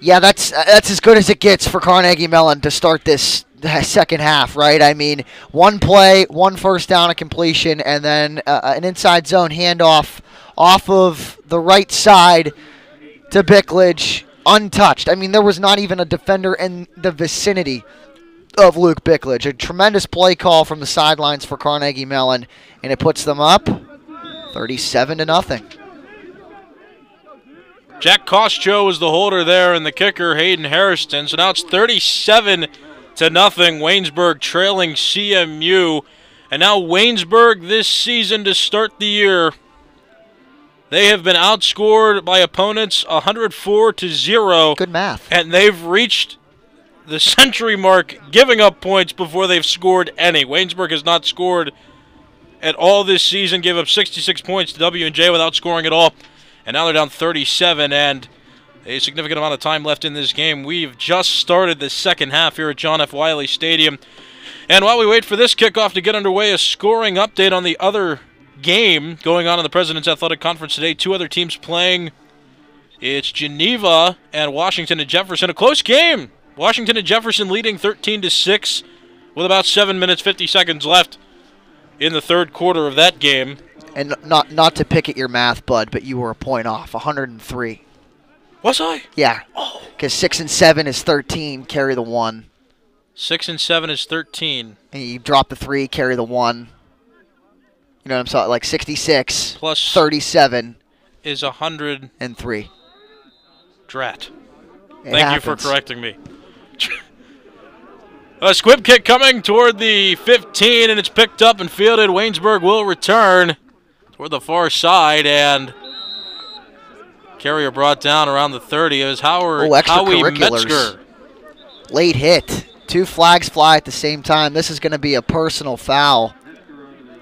Yeah, that's uh, that's as good as it gets for Carnegie Mellon to start this second half, right? I mean, one play, one first down, a completion, and then uh, an inside zone handoff off of the right side to Bickledge, untouched. I mean, there was not even a defender in the vicinity of Luke Bickledge. A tremendous play call from the sidelines for Carnegie Mellon, and it puts them up 37 to nothing. Jack Kostjo is the holder there, and the kicker Hayden Harrison. So now it's 37 to nothing. Waynesburg trailing CMU, and now Waynesburg this season to start the year. They have been outscored by opponents 104 to zero. Good math. And they've reached the century mark, giving up points before they've scored any. Waynesburg has not scored at all this season, gave up 66 points to W&J without scoring at all. And now they're down 37 and a significant amount of time left in this game. We've just started the second half here at John F. Wiley Stadium. And while we wait for this kickoff to get underway, a scoring update on the other game going on in the President's Athletic Conference today. Two other teams playing. It's Geneva and Washington and Jefferson. A close game. Washington and Jefferson leading 13 to 6 with about 7 minutes 50 seconds left in the third quarter of that game. And not not to pick at your math, bud, but you were a point off, 103. Was I? Yeah. Oh. Because 6 and 7 is 13, carry the 1. 6 and 7 is 13. And you drop the 3, carry the 1. You know what I'm saying? Like 66 plus 37 is 100 and 3. Drat. It Thank happens. you for correcting me. A squib kick coming toward the 15, and it's picked up and fielded. Waynesburg will return toward the far side, and carrier brought down around the 30. It was Howard, Oh, Howie. Metzger. Late hit. Two flags fly at the same time. This is going to be a personal foul.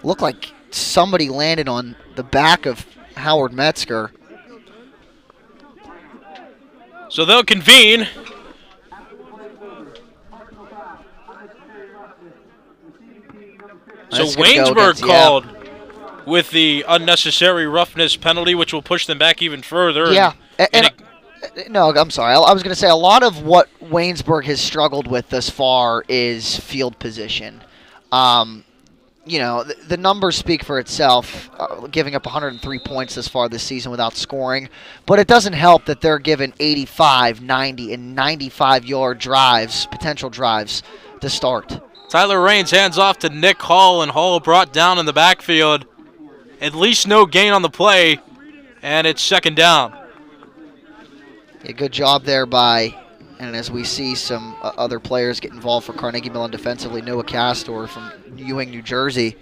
Looked like somebody landed on the back of Howard Metzger. So they'll convene. So That's gonna Waynesburg against- yeah. Called with the unnecessary roughness penalty, which will push them back even further. Yeah. And, And, and it- no, I'm sorry. I, I was going to say a lot of what Waynesburg has struggled with thus far is field position. Um, you know, the, the numbers speak for itself, uh, giving up 103 points this far this season without scoring. But it doesn't help that they're given 85, 90, and 95 yard drives, potential drives, to start. Tyler Raines hands off to Nick Hall, and Hall brought down in the backfield. At least no gain on the play, and it's second down. A good job there by, and as we see some uh, other players get involved for Carnegie Mellon defensively, Noah Castor from Ewing, New Jersey,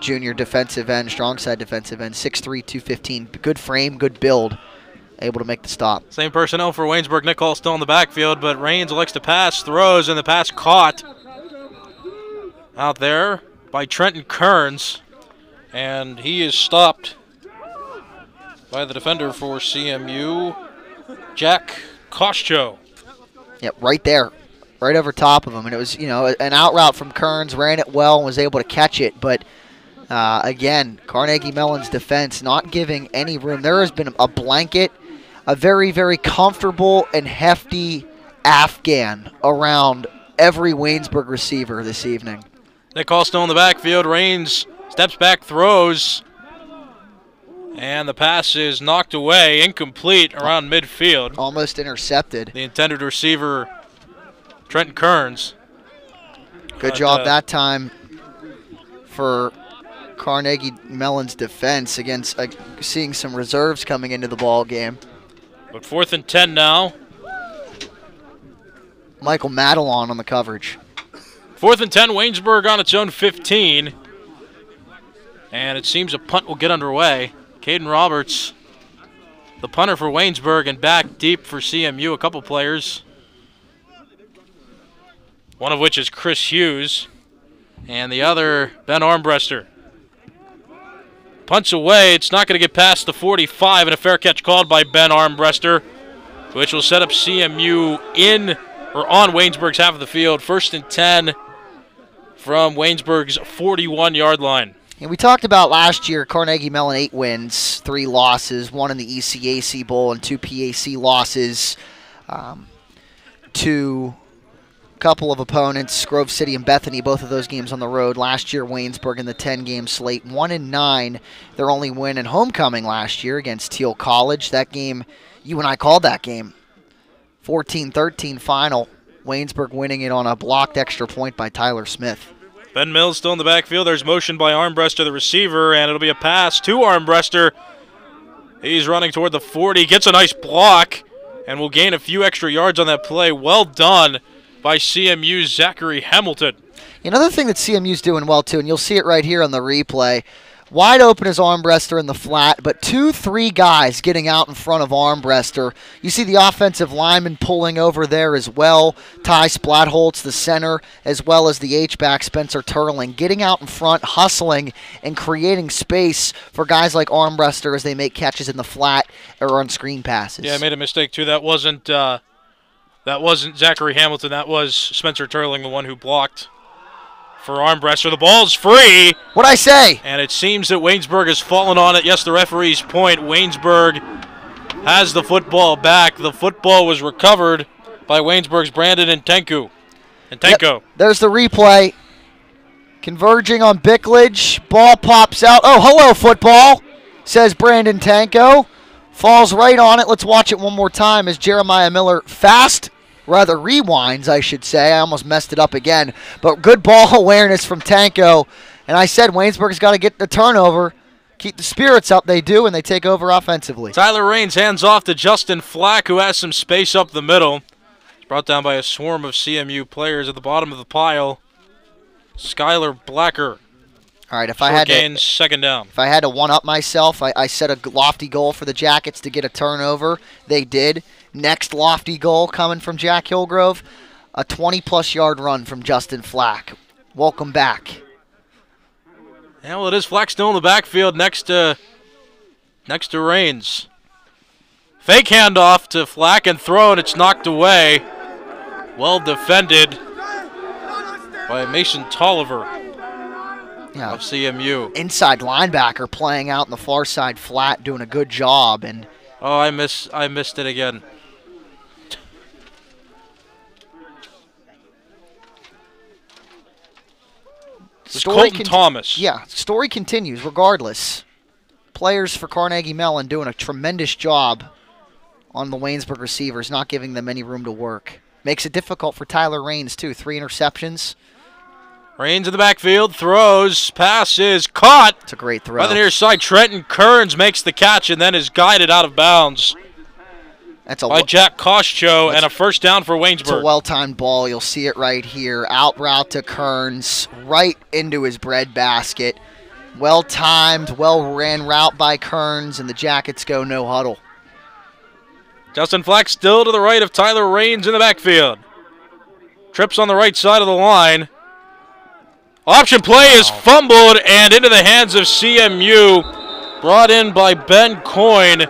junior defensive end, strong side defensive end, 6'3", 215. Good frame, good build, able to make the stop. Same personnel for Waynesburg. Nick Hall still in the backfield, but Raines likes to pass, throws, and the pass caught out there by Trenton Kearns. And he is stopped by the defender for CMU, Jack Kostjo. Yep, right there, right over top of him. And it was, you know, an out route from Kearns, ran it well and was able to catch it. But uh, again, Carnegie Mellon's defense not giving any room. There has been a blanket, a very, very comfortable and hefty Afghan around every Waynesburg receiver this evening. Nick Hall still in the backfield. Raines steps back, throws. And the pass is knocked away, incomplete around midfield. Almost intercepted. The intended receiver, Trenton Kearns. Good But, job uh, that time for Carnegie Mellon's defense against uh, seeing some reserves coming into the ball game. But fourth and 10 now. Michael Madelon on the coverage. Fourth and 10, Waynesburg on its own 15. And it seems a punt will get underway. Caden Roberts, the punter for Waynesburg, and back deep for CMU, a couple players. One of which is Chris Hughes, and the other, Ben Armbruster. Punts away. It's not going to get past the 45, and a fair catch called by Ben Armbruster, which will set up CMU in or on Waynesburg's half of the field. First and 10 from Waynesburg's 41 yard line. And we talked about last year, Carnegie Mellon eight wins, three losses, one in the ECAC Bowl and two PAC losses. Um, to a couple of opponents, Grove City and Bethany, both of those games on the road. Last year, Waynesburg in the 10 game slate, 1 and 9. Their only win in homecoming last year against Thiel College. That game, you and I called that game 14 13 final. Waynesburg winning it on a blocked extra point by Tyler Smith. Ben Mills still in the backfield. There's motion by Armbruster, the receiver, and it'll be a pass to Armbruster. He's running toward the 40, gets a nice block, and will gain a few extra yards on that play. Well done by CMU's Zachary Hamilton. Another thing that CMU's doing well too, and you'll see it right here on the replay. Wide open is Armbruster in the flat, but two, three guys getting out in front of Armbruster. You see the offensive lineman pulling over there as well. Ty Splatholtz, the center, as well as the H-back Spencer Turling, getting out in front, hustling, and creating space for guys like Armbruster as they make catches in the flat or on screen passes. Yeah, I made a mistake too. That wasn't uh, that wasn't Zachary Hamilton. That was Spencer Turling, the one who blocked for Armbruster. The ball's free. What'd I say? And it seems that Waynesburg has fallen on it. Yes, the referee's point. Waynesburg has the football back. The football was recovered by Waynesburg's Brandon and Tenku. And Tenko. Yep, There's the replay. Converging on Bickledge. Ball pops out. Oh, hello, football, says Brandon Tanko. Falls right on it. Let's watch it one more time as Jeremiah Miller fast, rather rewinds, I should say. I almost messed it up again. But good ball awareness from Tanko. And I said Waynesburg's got to get the turnover. Keep the spirits up. They do, and they take over offensively. Tyler Raines hands off to Justin Flack, who has some space up the middle. He's brought down by a swarm of CMU players at the bottom of the pile. Skylar Blacker. All right, if I Short had to, second down. If I had to one up myself, I, I set a lofty goal for the Jackets to get a turnover. They did. Next lofty goal coming from Jack Hillgrove, a 20 plus yard run from Justin Flack. Welcome back. Yeah, well, it is Flack still in the backfield next to next to Raines. Fake handoff to Flack and throw, and it's knocked away. Well defended by Mason Tolliver Yeah. of CMU. Inside linebacker playing out in the far side flat, doing a good job. And Oh, I miss I missed it again. It's Colton Thomas. Yeah, story continues regardless. Players for Carnegie Mellon doing a tremendous job on the Waynesburg receivers, not giving them any room to work. Makes it difficult for Tyler Raines, too. Three interceptions. Raines in the backfield, throws, passes, caught. It's a great throw. By the near side, Trenton Kearns makes the catch and then is guided out of bounds That's a by Jack Koscho and a first down for It's a well-timed ball. You'll see it right here. Out route to Kearns, right into his bread basket. Well-timed, well-ran route by Kearns, and the Jackets go no huddle. Justin Flack still to the right of Tyler Raines in the backfield. Trips on the right side of the line. Option play is fumbled and into the hands of CMU. Brought in by Ben Coyne,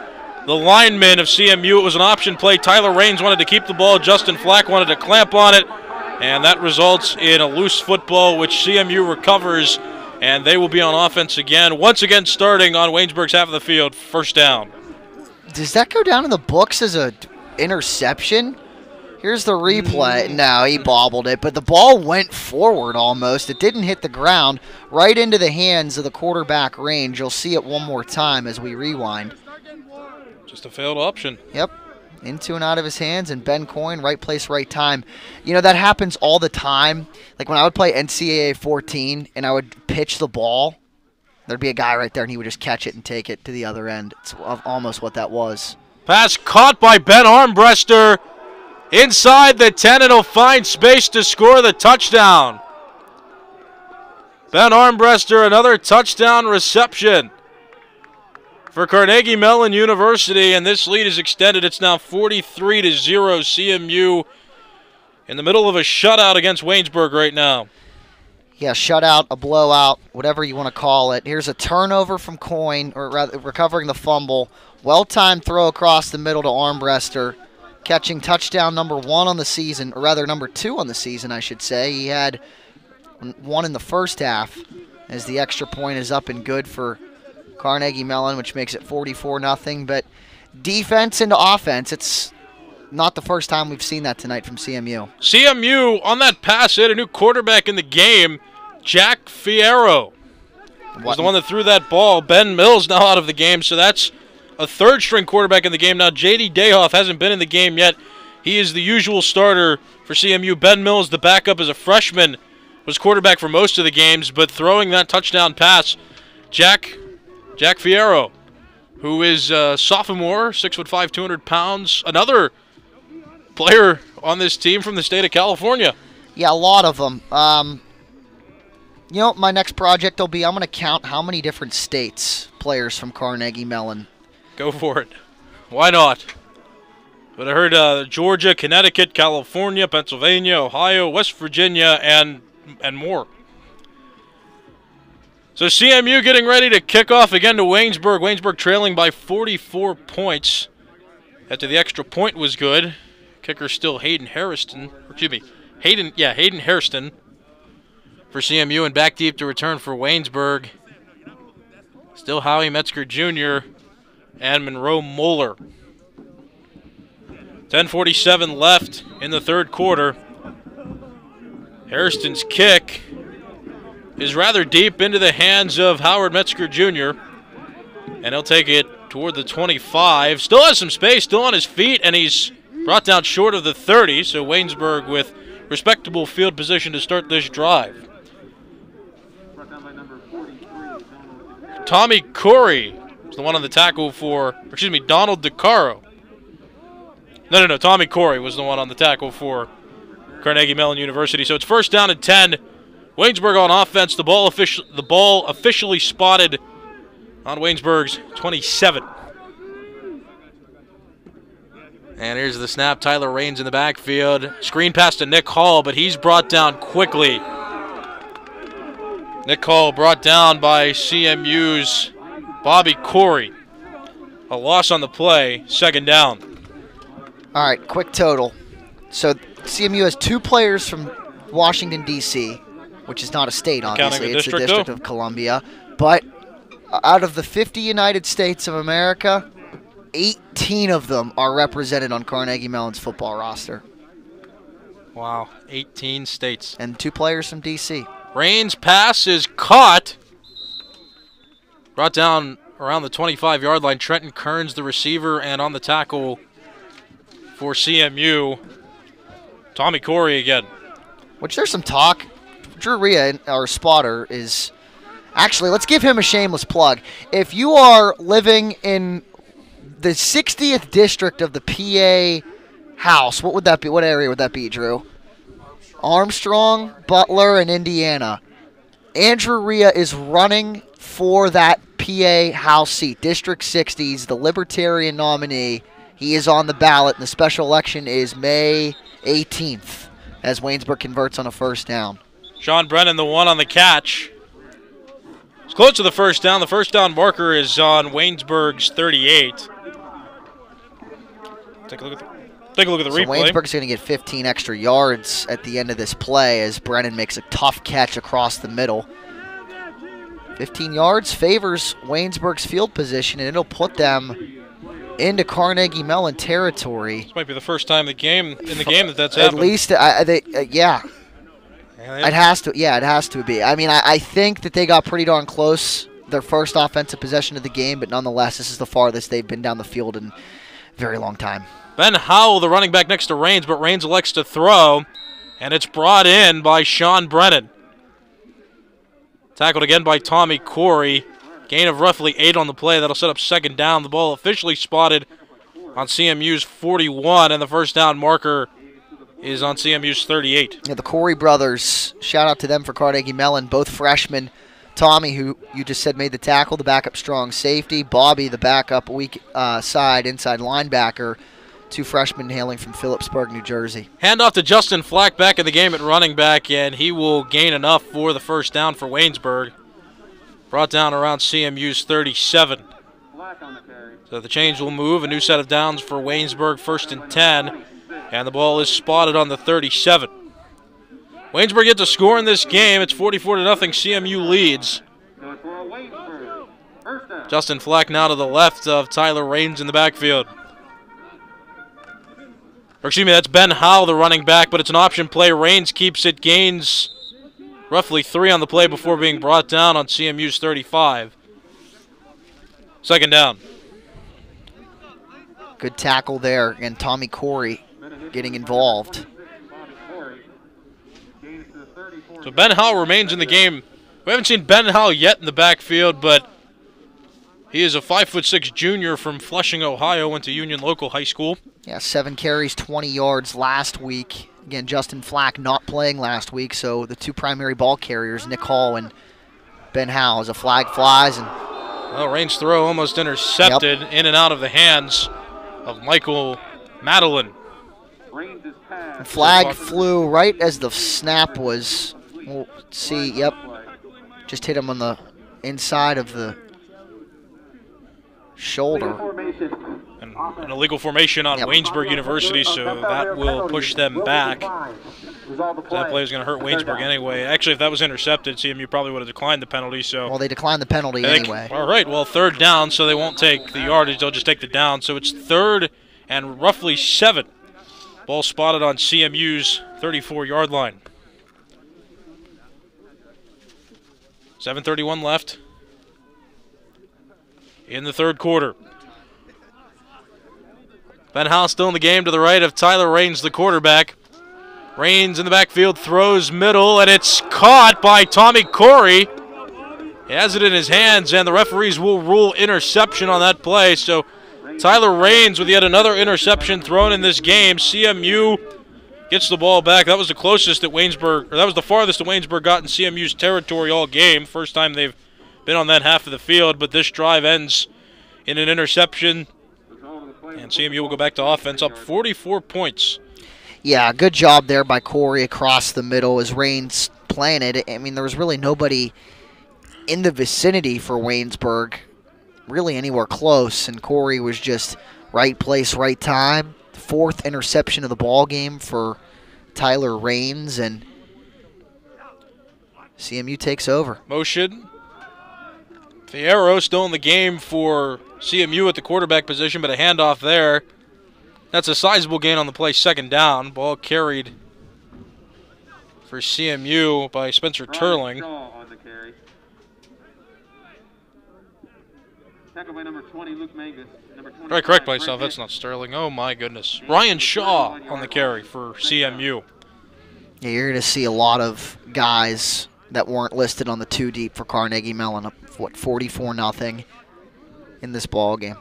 the lineman of CMU. It was an option play. Tyler Raines wanted to keep the ball. Justin Flack wanted to clamp on it. And that results in a loose football, which CMU recovers. And they will be on offense again. Once again, starting on Waynesburg's half of the field. First down. Does that go down in the books as a interception? Here's the replay. Mm. No, he bobbled it, but the ball went forward almost. It didn't hit the ground, right into the hands of the quarterback Raines. You'll see it one more time as we rewind. Just a failed option. Yep. Into and out of his hands, and Ben Coyne, right place, right time. You know, that happens all the time. Like when I would play NCAA 14 and I would pitch the ball, there'd be a guy right there and he would just catch it and take it to the other end. It's almost what that was. Pass caught by Ben Armbruster inside the 10, and he'll find space to score the touchdown. Ben Armbruster, another touchdown reception for Carnegie Mellon University, and this lead is extended. It's now 43 to 0 CMU in the middle of a shutout against Waynesburg right now. Yeah, shutout, a blowout, whatever you want to call it. Here's a turnover from Coyne, or rather, recovering the fumble. Well timed throw across the middle to Armbruster. catching touchdown number one on the season, or rather number two on the season, I should say. He had one in the first half as the extra point is up and good for Carnegie Mellon, which makes it 44 nothing. But defense into offense, it's not the first time we've seen that tonight from CMU. CMU on that pass, they had a new quarterback in the game, Jack Fierro. Was the one that threw that ball. Ben Mills now out of the game, so that's a third string quarterback in the game. Now JD Dayhoff hasn't been in the game yet. He is the usual starter for CMU. Ben Mills, the backup as a freshman, was quarterback for most of the games, but throwing that touchdown pass, Jack Jack Fierro, who is a sophomore, six foot five, 200 pounds, another player on this team from the state of California. Yeah, a lot of them. Um, you know, my next project will be I'm going to count how many different states players from Carnegie Mellon. Go for it. Why not? But I heard uh, Georgia, Connecticut, California, Pennsylvania, Ohio, West Virginia, and and more. So CMU getting ready to kick off again to Waynesburg. Waynesburg trailing by 44 points. After the extra point was good. Kicker still Hayden Harrison. Excuse me. Hayden, yeah, Hayden Harrison for CMU and back deep to return for Waynesburg. Still Howie Metzger Jr. and Monroe Moeller. 10:47 left in the third quarter. Harrison's kick is rather deep into the hands of Howard Metzger Jr. And he'll take it toward the 25. Still has some space, still on his feet, and he's brought down short of the 30. So Waynesburg with respectable field position to start this drive. Tommy Corey is the one on the tackle for, excuse me, Donald DeCaro. No, no, no. Tommy Corey was the one on the tackle for Carnegie Mellon University. So it's first down and 10. Waynesburg on offense. The ball, official, the ball officially spotted on Waynesburg's 27. And here's the snap. Tyler Raines in the backfield. Screen pass to Nick Hall, but he's brought down quickly. Nick Hall brought down by CMU's Bobby Corey. A loss on the play, second down. All right, quick total. So CMU has two players from Washington D.C., which is not a state, obviously. the it's the district, though? of Columbia. But out of the 50 United States of America, 18 of them are represented on Carnegie Mellon's football roster, Wow, 18 states. and two players from D.C. Raines pass is caught. Brought down around the 25 yard line. Trenton Kearns, the receiver, and on the tackle for CMU. Tommy Corey again. Which there's some talk. Drew Rhea, our spotter, is actually. Let's give him a shameless plug. If you are living in the 60th district of the PA House, what would that be? What area would that be, Drew? Armstrong, Butler, and Indiana. Andrew Rhea is running for that PA House seat, District 60s, the Libertarian nominee. He is on the ballot, and the special election is May 18th as Waynesburg converts on a first down. Sean Brennan, the one on the catch. It's close to the first down. The first down marker is on Waynesburg's 38. Take a look at the, take a look at the So replay. Waynesburg's going to get 15 extra yards at the end of this play as Brennan makes a tough catch across the middle. 15 yards favors Waynesburg's field position, and it'll put them into Carnegie Mellon territory. This might be the first time the game in the game that that's At least, they, uh, Yeah, it has to. Yeah, it has to be. I mean, I, I think that they got pretty darn close their first offensive possession of the game, but nonetheless, this is the farthest they've been down the field in a very long time. Ben Howell, the running back next to Raines, but Raines elects to throw, and it's brought in by Sean Brennan. Tackled again by Tommy Corey. Gain of roughly eight on the play. That'll set up second down. The ball officially spotted on CMU's 41, and the first down marker is on CMU's 38. Yeah, the Corey brothers, shout out to them for Carnegie Mellon, both freshmen. Tommy, who you just said made the tackle, the backup strong safety. Bobby, the backup weak uh, side inside linebacker. Two freshmen hailing from Phillipsburg, New Jersey. Handoff to Justin Flack back in the game at running back, and he will gain enough for the first down for Waynesburg. Brought down around CMU's 37. So the change will move. A new set of downs for Waynesburg, first and 10. And the ball is spotted on the 37. Waynesburg gets a score in this game. It's 44 to nothing. CMU leads. Justin Flack now to the left of Tyler Raines in the backfield. Or excuse me, that's Ben Howell, the running back, but it's an option play. Raines keeps it, gains roughly three on the play before being brought down on CMU's 35. Second down. Good tackle there, and Tommy Corey getting involved. So Ben Howell remains in the game. We haven't seen Ben Howell yet in the backfield, but he is a five foot six junior from Flushing, Ohio. Went to Union Local High School. Yeah, seven carries, 20 yards last week. Again, Justin Flack not playing last week, so the two primary ball carriers, Nick Hall and Ben Howell, as a flag flies and well, Raines throw almost intercepted yep. in and out of the hands of Michael Madeline. Flag flew right as the snap was. We'll see. Yep, just hit him on the inside of the shoulder. An, an illegal formation on yep. Waynesburg University, so that will push them back. That play is going to hurt Waynesburg anyway. Actually, if that was intercepted, CMU probably would have declined the penalty. So well, they declined the penalty anyway. All right, well, third down, so they won't take the yardage; they'll just take the down. So it's third and roughly seven. Ball spotted on CMU's 34-yard line. 7:31 left in the third quarter. Ben Howell still in the game to the right of Tyler Raines, the quarterback. Raines in the backfield, throws middle, and it's caught by Tommy Corey. He has it in his hands, and the referees will rule interception on that play. So Tyler Raines with yet another interception thrown in this game. CMU gets the ball back. That was the closest that Waynesburg, or that was the farthest that Waynesburg got in CMU's territory all game. First time they've been on that half of the field, but this drive ends in an interception. And CMU will go back to offense up 44 points. Yeah, good job there by Corey across the middle as Raines planted. I mean, there was really nobody in the vicinity for Waynesburg, really anywhere close, and Corey was just right place, right time. Fourth interception of the ball game for Tyler Raines, and CMU takes over. Motion Fierro still in the game for CMU at the quarterback position, but a handoff there. That's a sizable gain on the play, second down. Ball carried for CMU by Spencer Turling. Right, correct myself. That's not Sterling. Oh my goodness. Ryan Shaw on the carry for CMU. Yeah, you're going to see a lot of guys that weren't listed on the two deep for Carnegie Mellon. What 44 nothing in this ball game.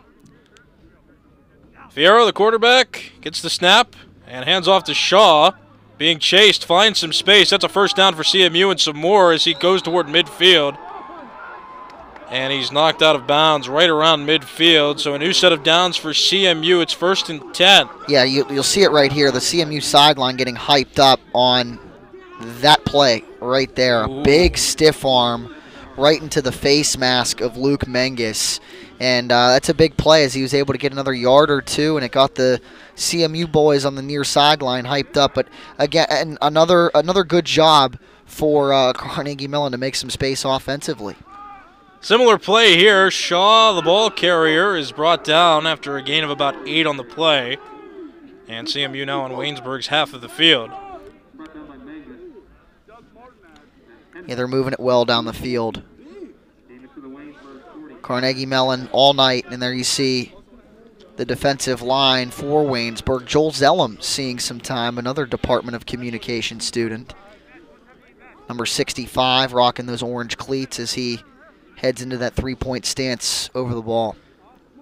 Fierro, the quarterback, gets the snap and hands off to Shaw. Being chased, finds some space. That's a first down for CMU and some more as he goes toward midfield. And he's knocked out of bounds right around midfield. So a new set of downs for CMU. It's first and 10. Yeah, you, will see it right here. The CMU sideline getting hyped up on that play right there. A big stiff arm right into the face mask of Luke Menges. And uh, that's a big play as he was able to get another yard or two, and it got the CMU boys on the near sideline hyped up. But again, and another another good job for uh, Carnegie Mellon to make some space offensively. Similar play here. Shaw, the ball carrier, is brought down after a gain of about eight on the play. And CMU now on Waynesburg's half of the field. Yeah, they're moving it well down the field. Carnegie Mellon all night, and there you see the defensive line for Waynesburg. Joel Zellum seeing some time, another Department of Communication student. Number 65 rocking those orange cleats as he heads into that three-point stance over the ball.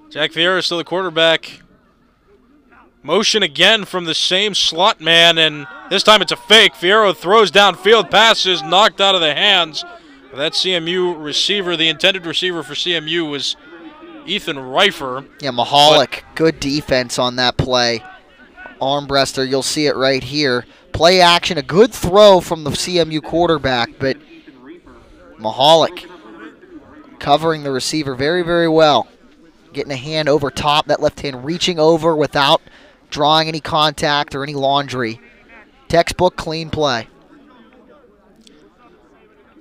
Jack Fierro is still the quarterback. Motion again from the same slot man, and this time it's a fake. Fierro throws downfield passes, knocked out of the hands. That CMU receiver, the intended receiver for CMU was Ethan Reifer. Yeah, Mahalik, good defense on that play. Armbruster, you'll see it right here. Play action, a good throw from the CMU quarterback, but Mahalik covering the receiver very, very well. getting a hand over top, that left hand reaching over without drawing any contact or any laundry. Textbook clean play.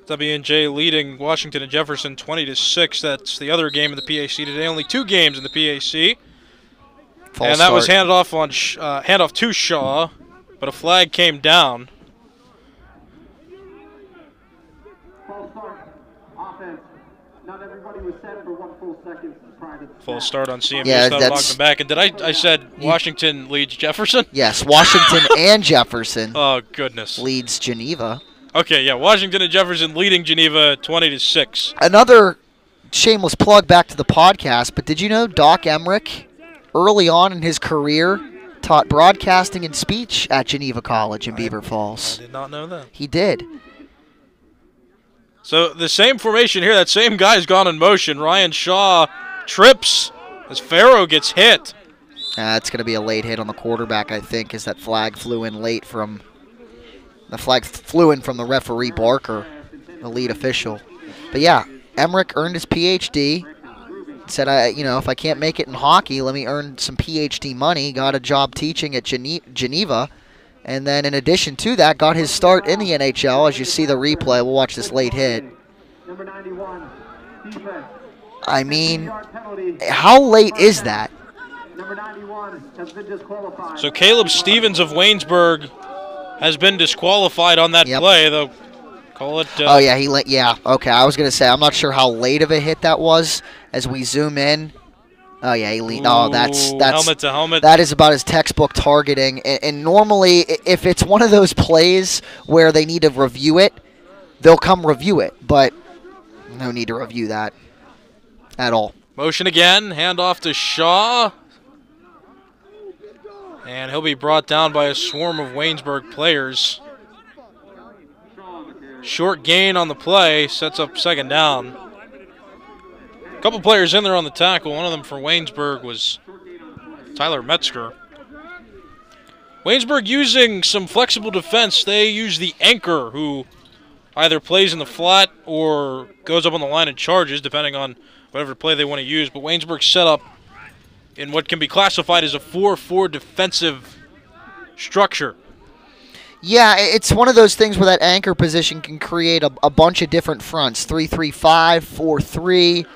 W&J leading Washington and Jefferson 20 to 6. That's the other game in the PAC today. Only two games in the PAC. False and that was start. handed off on Sh- uh, handoff to Shaw, but a flag came down. Full start on CMU. Yeah, so that's- them back. And did I? I said Washington leads Jefferson. Yes, Washington and Jefferson Oh goodness. leads Geneva. Okay, yeah, Washington and Jefferson leading Geneva 20 to six. Another shameless plug back to the podcast, but did you know Doc Emrick, early on in his career, taught broadcasting and speech at Geneva College in Beaver Falls? Did not know that. He did. So the same formation here, that same guy's gone in motion. Ryan Shaw trips as Farrow gets hit. Uh, going to be a late hit on the quarterback, I think, as that flag flew in late from the flag flew in from the referee Barker, the lead official. But yeah, Emrick earned his PhD. Said, I, you know, if I can't make it in hockey, let me earn some PhD money. Got a job teaching at Gene- Geneva, and then in addition to that, got his start in the NHL. As you see the replay, we'll watch this late hit. I mean, how late is that? So Caleb Stevens of Waynesburg has been disqualified on that play. Though, call it. Uh, oh yeah, he let. Yeah, okay. I was gonna say I'm not sure how late of a hit that was. As we zoom in, oh yeah, he leaned. Oh, that's Ooh, that's helmet to helmet. That is about his textbook targeting. And, and normally, if it's one of those plays where they need to review it, they'll come review it. But no need to review that at all. Motion again. Hand off to Shaw. And he'll be brought down by a swarm of Waynesburg players. Short gain on the play sets up second down. A couple players in there on the tackle. One of them for Waynesburg was Tyler Metzger. Waynesburg using some flexible defense. They use the anchor who either plays in the flat or goes up on the line and charges, depending on whatever play they want to use. But Waynesburg set up in what can be classified as a 4-4 defensive structure. Yeah, it's one of those things where that anchor position can create a, a bunch of different fronts 3 3 5, 4 3,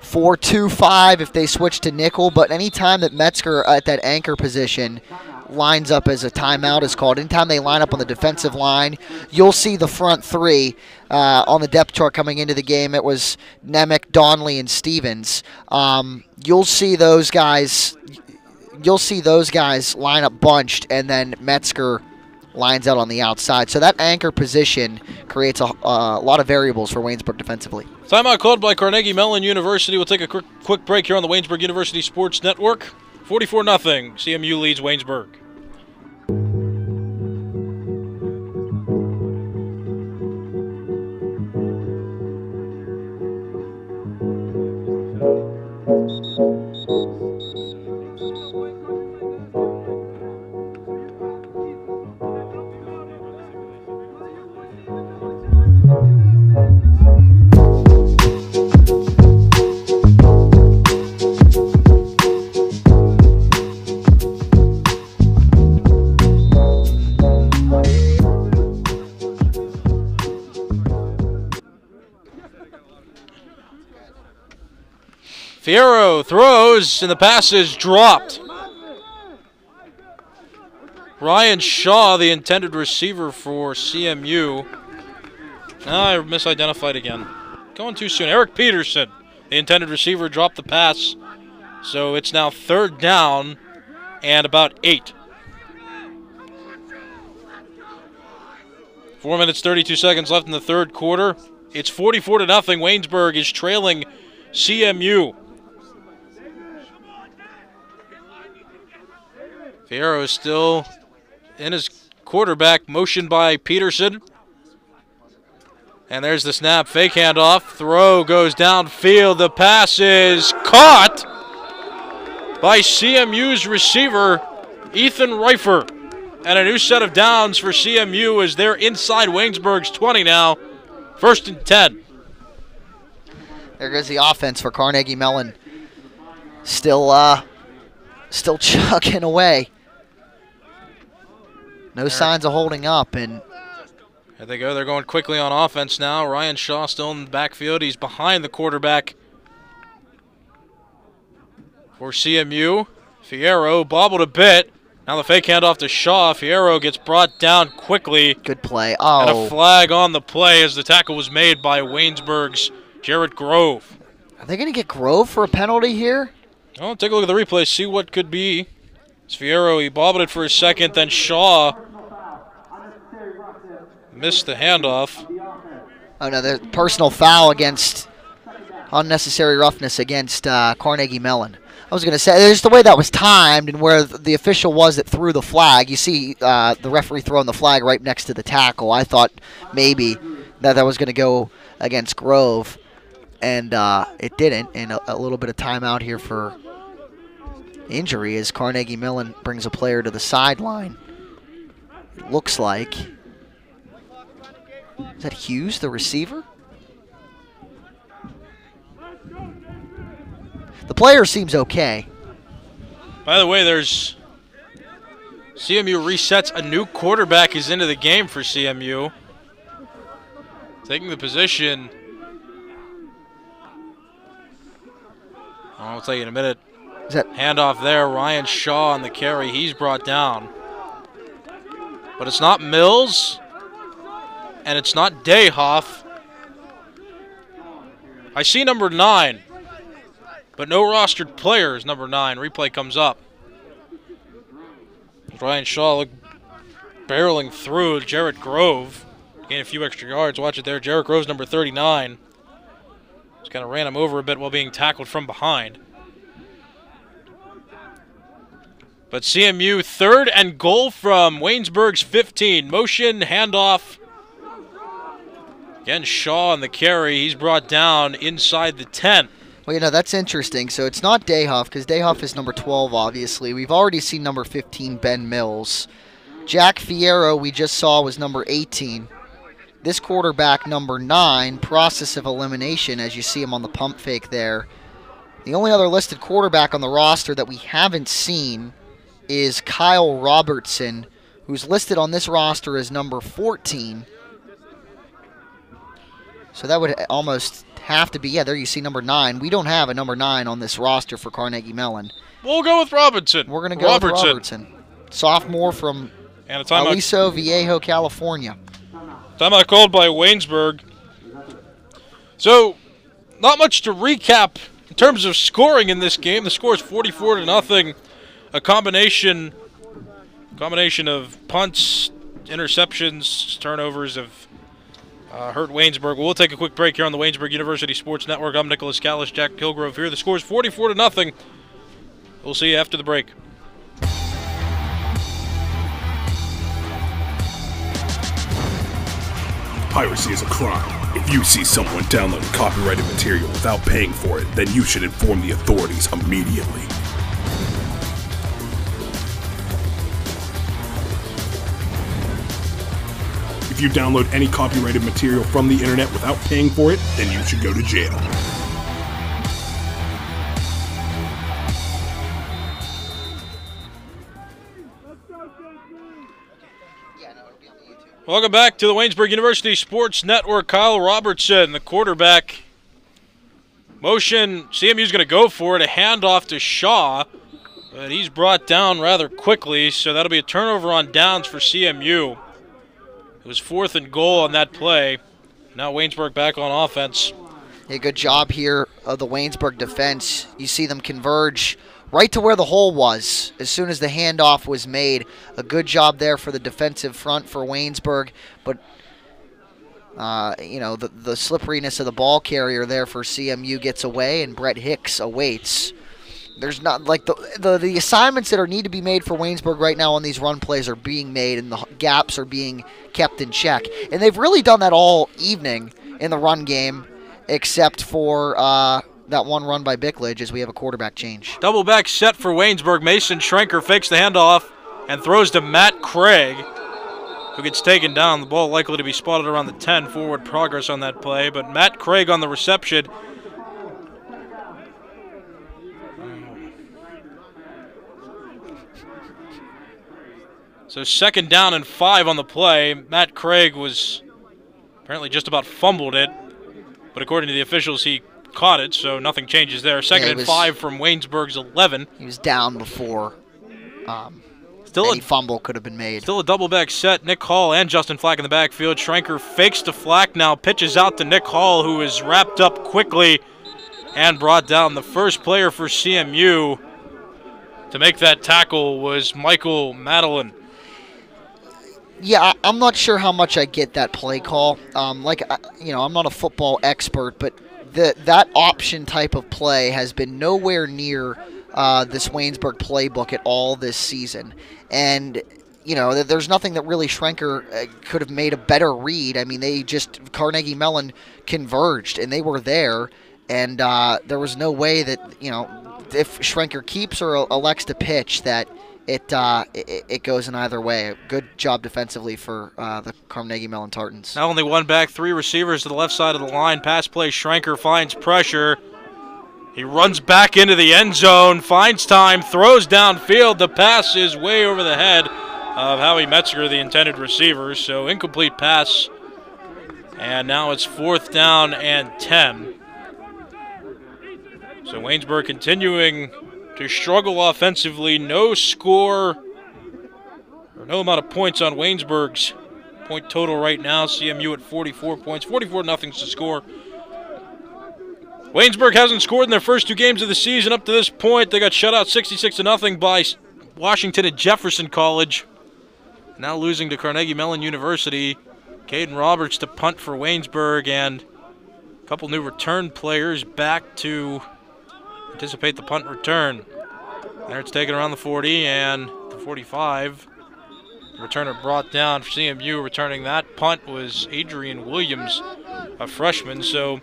4 2 5 if they switch to nickel. But anytime that Metzger at that anchor position lines up as a timeout is called, anytime they line up on the defensive line, you'll see the front three uh, on the depth chart coming into the game. It was Nemec, Donley, and Stevens. Um, you'll see those guys. You'll see those guys line up bunched, and then Metzger lines out on the outside. So that anchor position creates a, a lot of variables for Waynesburg defensively. Timeout called by Carnegie Mellon University. We'll take a quick, quick break here on the Waynesburg University Sports Network. 44 0 CMU leads Waynesburg. Fierro throws, and the pass is dropped. Ryan Shaw, the intended receiver for CMU. Now ah, I misidentified again. Going too soon. Eric Peterson, the intended receiver, dropped the pass. So it's now third down and about eight. Four minutes, 32 seconds left in the third quarter. It's 44 to nothing. Waynesburg is trailing CMU. Fierro is still in his quarterback, motion by Peterson. And there's the snap, fake handoff. Throw goes downfield. The pass is caught by CMU's receiver, Ethan Reifer. And a new set of downs for CMU as they're inside Waynesburg's 20 now. First and 10. There goes the offense for Carnegie Mellon. still uh, still chugging away. No signs of holding up, and There they go. They're going quickly on offense now. Ryan Shaw still in the backfield. He's behind the quarterback for CMU. Fierro bobbled a bit. Now the fake handoff to Shaw. Fierro gets brought down quickly. Good play. Oh. And Oh. a flag on the play as the tackle was made by Waynesburg's Jarrett Grove. are they going to get Grove for a penalty here? Oh, take a look at the replay, see what could be. It's Fierro, he bobbled it for a second, then Shaw missed the handoff. Oh no, the personal foul against unnecessary roughness against uh, Carnegie Mellon. I was going to say, there's the way that was timed and where the official was that threw the flag. You see uh, the referee throwing the flag right next to the tackle. I thought maybe that that was going to go against Grove, and uh, it didn't. And a, a little bit of timeout here for injury as Carnegie Mellon brings a player to the sideline. It looks like. Is that Hughes, the receiver? The player seems okay. By the way, there's CMU resets. A new quarterback is into the game for CMU. Taking the position. I'll tell you in a minute. Is that handoff there? Ryan Shaw on the carry. He's brought down. But it's not Mills. And it's not Dayhoff. I see number nine. But no rostered players, number nine. Replay comes up. Ryan Shaw look barreling through Jarrett Grove. Gain a few extra yards. Watch it there. Jarrett Grove's number 39. Just kind of ran him over a bit while being tackled from behind. But CMU third and goal from Waynesburg's 15. Motion, handoff. Again, Shaw on the carry. He's brought down inside the 10. Well, you know, that's interesting. So it's not Dayhoff because Dayhoff is number 12, obviously. We've already seen number 15, Ben Mills. Jack Fierro, we just saw, was number 18. This quarterback, number 9, process of elimination, as you see him on the pump fake there. The only other listed quarterback on the roster that we haven't seen is Kyle Robertson, who's listed on this roster as number 14. So that would almost have to be, yeah, there you see number 9. We don't have a number 9 on this roster for Carnegie Mellon. We'll go with Robertson. We're going to go Robertson. with Robertson. Sophomore from And a. Aliso Viejo, California. Timeout called by Waynesburg. So, not much to recap in terms of scoring in this game. The score is 44 to nothing. A combination, combination of punts, interceptions, turnovers have uh, hurt Waynesburg. We'll take a quick break here on the Waynesburg University Sports Network. I'm Nicholas Callas, Jack Hillgrove here. The score is 44 to nothing. We'll see you after the break. Piracy is a crime. If you see someone downloading copyrighted material without paying for it, then you should inform the authorities immediately. If you download any copyrighted material from the internet without paying for it, then you should go to jail. Welcome back to the Waynesburg University Sports Network. Kyle Robertson, the quarterback. Motion, CMU's going to go for it. A handoff to Shaw, but he's brought down rather quickly, so that'll be a turnover on downs for CMU. It was fourth and goal on that play. Now Waynesburg back on offense. A good job here of the Waynesburg defense. You see them converge right to where the hole was as soon as the handoff was made. A good job there for the defensive front for Waynesburg, but uh, you know the the slipperiness of the ball carrier there for CMU gets away, and Brett Hicks awaits. There's not like the, the the assignments that are need to be made for Waynesburg right now on these run plays are being made, and the gaps are being kept in check, and they've really done that all evening in the run game, except for uh, that one run by Bickledge as we have a quarterback change. Double back set for Waynesburg. Mason Schrenker fakes the handoff and throws to Matt Craig, who gets taken down. The ball likely to be spotted around the 10. Forward progress on that play, but Matt Craig on the reception. So second down and five on the play. Matt Craig was apparently just about fumbled it, but according to the officials, he caught it, so nothing changes there. Second Yeah, he and was- five from Waynesburg's 11. He was down before. Um, Still any fumble could have been made. Still a double back set. Nick Hall and Justin Flack in the backfield. Schrenker fakes to Flack now, pitches out to Nick Hall, who is wrapped up quickly and brought down. The first player for CMU to make that tackle was Michael Madeline. Yeah, I, I'm not sure how much I get that play call. Um, like, you know, I'm not a football expert, but the that option type of play has been nowhere near uh, this Waynesburg playbook at all this season. And you know, th- there's nothing that really Schrenker uh, could have made a better read. I mean, they just Carnegie Mellon converged, and they were there, and uh, there was no way that you know if Schrenker keeps or elects to pitch that it uh, it, it goes in either way. Good job defensively for uh, the Carnegie Mellon Tartans. Now only one back, three receivers to the left side of the line. Pass play, Schrenker finds pressure. He runs back into the end zone, finds time, throws downfield. The pass is way over the head of Howie Metzger, the intended receiver. So incomplete pass. And now it's fourth down and 10. So Waynesburg continuing to struggle offensively. No score or no amount of points on Waynesburg's point total right now. CMU at 44 points. 44 nothing's to score. Waynesburg hasn't scored in their first two games of the season up to this point. They got shut out 66 to nothing by Washington at Jefferson College. Now losing to Carnegie Mellon University. Caden Roberts to punt for Waynesburg and a couple new return players back to anticipate the punt return. There it's taken around the 40 and the 45. Returner brought down for CMU. Returning that punt was Adrian Williams, a freshman. So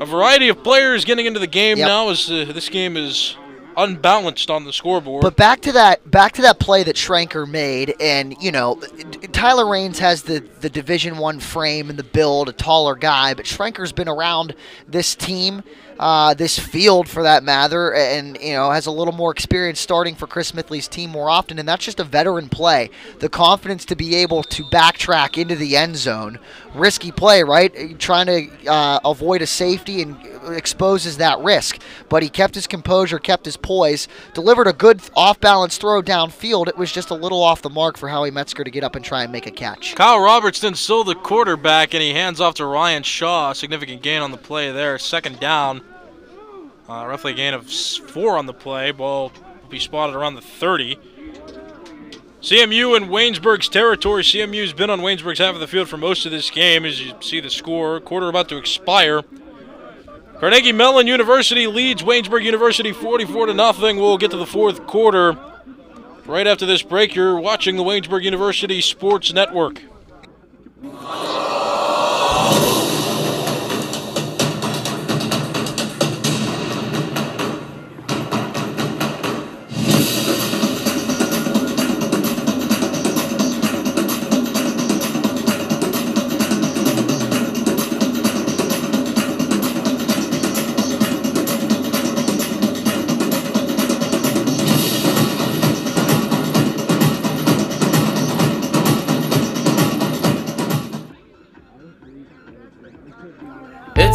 a variety of players getting into the game Yep. now as uh, this game is unbalanced on the scoreboard. But back to that back to that play that Schranker made, and you know, Tyler Raines has the the Division One frame and the build, a taller guy, but Schranker's been around this team, uh, this field for that matter, and you know has a little more experience starting for Chris Smithley's team more often, and that's just a veteran play. The confidence to be able to backtrack into the end zone, risky play, right? Trying to uh, avoid a safety and exposes that risk. But he kept his composure, kept his poise, delivered a good off balance throw downfield. It was just a little off the mark for Howie Metzger to get up and try and make a catch. Kyle Robertson still the quarterback, and he hands off to Ryan Shaw. Significant gain on the play there. Second down. Uh, roughly a gain of four on the play. Ball will be spotted around the 30. CMU in Waynesburg's territory. CMU's been on Waynesburg's half of the field for most of this game. As you see the score, quarter about to expire. Carnegie Mellon University leads Waynesburg University 44 to nothing. We'll get to the fourth quarter right after this break. You're watching the Waynesburg University Sports Network.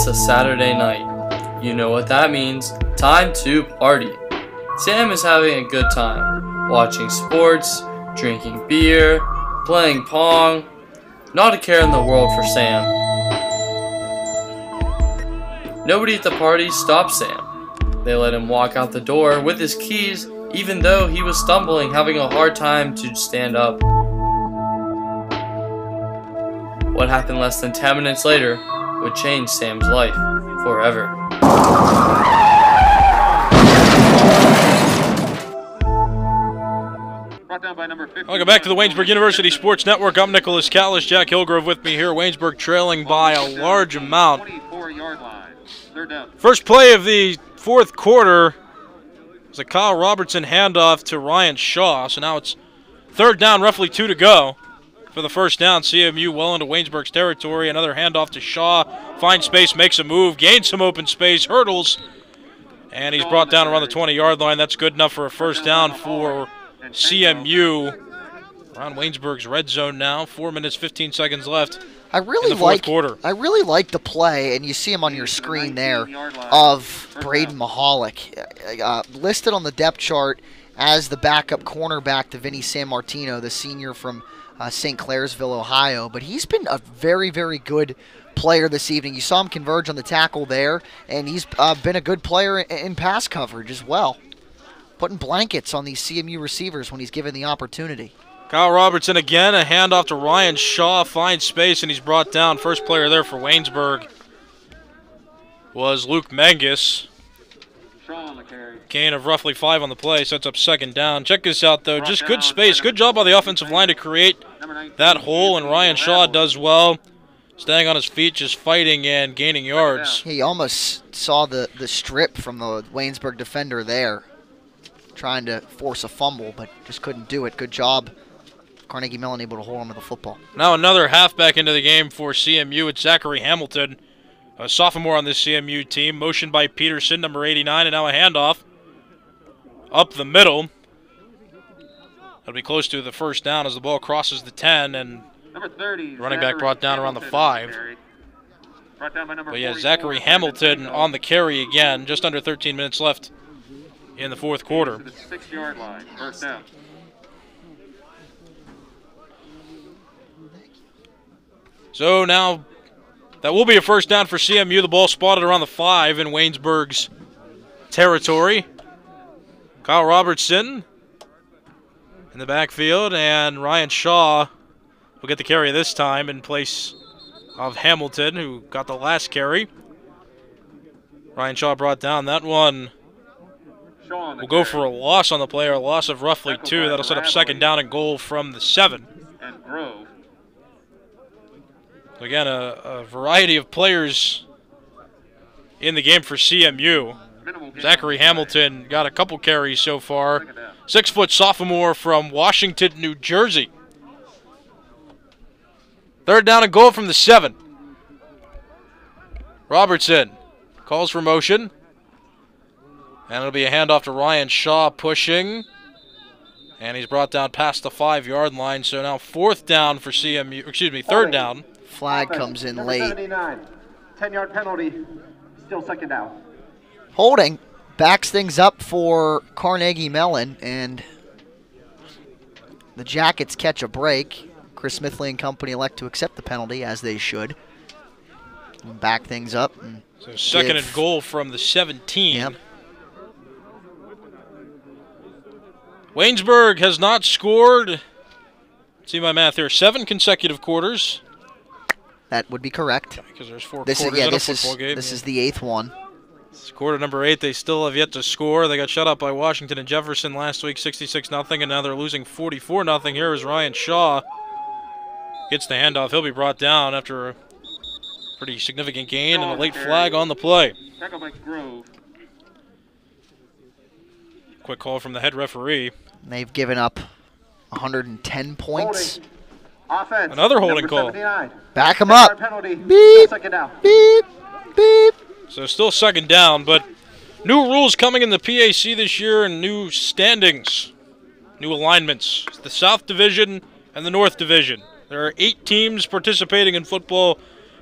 A Saturday night. You know what that means. Time to party. Sam is having a good time. Watching sports, drinking beer, playing Pong. Not a care in the world for Sam. Nobody at the party stopped Sam. They let him walk out the door with his keys, even though he was stumbling, having a hard time to stand up. What happened less than 10 minutes later would change Sam's life forever. Welcome back to the Waynesburg University Sports Network. I'm Nicholas Callas. Jack Hillgrove with me here. Waynesburg trailing by a large amount. First play of the fourth quarter was a Kyle Robertson handoff to Ryan Shaw. So now it's third down, roughly two to go for the first down. CMU well into Waynesburg's territory. Another handoff to Shaw. Finds space, makes a move, gains some open space, hurdles, and he's brought down around the 20 yard line. That's good enough for a first down for CMU. Around Waynesburg's red zone now. Four minutes, 15 seconds left. I really in the fourth like quarter. I really like the play, and you see him on your screen there of Braden Mahalik, uh, listed on the depth chart as the backup cornerback to Vinny San Martino, the senior from uh, St. Clairsville, Ohio. But he's been a very, very good player this evening. You saw him converge on the tackle there, and he's uh, been a good player in, in pass coverage as well, putting blankets on these CMU receivers when he's given the opportunity. Kyle Robertson again, a handoff to Ryan Shaw, finds space, and he's brought down. First player there for Waynesburg was Luke Mengus. Gain of roughly five on the play, sets up second down. Check this out, though. Just good space. Good job by the offensive line to create that hole, and Ryan Shaw does well. Staying on his feet, just fighting and gaining yards. He almost saw the, the strip from the Waynesburg defender there, trying to force a fumble, but just couldn't do it. Good job. Carnegie Mellon able to hold on to the football. Now another halfback into the game for CMU. It's Zachary Hamilton, a sophomore on this CMU team. Motioned by Peterson, number 89, and now a handoff up the middle. It'll be close to the first down as the ball crosses the 10, and Number 30. running back brought down around the 5. Brought down by number But yeah, 44, Zachary Hamilton on the carry again. Just under 13 minutes left in the fourth quarter. the six-yard line. First down. So now that will be a first down for CMU. The ball spotted around the 5 in Waynesburg's territory. Kyle Robertson in the backfield, and Ryan Shaw will get the carry this time in place of Hamilton, who got the last carry. Ryan Shaw brought down that one. We'll go for a loss on the player, a loss of roughly two. That'll set up second down and goal from the seven. And Grove. Again, a, a variety of players in the game for CMU. Zachary Hamilton got a couple carries so far. Six foot sophomore from Washington, New Jersey. Third down and goal from the seven. Robertson calls for motion. And it'll be a handoff to Ryan Shaw pushing. And he's brought down past the five yard line. So now fourth down for CMU, excuse me, third down. Flag comes in late. 79. 10-yard penalty. Still second down. Holding backs things up for Carnegie Mellon, and the Jackets catch a break. Chris Smithley and company elect to accept the penalty, as they should. And back things up. And So second give- and goal from the 17. Yep. Waynesburg has not scored. See my math here. Seven consecutive quarters. That would be correct. Because there's four This is quarters yeah. in This a is, game, this yeah. is the eighth one. It's quarter number eight. They still have yet to score. They got shut out by Washington and Jefferson last week, 66 nothing, and now they're losing 44 nothing. Here is Ryan Shaw. Gets the handoff. He'll be brought down after a pretty significant gain and a late flag on the play. Tackle by Grove. Quick call from the head referee. They've given up 110 points. Offense. Another holding call. Back him up. Penalty. Beep. Second down. Beep. Beep. So still second down, but new rules coming in the PAC this year and new standings, new alignments. It's the South Division and the North Division. There are eight teams participating in football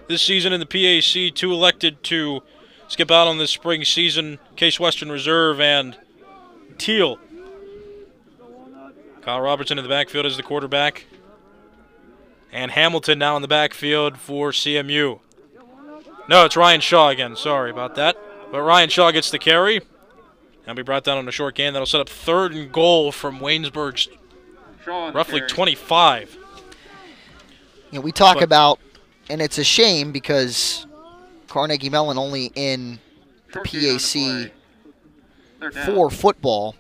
this season in the PAC. Two elected to skip out on this spring season: Case Western Reserve and Thiel. Kyle Robertson in the backfield as the quarterback, and Hamilton now in the backfield for CMU. No, it's Ryan Shaw again. Sorry about that. But Ryan Shaw gets the carry. And be brought down on a short gain. That'll set up third and goal from Waynesburg's Shaw roughly carry. 25. You know, we talk But- about, and it's a shame because Carnegie Mellon only in the PAC Third for football.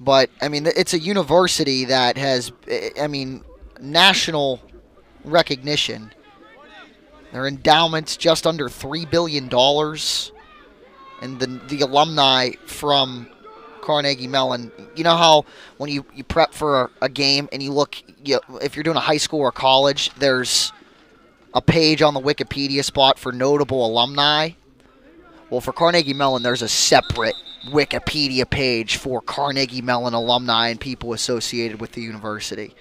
But I mean, it's a university that has, I mean, national recognition. Their endowment's just under three billion dollars, and the the alumni from Carnegie Mellon. You know how when you, you prep for a, a game and you look, you, if you're doing a high school or college, there's a page on the Wikipedia spot for notable alumni. Well, for Carnegie Mellon, there's a separate Wikipedia page for Carnegie Mellon alumni and people associated with the university.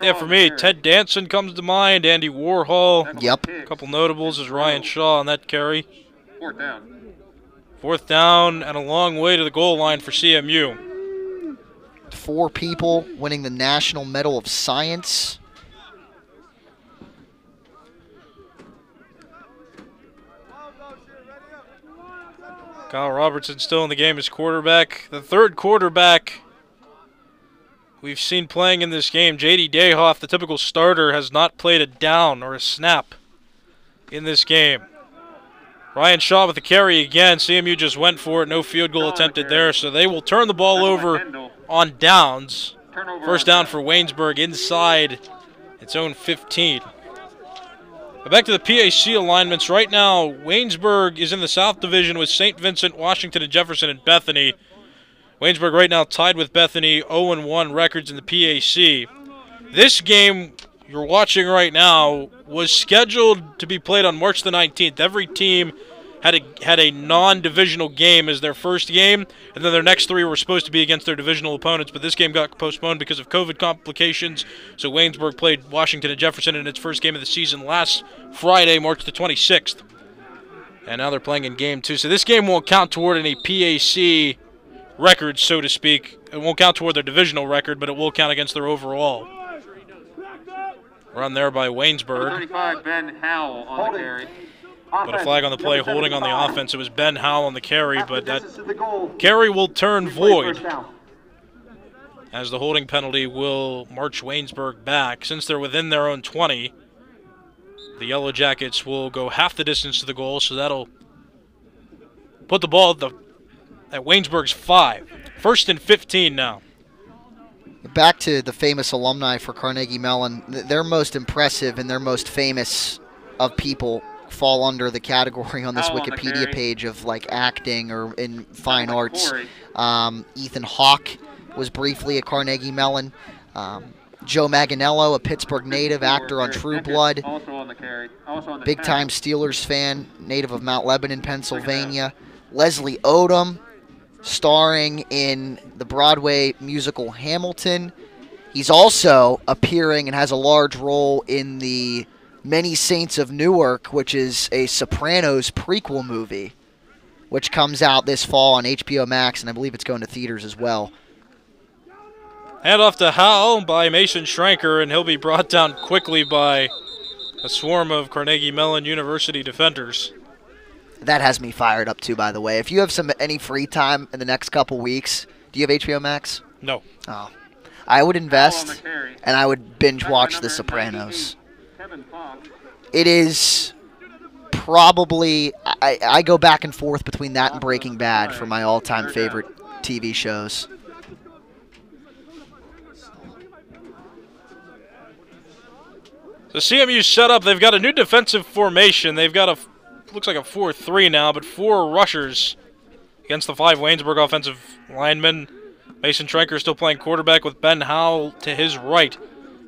Yeah, for me, Ted Danson comes to mind, Andy Warhol. Yep. A couple notables is Ryan Shaw on that carry. Fourth down. Fourth down and a long way to the goal line for CMU. Four people winning the National Medal of Science. Kyle Robertson still in the game as quarterback. The third quarterback we've seen playing in this game, J.D. Dayhoff, the typical starter, has not played a down or a snap in this game. Ryan Shaw with the carry again. CMU just went for it. No field goal attempted there, so they will turn the ball over on downs. First down for Waynesburg inside its own 15. But back to the PAC alignments. Right now, Waynesburg is in the South Division with St. Vincent, Washington, and Jefferson and Bethany. Waynesburg right now tied with Bethany, 0-1 records in the PAC. This game you're watching right now was scheduled to be played on March the 19th. Every team had a had a non-divisional game as their first game, and then their next three were supposed to be against their divisional opponents. But this game got postponed because of COVID complications. So Waynesburg played Washington and Jefferson in its first game of the season last Friday, March the 26th, and now they're playing in game two. So this game won't count toward any PAC records, so to speak. It won't count toward their divisional record, but it will count against their overall. Run there by Waynesburg. 35, Ben Howell on the carry. But a flag on the play, holding on the offense. It was Ben Howell on the carry, but that carry will turn void as the holding penalty will march Waynesburg back. Since they're within their own 20, the Yellow Jackets will go half the distance to the goal, so that'll put the ball at, the, at Waynesburg's 5. First and 15 now. Back to the famous alumni for Carnegie Mellon. Their most impressive and their most famous of people fall under the category on this Howell on Wikipedia carry. page of like acting or in fine like arts. Um, Ethan Hawke was briefly at Carnegie Mellon. Um, Joe Manganiello, a Pittsburgh native, actor on True Blood, Also on the carry. Also on the big time Steelers fan, native of Mount Lebanon, Pennsylvania. Leslie Odom, starring in the Broadway musical Hamilton. He's also appearing and has a large role in the Many Saints of Newark, which is a Sopranos prequel movie, which comes out this fall on HBO Max, and I believe it's going to theaters as well. Hand off to Howell by Mason Schranker, and he'll be brought down quickly by a swarm of Carnegie Mellon University defenders. That has me fired up too, by the way. If you have some any free time in the next couple weeks, do you have HBO Max? No. Oh. I would invest and I would binge watch The Sopranos. It is probably I, I go back and forth between that and Breaking Bad for my all-time favorite TV shows. The CMU set up. They've got a new defensive formation. They've got a looks like a 4-3 now, but four rushers against the five Waynesburg offensive linemen. Mason Schranker still playing quarterback with Ben Howell to his right.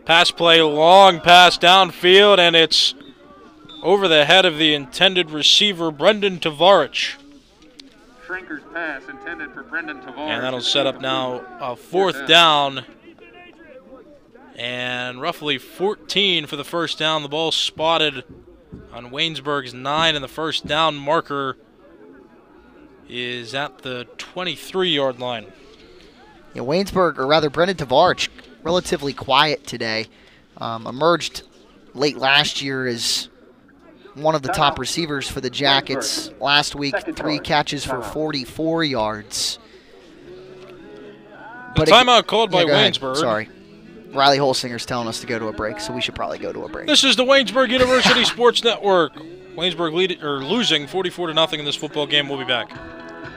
Pass play, long pass downfield, and it's over the head of the intended receiver, Brendan Tavarich. Shrinker's pass intended for Brendan Tavares. And that'll set up now a fourth down. And roughly 14 for the first down. The ball spotted on Waynesburg's 9, and the first down marker is at the 23 yard line. Yeah, Waynesburg, or rather Brendan Tavarich, relatively quiet today. Um, emerged late last year as one of the top receivers for the Jackets. Last week, three catches for 44 yards. The it- timeout called by Yeah, go ahead. Waynesburg. Sorry. Riley Holsinger's telling us to go to a break, so we should probably go to a break. This is the Waynesburg University Sports Network. Waynesburg lead, or losing 44 to nothing in this football game. We'll be back.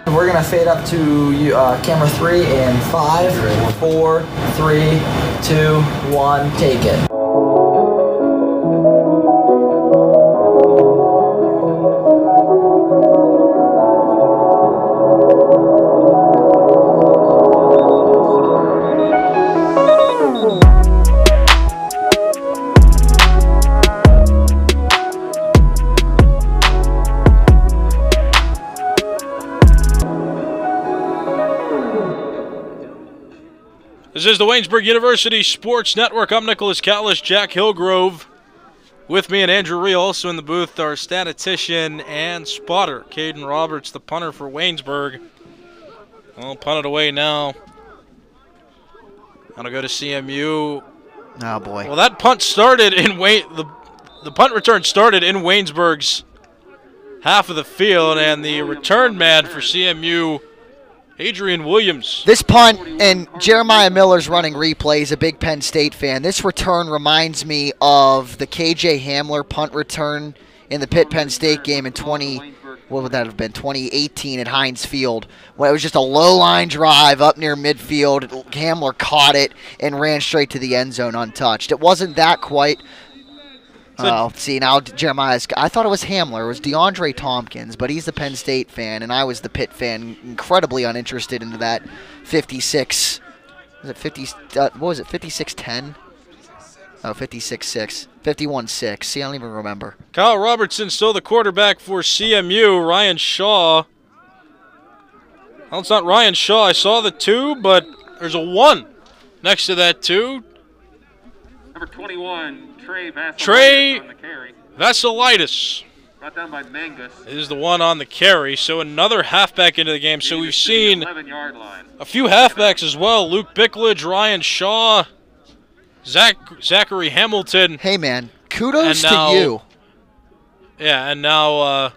We're gonna fade up to uh, camera three in five, four, three, two, one. Take it. This is the Waynesburg University Sports Network. I'm Nicholas Callas, Jack Hillgrove. With me and Andrew Ree, also in the booth, our statistician and spotter, Caden Roberts, the punter for Waynesburg. Well, punt it away now. Gonna go to CMU. Oh ah, boy. Well, that punt started in Wayne. The the punt return started in Waynesburg's half of the field, and the return man for CMU, Adrian Williams. This punt and Jeremiah Miller's running replay. replays, a big Penn State fan. This return reminds me of the KJ Hamler punt return in the Pitt Penn State game in 20 what would that have been 2018 at Heinz Field when it was just a low line drive up near midfield Hamler caught it and ran straight to the end zone untouched it wasn't that quite Oh, see now Jeremiah's. I thought it was Hamler. It was DeAndre Thompkins, but he's the Penn State fan, and I was the Pitt fan. Incredibly uninterested into that 56. Was it 50? Uh, what was it? 56-10. Oh, 56-6. 51-6. See, I don't even remember. Kyle Robertson still the quarterback for CMU. Ryan Shaw. Well, it's not Ryan Shaw. I saw the two, but there's a one next to that two. Number 21, Trey Vassilitis Trey on the carry. Vassilitis Brought down by Mangus. is the one on the carry. So another halfback into the game. So we've seen 11 yard line. a few halfbacks as well. Luke Bickledge, Ryan Shaw, Zach Zachary Hamilton. Hey man, kudos And now- to you. Yeah, and now uh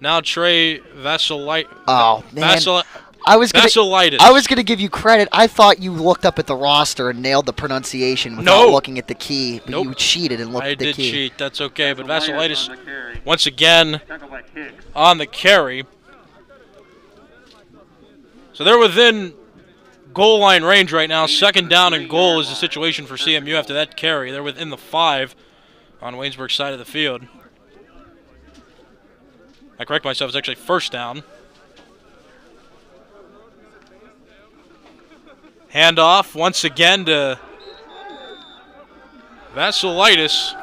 now Trey Vassilite. Oh man, Vassil- I was gonna, Vassilitis. I was gonna give you credit. I thought you looked up at the roster and nailed the pronunciation without No. looking at the key, but Nope. you cheated and looked I at the did key. cheat. That's okay. But Vassilitis on once again Tackled by Hicks. on the carry. So they're within goal line range right now. Second down and goal is the situation for CMU after that carry. They're within the five on Waynesburg's side of the field. I correct myself. It's actually first down. Handoff once again to Vassilitis.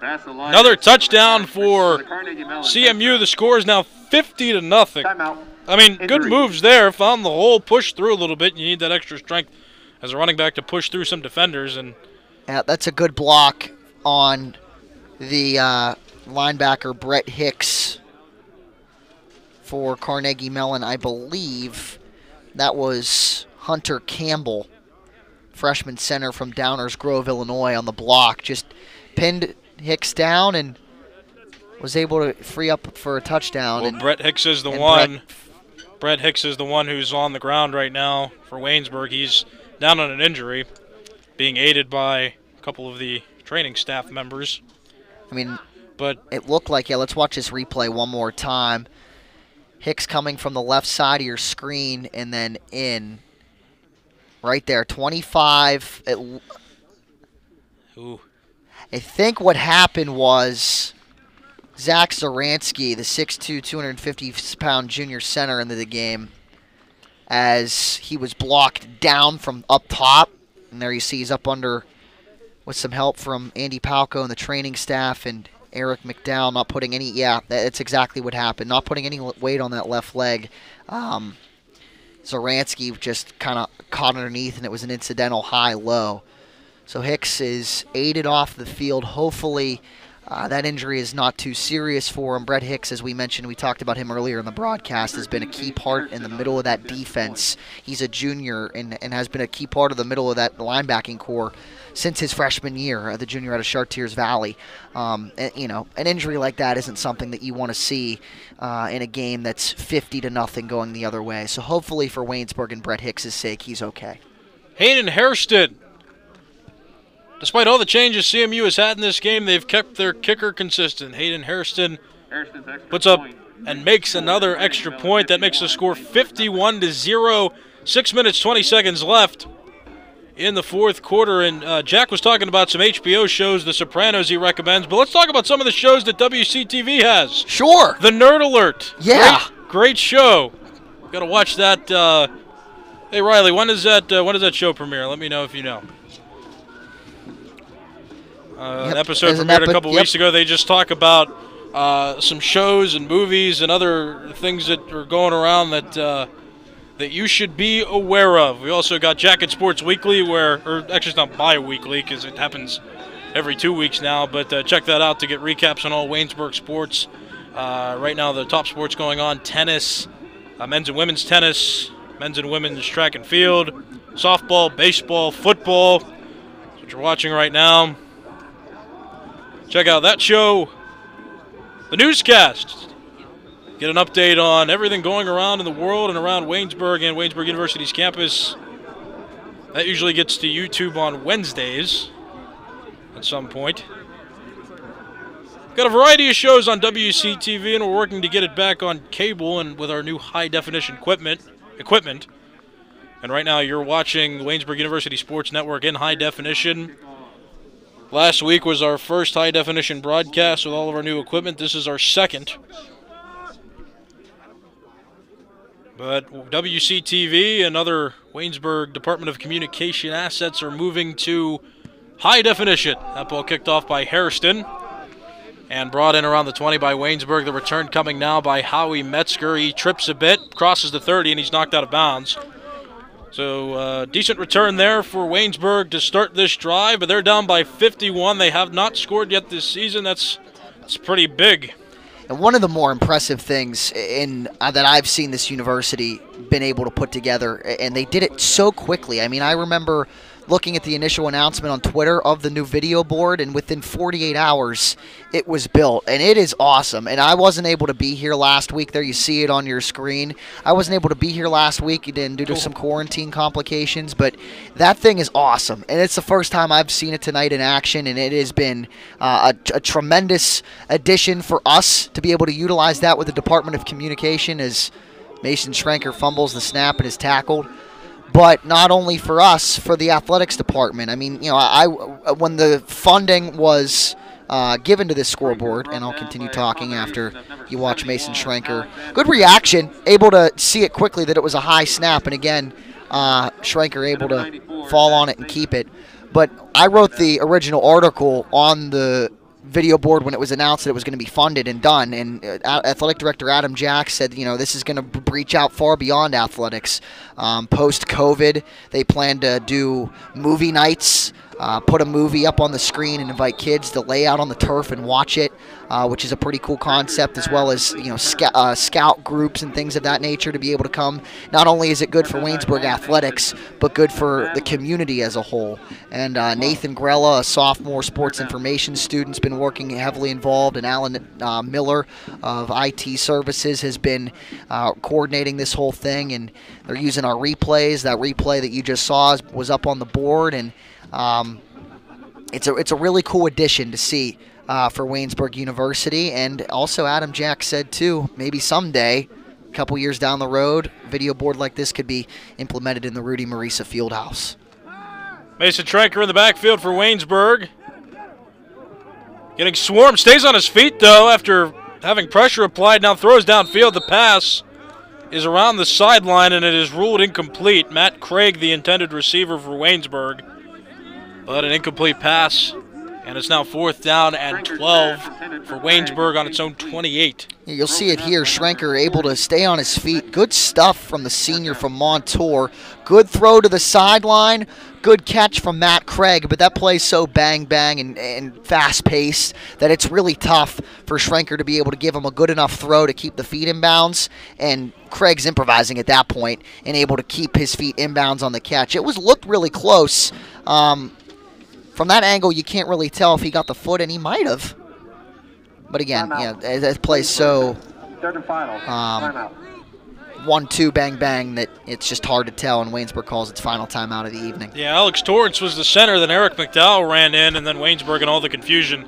Vassilitis Another touchdown for the Carnegie Mellon CMU. The score is now 50 to nothing. I mean, good moves there. Found the hole, pushed through a little bit. You need that extra strength as a running back to push through some defenders. And Yeah, that's a good block on the uh, linebacker Brett Hicks for Carnegie Mellon. I believe that was Hunter Campbell, freshman center from Downers Grove, Illinois, on the block. Just pinned Hicks down and was able to free up for a touchdown. well, and Brett Hicks is the one. Brett Hicks is the one who's on the ground right now for Waynesburg. He's down on an injury, being aided by a couple of the training staff members. I mean, But it looked like, yeah, let's watch this replay one more time. Hicks coming from the left side of your screen and then in. Right there, 25. It, ooh, I think what happened was Zach Zaransky, the 6'2", 250 pound junior center into the game, as he was blocked down from up top. And there you see he's up under with some help from Andy Palco and the training staff and Eric McDowell not putting any, yeah, that's exactly what happened. Not putting any weight on that left leg. Um, Zaransky just kind of caught underneath and it was an incidental high-low. So Hicks is aided off the field. Hopefully, uh, that injury is not too serious for him. Brett Hicks, as we mentioned, we talked about him earlier in the broadcast, has been a key part in the middle of that defense. He's a junior and, and has been a key part of the middle of that linebacking core since his freshman year, uh, the junior out of Chartiers Valley. Um, and, you know, an injury like that isn't something that you want to see uh, in a game that's 50 to nothing going the other way. So hopefully, for Waynesburg and Brett Hicks' sake, he's okay. Hayden Hairston. Despite all the changes CMU has had in this game, they've kept their kicker consistent. Hayden Hairston puts up point. and makes another extra point. That makes the score 51 to 0. Six minutes, 20 seconds left in the fourth quarter. And uh, Jack was talking about some HBO shows, The Sopranos, he recommends. But let's talk about some of the shows that WCTV has. Sure. The Nerd Alert. Yeah. Great, great show. Got to watch that. Uh, hey Riley, when does that uh, when does that show premiere? Let me know if you know. Uh, Yep, An episode there's premiered a couple yep. weeks ago. They just talk about uh, some shows and movies and other things that are going around that uh, that you should be aware of. We also got Jacket Sports Weekly, where, or actually it's not bi-weekly because it happens every two weeks now, but uh, check that out to get recaps on all Waynesburg sports. Uh, right now, the top sports going on tennis, uh, men's and women's tennis, men's and women's track and field, softball, baseball, football. That's what you're watching right now. Check out that show, the newscast. Get an update on everything going around in the world and around Waynesburg and Waynesburg University's campus. That usually gets to YouTube on Wednesdays at some point. Got a variety of shows on WCTV, and we're working to get it back on cable and with our new high definition equipment. Equipment. And right now, you're watching Waynesburg University Sports Network in high definition. Last week was our first high definition broadcast with all of our new equipment. This is our second. But WCTV and other Waynesburg Department of Communication assets are moving to high definition. That ball kicked off by Hairston and brought in around the 20 by Waynesburg. The return coming now by Howie Metzger. He trips a bit, crosses the 30, and he's knocked out of bounds. So, uh, decent return there for Waynesburg to start this drive, but they're down by 51. They have not scored yet this season. That's that's pretty big. And one of the more impressive things in uh, that I've seen this university been able to put together, and they did it so quickly. I mean, I remember looking at the initial announcement on Twitter of the new video board, and within 48 hours, it was built, and it is awesome. And I wasn't able to be here last week. There, you see it on your screen. I wasn't able to be here last week, due to some quarantine complications, but that thing is awesome, and it's the first time I've seen it tonight in action, and it has been uh, a, a tremendous addition for us to be able to utilize that with the Department of Communication as Mason Schrenker fumbles the snap and is tackled but not only for us, for the athletics department. I mean, you know, I when the funding was uh, given to this scoreboard, and I'll continue talking after you watch Mason Schrenker. Good reaction, able to see it quickly that it was a high snap, and again, uh, Schrenker able to fall on it and keep it. But I wrote the original article on the video board when it was announced that it was going to be funded and done. And uh, athletic director Adam Jack said, you know, this is going to breach out far beyond athletics. Um, Post COVID, they plan to do movie nights uh, put a movie up on the screen and invite kids to lay out on the turf and watch it, uh, which is a pretty cool concept, as well as you know sc- uh, scout groups and things of that nature to be able to come. Not only is it good for Waynesburg athletics, but good for the community as a whole. And uh, Nathan Grella, a sophomore sports information student, has been working heavily involved, and Alan uh, Miller of IT Services has been uh, coordinating this whole thing, and they're using our replays. That replay that you just saw was up on the board, and um, it's a it's a really cool addition to see uh, for Waynesburg University, and also Adam Jack said too, maybe someday, a couple years down the road, video board like this could be implemented in the Rudy Marisa Fieldhouse. Mason Schrenker in the backfield for Waynesburg. Getting swarmed, stays on his feet though after having pressure applied. Now throws downfield. The pass is around the sideline and it is ruled incomplete. Matt Craig, the intended receiver for Waynesburg. But an incomplete pass, and it's now fourth down and 12 for Waynesburg on its own 28. You'll see it here. Schrenker able to stay on his feet. Good stuff from the senior from Montour. Good throw to the sideline. Good catch from Matt Craig, but that play's so bang bang and, and fast paced that it's really tough for Schrenker to be able to give him a good enough throw to keep the feet in bounds. And Craig's improvising at that point and able to keep his feet inbounds on the catch. It was looked really close. Um, from that angle, you can't really tell if he got the foot, and he might have. But again, yeah, that plays so Third and final. um, one-two bang bang that it's just hard to tell. And Waynesburg calls its final timeout of the evening. Yeah, Alex Torrance was the center. Then Eric McDowell ran in, and then Waynesburg and all the confusion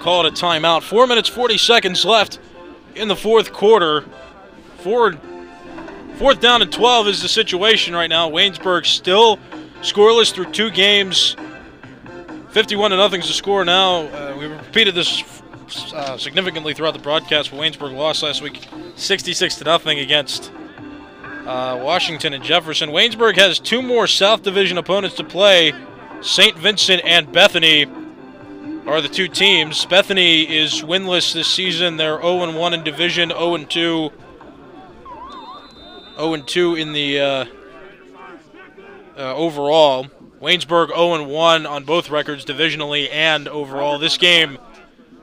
called a timeout. Four minutes, 40 seconds left in the fourth quarter. Four, fourth down and 12 is the situation right now. Waynesburg still scoreless through two games. 51 to nothing is the score now. Uh, we repeated this uh, significantly throughout the broadcast. Waynesburg lost last week, 66 to nothing against uh, Washington and Jefferson. Waynesburg has two more South Division opponents to play. St. Vincent and Bethany are the two teams. Bethany is winless this season. They're 0-1 in division, 0-2. 0-2 in the uh, uh, overall. Waynesburg 0-1 on both records, divisionally and overall. This game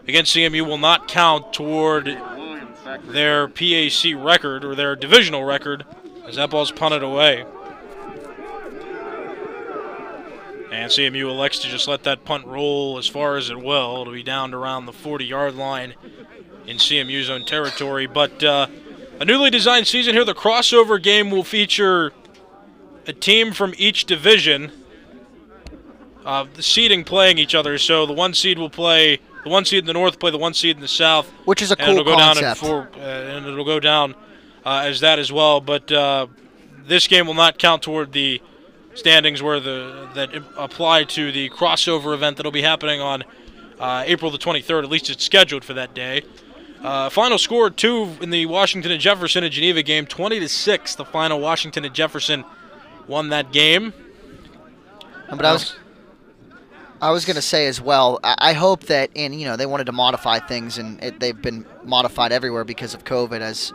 against CMU will not count toward their PAC record or their divisional record as that ball's punted away. And CMU elects to just let that punt roll as far as it will. It'll be down to around the 40-yard line in CMU's own territory. But uh, a newly designed season here. The crossover game will feature a team from each division. Uh, the seeding playing each other. So the one seed will play the one seed in the north, play the one seed in the south, which is a cool it'll go concept. Four, uh, and it'll go down uh, as that as well. But uh, this game will not count toward the standings where the that apply to the crossover event that'll be happening on uh, April the 23rd. At least it's scheduled for that day. Uh, final score two in the Washington and Jefferson and Geneva game, 20 to six. The final Washington and Jefferson won that game. But I was, I was going to say as well. I, hope that, and you know, they wanted to modify things, and it, they've been modified everywhere because of COVID. As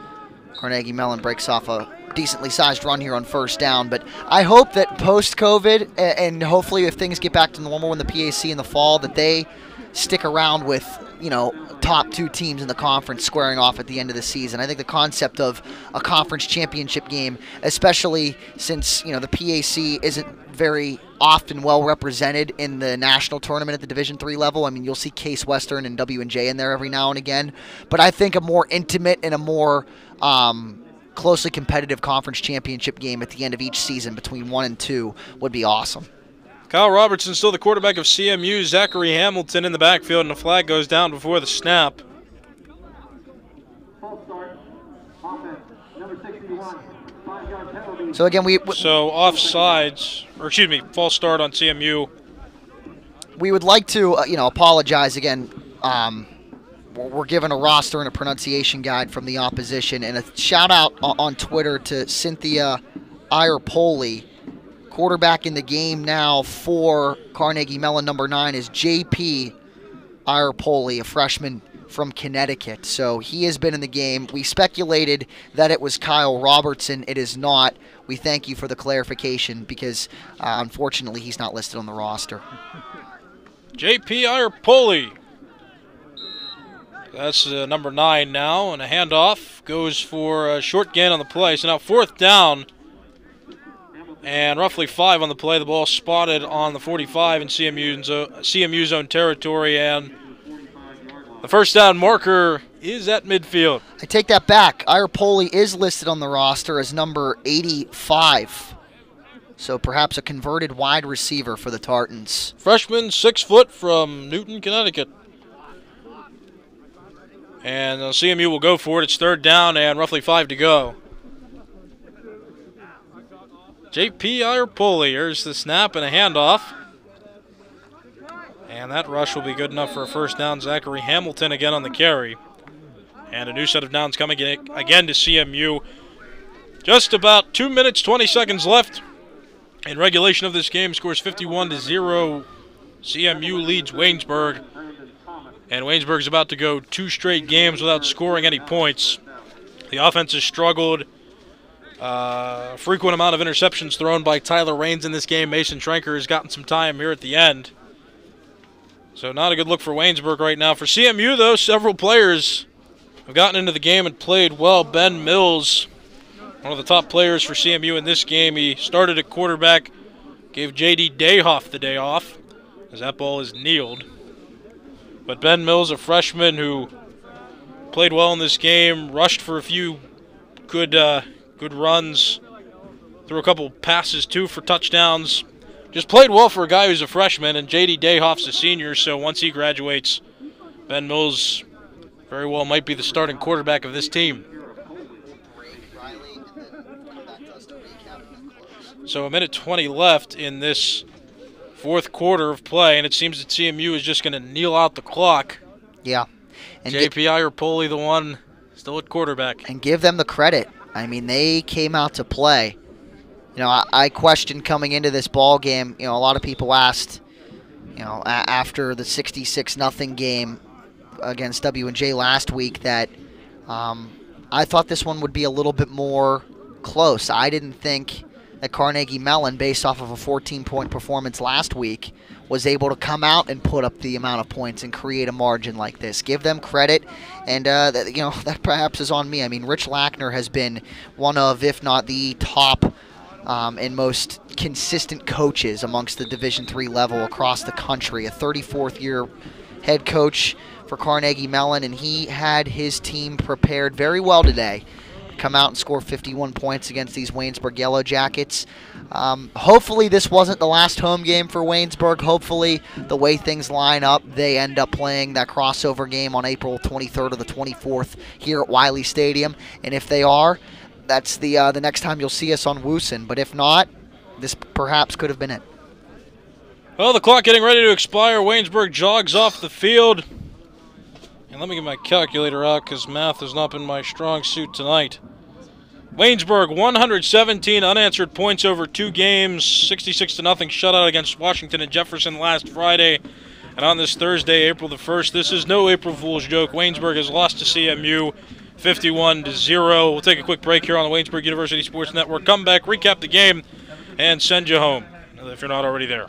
Carnegie Mellon breaks off a decently sized run here on first down. But I hope that post COVID, and hopefully if things get back to normal when the PAC in the fall, that they stick around with you know top two teams in the conference squaring off at the end of the season. I think the concept of a conference championship game, especially since you know the PAC isn't very often well represented in the national tournament at the Division three level. I mean, you'll see Case Western and W and J in there every now and again, but I think a more intimate and a more um, closely competitive conference championship game at the end of each season between one and two would be awesome. Kyle Robertson still the quarterback of CMU. Zachary Hamilton in the backfield, and the flag goes down before the snap. So again, we, so offsides, or excuse me, false start on CMU. We would like to, uh, you know, apologize again. Um, we're given a roster and a pronunciation guide from the opposition, and a shout out on Twitter to Cynthia Ierpoli Quarterback in the game now for Carnegie Mellon, number nine, is J.P. Ierpoli, a freshman from Connecticut. So he has been in the game. We speculated that it was Kyle Robertson. It is not. We thank you for the clarification because uh, unfortunately he's not listed on the roster. J.P. Ierpoli. That's uh, number nine now, and a handoff goes for a short gain on the play. So now fourth down and roughly five on the play. The ball spotted on the 45 in CMU's, CMU's own territory, and the first down marker is at midfield. I take that back. Ierpoli is listed on the roster as number 85. So perhaps a converted wide receiver for the Tartans. Freshman, six foot from Newton, Connecticut. And uh, CMU will go for it. It's third down and roughly five to go. J.P. Ierpoli. Here's the snap and a handoff. And that rush will be good enough for a first down. Zachary Hamilton again on the carry. And a new set of downs coming again to CMU. Just about 2 minutes, 20 seconds left. In regulation of this game, scores 51 to 0. CMU leads Waynesburg. And Waynesburg's about to go two straight games without scoring any points. The offense has struggled uh, frequent amount of interceptions thrown by Tyler Raines in this game. Mason Schrenker has gotten some time here at the end. So not a good look for Waynesburg right now. For CMU, though, several players have gotten into the game and played well. Ben Mills, one of the top players for CMU in this game. He started at quarterback, gave J.D. Dayhoff the day off as that ball is kneeled. But Ben Mills, a freshman who played well in this game, rushed for a few good uh, Good runs. Threw a couple passes, too, for touchdowns. Just played well for a guy who's a freshman, and J.D. Dayhoff's a senior, so once he graduates, Ben Mills very well might be the starting quarterback of this team. So a minute 20 left in this fourth quarter of play, and it seems that CMU is just going to kneel out the clock. Yeah. And JP Ierpoli, the one still at quarterback. And give them the credit. I mean, they came out to play. You know, I, I questioned coming into this ball game. You know, a lot of people asked, you know, a- after the 66 nothing game against W and J last week that um, I thought this one would be a little bit more close. I didn't think that Carnegie Mellon, based off of a 14 point performance last week, was able to come out and put up the amount of points and create a margin like this. Give them credit, and uh, that, you know that perhaps is on me. I mean, Rich Lackner has been one of, if not the top um, and most consistent coaches amongst the Division three level across the country. A 34th year head coach for Carnegie Mellon, and he had his team prepared very well today. Come out and score 51 points against these Waynesburg Yellow Jackets. Um, hopefully, this wasn't the last home game for Waynesburg. Hopefully, the way things line up, they end up playing that crossover game on April 23rd or the 24th here at Wiley Stadium. And if they are, that's the uh, the next time you'll see us on WUSN. But if not, this perhaps could have been it. Well, the clock getting ready to expire. Waynesburg jogs off the field. And let me get my calculator out because math has not been my strong suit tonight. Waynesburg 117 unanswered points over two games, 66 to nothing shutout against Washington and Jefferson last Friday. And on this Thursday, April the 1st, this is no April Fool's joke. Waynesburg has lost to CMU 51 to 0. We'll take a quick break here on the Waynesburg University Sports Network. Come back, recap the game, and send you home if you're not already there.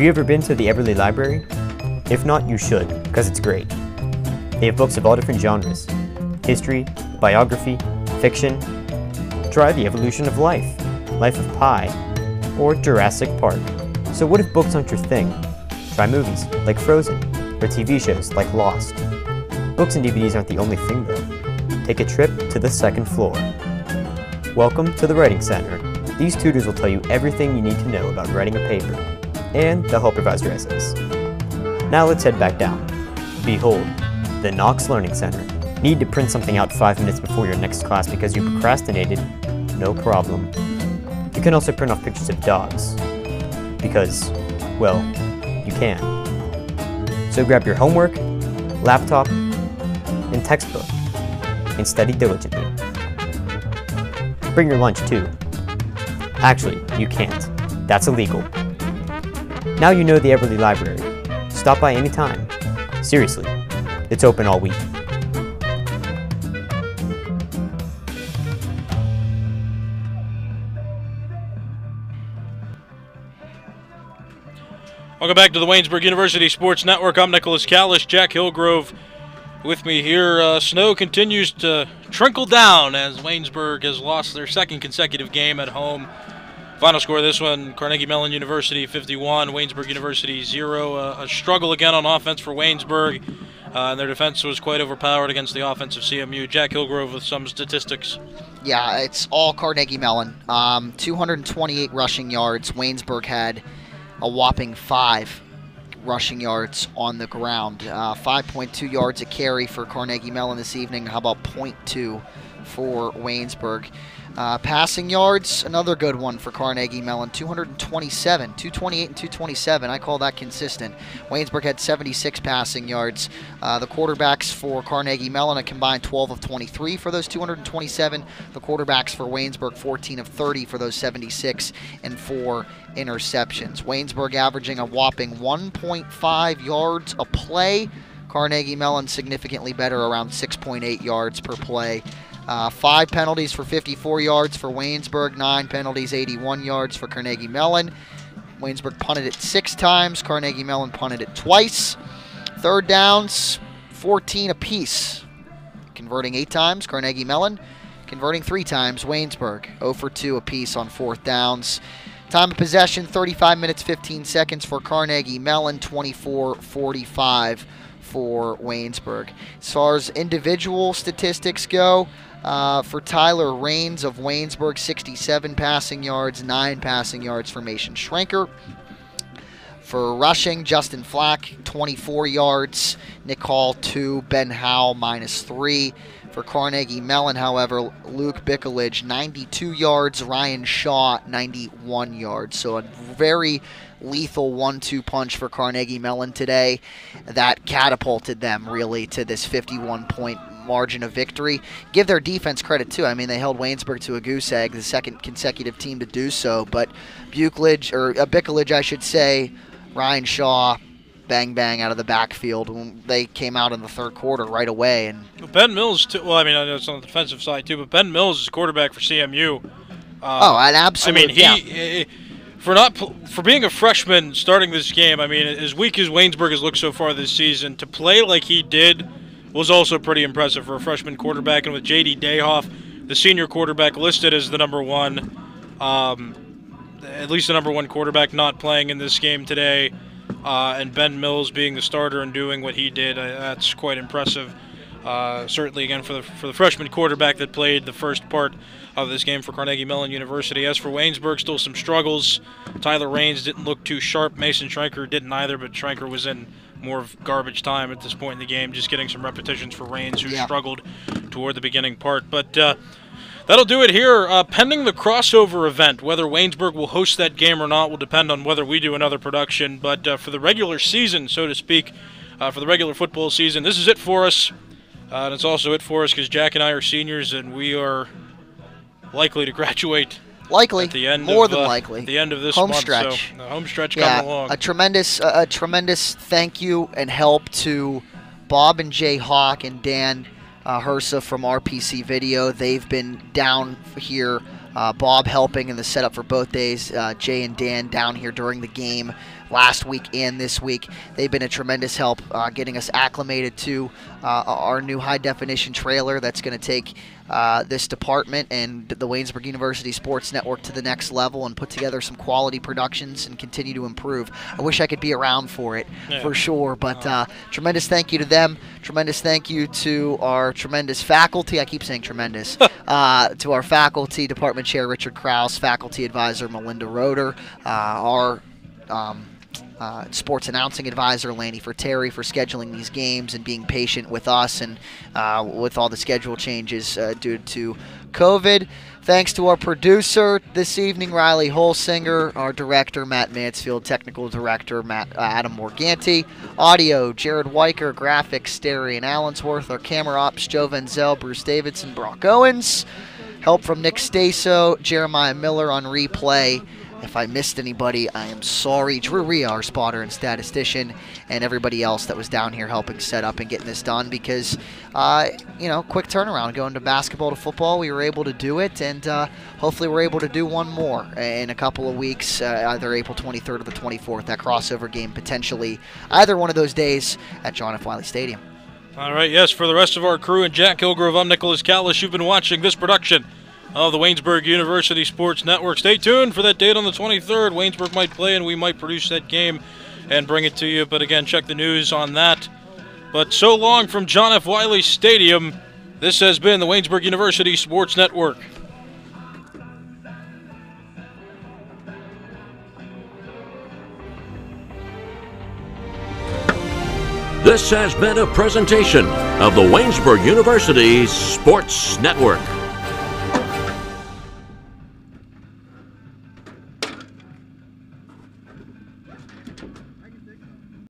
Have you ever been to the Eberly Library? If not, you should, because it's great. They have books of all different genres history, biography, fiction. Try The Evolution of Life, Life of Pi, or Jurassic Park. So, what if books aren't your thing? Try movies like Frozen, or TV shows like Lost. Books and DVDs aren't the only thing, though. Take a trip to the second floor. Welcome to the Writing Center. These tutors will tell you everything you need to know about writing a paper, and they'll help your essays. Now let's head back down. Behold, the Knox Learning Center. Need to print something out five minutes before your next class because you procrastinated? No problem. You can also print off pictures of dogs. Because, well, you can. So grab your homework, laptop, and textbook, and study diligently. Bring your lunch too. Actually, you can't. That's illegal. Now you know the Eberly Library. Stop by anytime. Seriously, it's open all week. Welcome back to the Waynesburg University Sports Network. I'm Nicholas Callas, Jack Hillgrove with me here. Uh, snow continues to trickle down as Waynesburg has lost their second consecutive game at home. Final score this one Carnegie Mellon University 51, Waynesburg University 0. Uh, a struggle again on offense for Waynesburg, uh, and their defense was quite overpowered against the offense of CMU. Jack Hillgrove with some statistics. Yeah, it's all Carnegie Mellon. Um, 228 rushing yards. Waynesburg had a whopping five rushing yards on the ground. Uh, 5.2 yards a carry for Carnegie Mellon this evening. How about 0.2 for Waynesburg? Uh, passing yards, another good one for Carnegie Mellon, 227, 228 and 227. I call that consistent. Waynesburg had 76 passing yards. Uh, the quarterbacks for Carnegie Mellon a combined 12 of 23 for those 227. The quarterbacks for Waynesburg 14 of 30 for those 76 and four interceptions. Waynesburg averaging a whopping 1.5 yards a play. Carnegie Mellon significantly better, around 6.8 yards per play. Uh, five penalties for 54 yards for Waynesburg, nine penalties, 81 yards for Carnegie Mellon. Waynesburg punted it six times. Carnegie Mellon punted it twice. Third downs, 14 apiece. Converting eight times, Carnegie Mellon. Converting three times, Waynesburg. 0 for 2 apiece on fourth downs. Time of possession 35 minutes 15 seconds for Carnegie Mellon, 24 45 for Waynesburg. As far as individual statistics go, uh, for Tyler Raines of Waynesburg, 67 passing yards, 9 passing yards for Mason Schranker. For rushing, Justin Flack, 24 yards. Nick Hall, 2. Ben Howell, minus 3. For Carnegie Mellon, however, Luke Bickledge, 92 yards. Ryan Shaw, 91 yards. So a very lethal one-two punch for Carnegie Mellon today that catapulted them really to this 51-point margin of victory. Give their defense credit too. I mean, they held Waynesburg to a goose egg, the second consecutive team to do so. But Buchledge or uh, Bickledge, I should say, Ryan Shaw, bang bang out of the backfield when they came out in the third quarter right away. And Ben Mills, too, well, I mean, I know it's on the defensive side too, but Ben Mills is quarterback for CMU. Uh, oh, an absolute. I mean, he. yeah. eh, For not for being a freshman starting this game, I mean, as weak as Waynesburg has looked so far this season, to play like he did was also pretty impressive for a freshman quarterback. And with J.D. Dayhoff, the senior quarterback listed as the number one, um, at least the number one quarterback not playing in this game today, uh, and Ben Mills being the starter and doing what he did, uh, that's quite impressive. Uh, certainly, again for the for the freshman quarterback that played the first part of this game for Carnegie Mellon University. As for Waynesburg, still some struggles. Tyler Raines didn't look too sharp. Mason Schranker didn't either, but Schranker was in more of garbage time at this point in the game, just getting some repetitions for Raines, who Yeah. struggled toward the beginning part. But uh, that'll do it here. Uh, pending the crossover event, whether Waynesburg will host that game or not will depend on whether we do another production. But uh, for the regular season, so to speak, uh, for the regular football season, this is it for us. Uh, and it's also it for us because Jack and I are seniors and we are likely to graduate Likely, at the end more of, than uh, likely. the end of this home month. stretch. So the home stretch yeah, coming along. a tremendous, a, a tremendous thank you and help to Bob and Jay Hawk and Dan uh, Hersa from RPC Video. They've been down here. Uh, Bob helping in the setup for both days. Uh, Jay and Dan down here during the game last week and this week. They've been a tremendous help uh, getting us acclimated to uh, our new high definition trailer that's going to take uh, this department and the Waynesburg University Sports Network to the next level and put together some quality productions and continue to improve. I wish I could be around for it Yeah. for sure, but uh, tremendous thank you to them. Tremendous thank you to our tremendous faculty. I keep saying tremendous. uh, to our faculty, Department Chair Richard Krause, Faculty Advisor Melinda Roeder, uh, our um, uh, sports announcing advisor Lanny Frattare for scheduling these games and being patient with us and uh, with all the schedule changes uh, due to COVID. Thanks to our producer this evening, Riley Holsinger, our director, Matt Mansfield, technical director, Matt, uh, Adam Morganti, audio, Jared Weicker, graphics, Darian Allensworth, our camera ops, Joe Venzel, Bruce Davidson, Brock Owens, help from Nick Staso, Jeremiah Miller on replay. If I missed anybody, I am sorry. Drew Rhea, our spotter and statistician, and everybody else that was down here helping set up and getting this done because, uh, you know, quick turnaround. Going to basketball to football, we were able to do it, and uh, hopefully we're able to do one more in a couple of weeks, uh, either April 23rd or the 24th. That crossover game potentially either one of those days at John F. Wiley Stadium. All right, yes, for the rest of our crew and Jack Hillgrove, I'm Nicholas Callas. You've been watching this production of the Waynesburg University Sports Network. Stay tuned for that date on the 23rd. Waynesburg might play and we might produce that game and bring it to you. But again, check the news on that. But so long from John F. Wiley Stadium. This has been the Waynesburg University Sports Network. This has been a presentation of the Waynesburg University Sports Network.